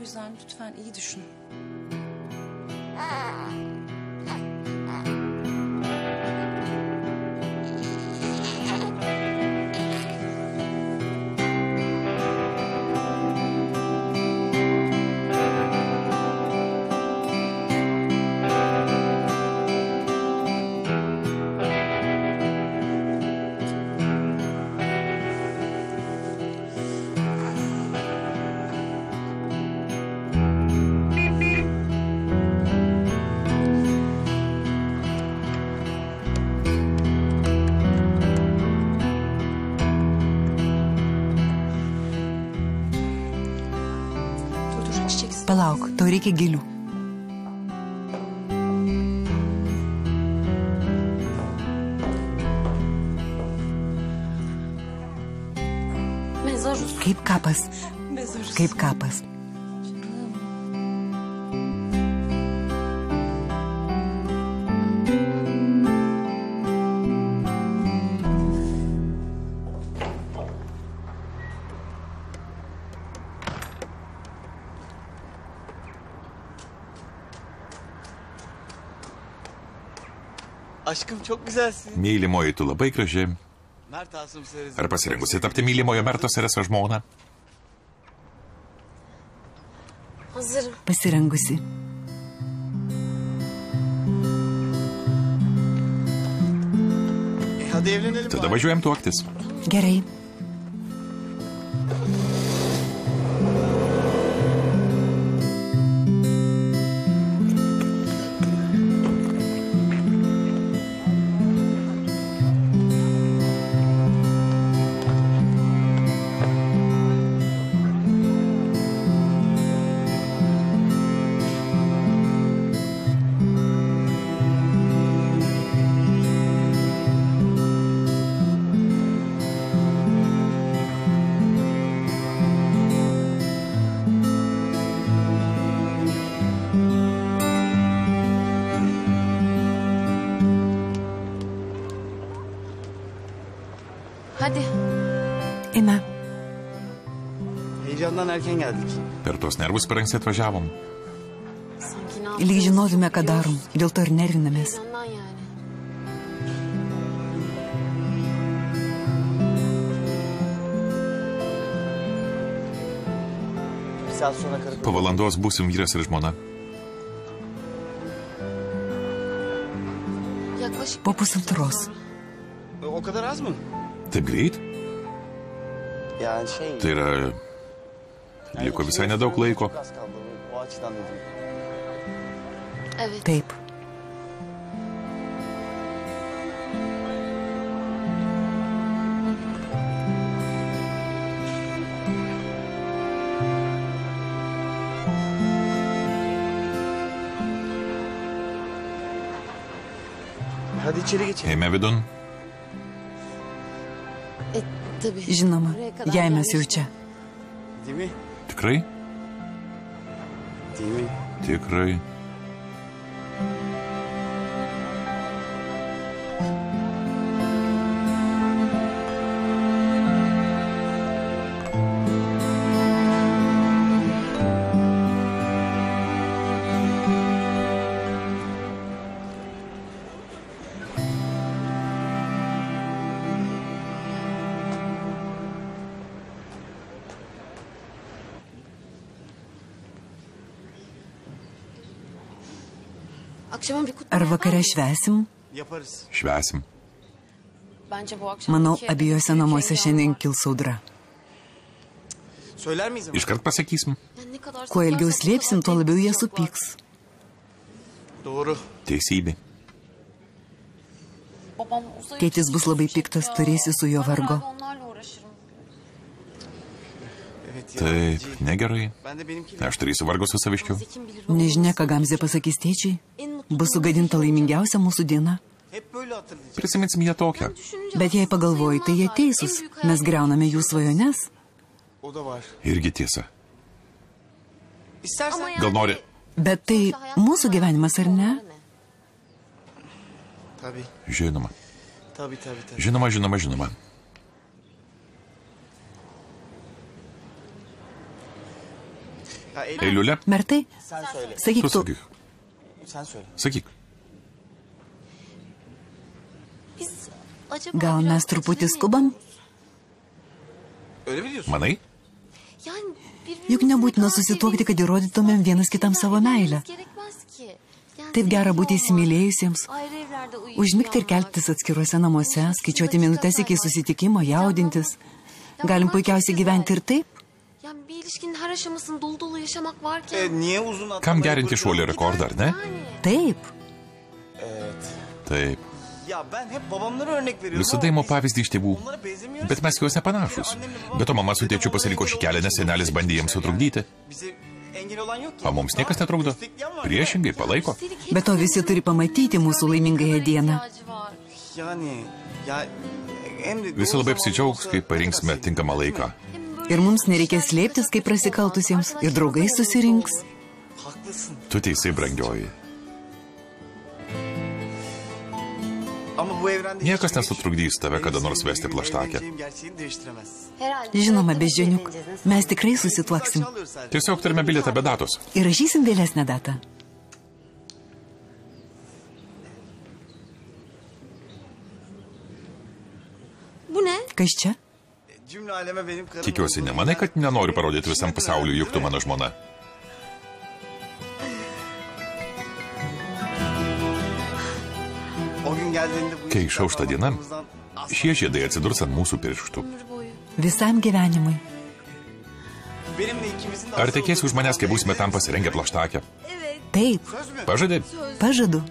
Speaker 19: O
Speaker 2: Tau reikia gėlių. Kaip kapas. Kaip kapas.
Speaker 9: Çok güzelsin.
Speaker 1: Mylimoji, tu labai graži. Ar pasirengusi tapti mylimojo Merto Sereso žmona?
Speaker 4: Hazırım.
Speaker 2: Pasirengusi.
Speaker 9: E, hadi evlenelim
Speaker 1: Tada važiuojam tuoktis.
Speaker 2: Gerai.
Speaker 9: Erken geldik.
Speaker 1: Per tuos nervus per anksti atvažiavom.
Speaker 2: Lyg žinotume, ką darom. Dėl to ir nervinamės.
Speaker 1: Po valandos būsim vyras ir žmona.
Speaker 2: Po pusantros.
Speaker 9: O kadar az mı?
Speaker 1: Taip greit? Tai yra... Liko visai nedaug laiko.
Speaker 9: Çok az kaldı. O açıdan dedim.
Speaker 4: Evet.
Speaker 2: Taip.
Speaker 9: Hadi içeri geçelim.
Speaker 1: Eime vidun.
Speaker 4: E, tabii.
Speaker 2: Žinoma,
Speaker 4: Buraya kadar
Speaker 2: jei mes jau
Speaker 4: gelmişken.
Speaker 2: čia.
Speaker 9: Değil mi?
Speaker 1: Tikrai?
Speaker 9: Değil mi?
Speaker 1: Tikrai.
Speaker 4: Mısın?
Speaker 2: švesim?
Speaker 1: Švesim.
Speaker 2: Manau, abiejose namuose šiandien kils audra.
Speaker 1: Iškart pasakysim.
Speaker 2: Kuo ilgiau slėpsim, tuo labiau jie supyks.
Speaker 1: Teisybė.
Speaker 2: Tėtis bus labai piktas, turėsi su
Speaker 4: Ben
Speaker 2: vargo.
Speaker 1: Taip, negerai. Aš turėsiu vargo su saviškiu.
Speaker 2: Nežinia, ką Gamzė pasakys tėčiai. Bus sugadinta laimingiausia mūsų diena.
Speaker 1: Prisiminsim ją tokią.
Speaker 2: Bet jei pagalvoji, tai jie teisūs. Mes greuname jų svajones.
Speaker 1: Irgi tiesa. Gal nori?
Speaker 2: Bet tai mūsų gyvenimas, ar ne?
Speaker 1: Žinoma. Žinoma, žinoma, žinoma. Eiliulė,
Speaker 17: Mertai, sakyk
Speaker 1: tu
Speaker 17: tu,
Speaker 1: sakyk.
Speaker 9: Sen söyle.
Speaker 1: Sakyk.
Speaker 4: Biz acaba
Speaker 17: gal mes truputį skubam?
Speaker 1: Manai?
Speaker 2: Juk nebūtina susituokti, kad įrodytumėm vienas kitam savo meilę. Taip gera būti įsimylėjusiems. Užmigti ir keltis atskiruose namuose, skaičiuoti minutės iki susitikimo, jaudintis. Galim puikiausiai gyventi ir taip.
Speaker 4: Yani bir ilişkinin her aşamasını dolu dolu yaşamak varken...
Speaker 9: E, niye uzun
Speaker 1: Kam gerinti šuolio rekordą, ar ne?
Speaker 2: Taip.
Speaker 9: Evet.
Speaker 1: Taip.
Speaker 9: Ya ben hep babamlara örnek veriyorum
Speaker 1: Visada imu pavyzdį iš tėvų. Bet mes juos nepanašus. Bet to mama su tėčiu pasiliko šį kelią, nes senelis bandė jiems sutrukdyti.
Speaker 9: bize engel olan yok ki.
Speaker 1: O mums niekas netrukdo. Priešingai palaiko.
Speaker 2: Bet to visi turi pamatyti mūsų laimingąją dieną.
Speaker 1: Visi labai apsidžiaugs, kai parinksime tinkamą laiką.
Speaker 2: Ir mums nereikės slėptis kaip prasikaltusiems. Ir draugai susirinks.
Speaker 1: Tu teisai, brangioji. Niekas nesutrukdys tave kada nors vesti plaštakę.
Speaker 2: Žinoma, beždžioniuk, mes tikrai susituoksim.
Speaker 1: Tiesiog turime bilietą be datos.
Speaker 2: Įrašysim vėlesnę datą.
Speaker 4: Bu ne?
Speaker 2: Kas čia?
Speaker 1: Tikiuosi, nemanai, kad nenoriu parodyti visam pasauliu, juk tu mano žmona. Kai išaušta diena, šie žiedai atsidurs ant mūsų pirštų.
Speaker 2: Visam gyvenimui.
Speaker 1: Ar tekėsi už manęs, kai būsime tam pasirengę plaštakę?
Speaker 2: Taip,
Speaker 1: Pažadė.
Speaker 2: pažadu.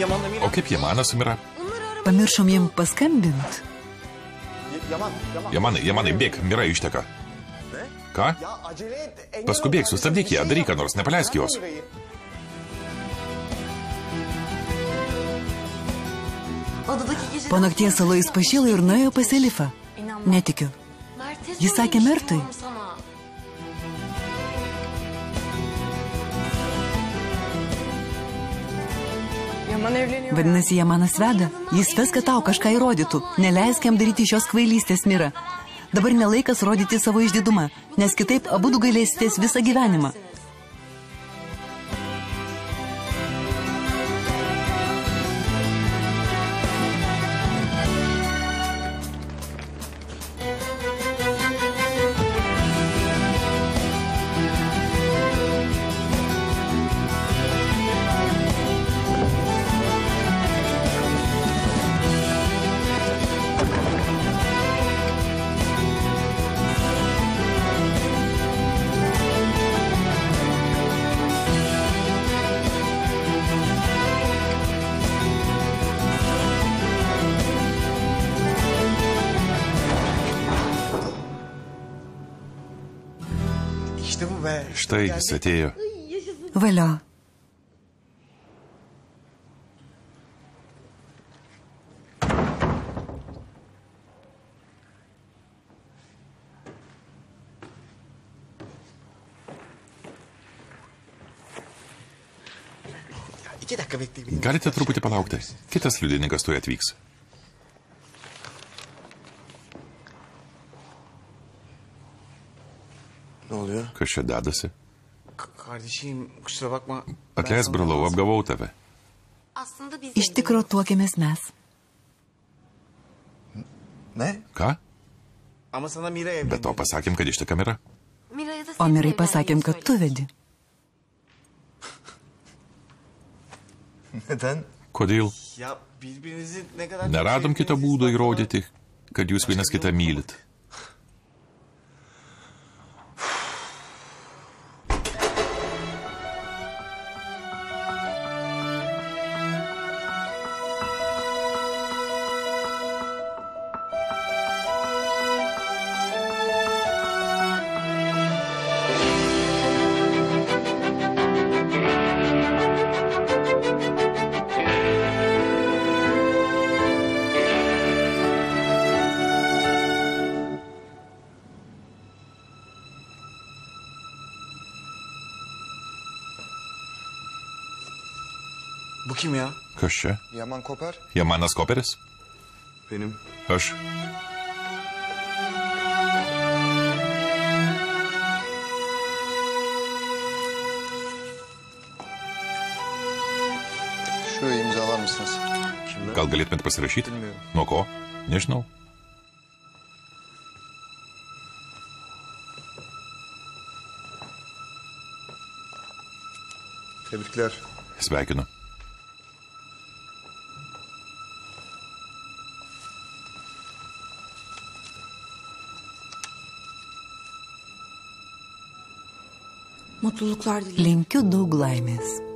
Speaker 9: Yaman'la Mira?
Speaker 1: O kaip jie manosi, Mira?
Speaker 2: Pamiršom jiem paskambinti.
Speaker 9: Yaman, Yaman.
Speaker 1: Jamanai, Jamanai, bėg, Mira išteka. Ką? Paskubėk, sustabdyk ją, daryk ką nors, nepaleisk jos.
Speaker 2: Po nakties salo jis pašylo ir nuėjo pas Elifą. Netikiu. Jis sakė Mertui. Vadinasi, jie manas veda. Jis ves, kad tau kažką įrodytų. Neleisk jam daryti šios kvailystės, Mira. Dabar nelaikas rodyti savo išdidumą, nes kitaip abu galėsitės visą gyvenimą.
Speaker 1: Štai jis atėjo.
Speaker 2: Valio.
Speaker 1: Galite truputį palaukti. Kitas liudininkas tuoj atvyks. Kas čia dedasi?
Speaker 9: Kardeşim kusura bakma.
Speaker 1: Atleisk, brolau, apgavau tave.
Speaker 2: Iš tikro tuokėmės mes.
Speaker 7: Ne?
Speaker 1: Ką? Bet to pasakėm, kad.
Speaker 4: Mira'ya da
Speaker 2: O Mirai pasakėm, kad tu vedi.
Speaker 1: Kodėl? Neradom kito būdo įrodyti, kad jūs vienas kitą mylit.
Speaker 9: Yaman Koper.
Speaker 1: Jamanas Koperis?
Speaker 9: Benim.
Speaker 1: Aš.
Speaker 9: Şuraya imzalar mısınız?
Speaker 1: Gal galėtumėt pasirašyti?
Speaker 9: Bilmiyorum.
Speaker 1: Nuo ko? Nežinau.
Speaker 9: Tebrikler.
Speaker 1: Sveikinu.
Speaker 10: Mutluluklar dilerim.
Speaker 2: Linkiu daug laimės.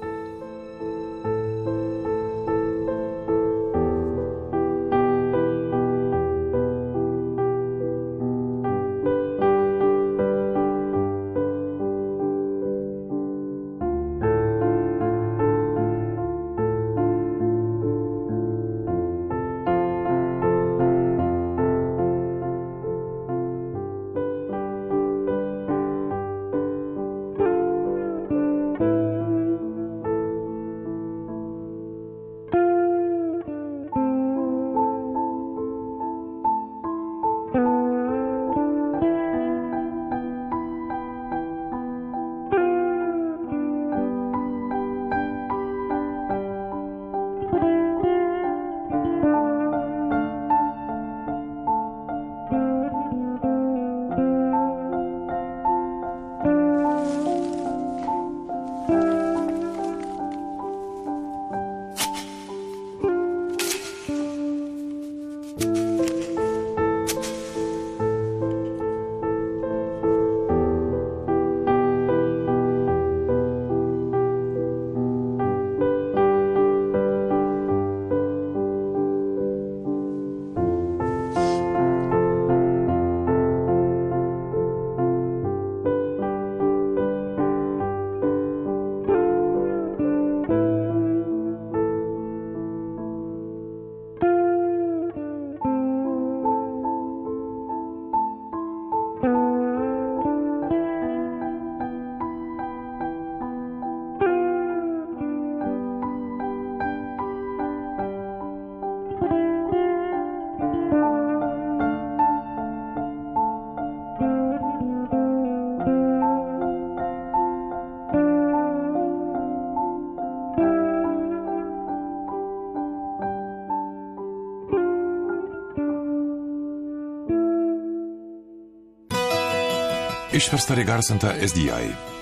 Speaker 1: Išversta ir garsinta SDI.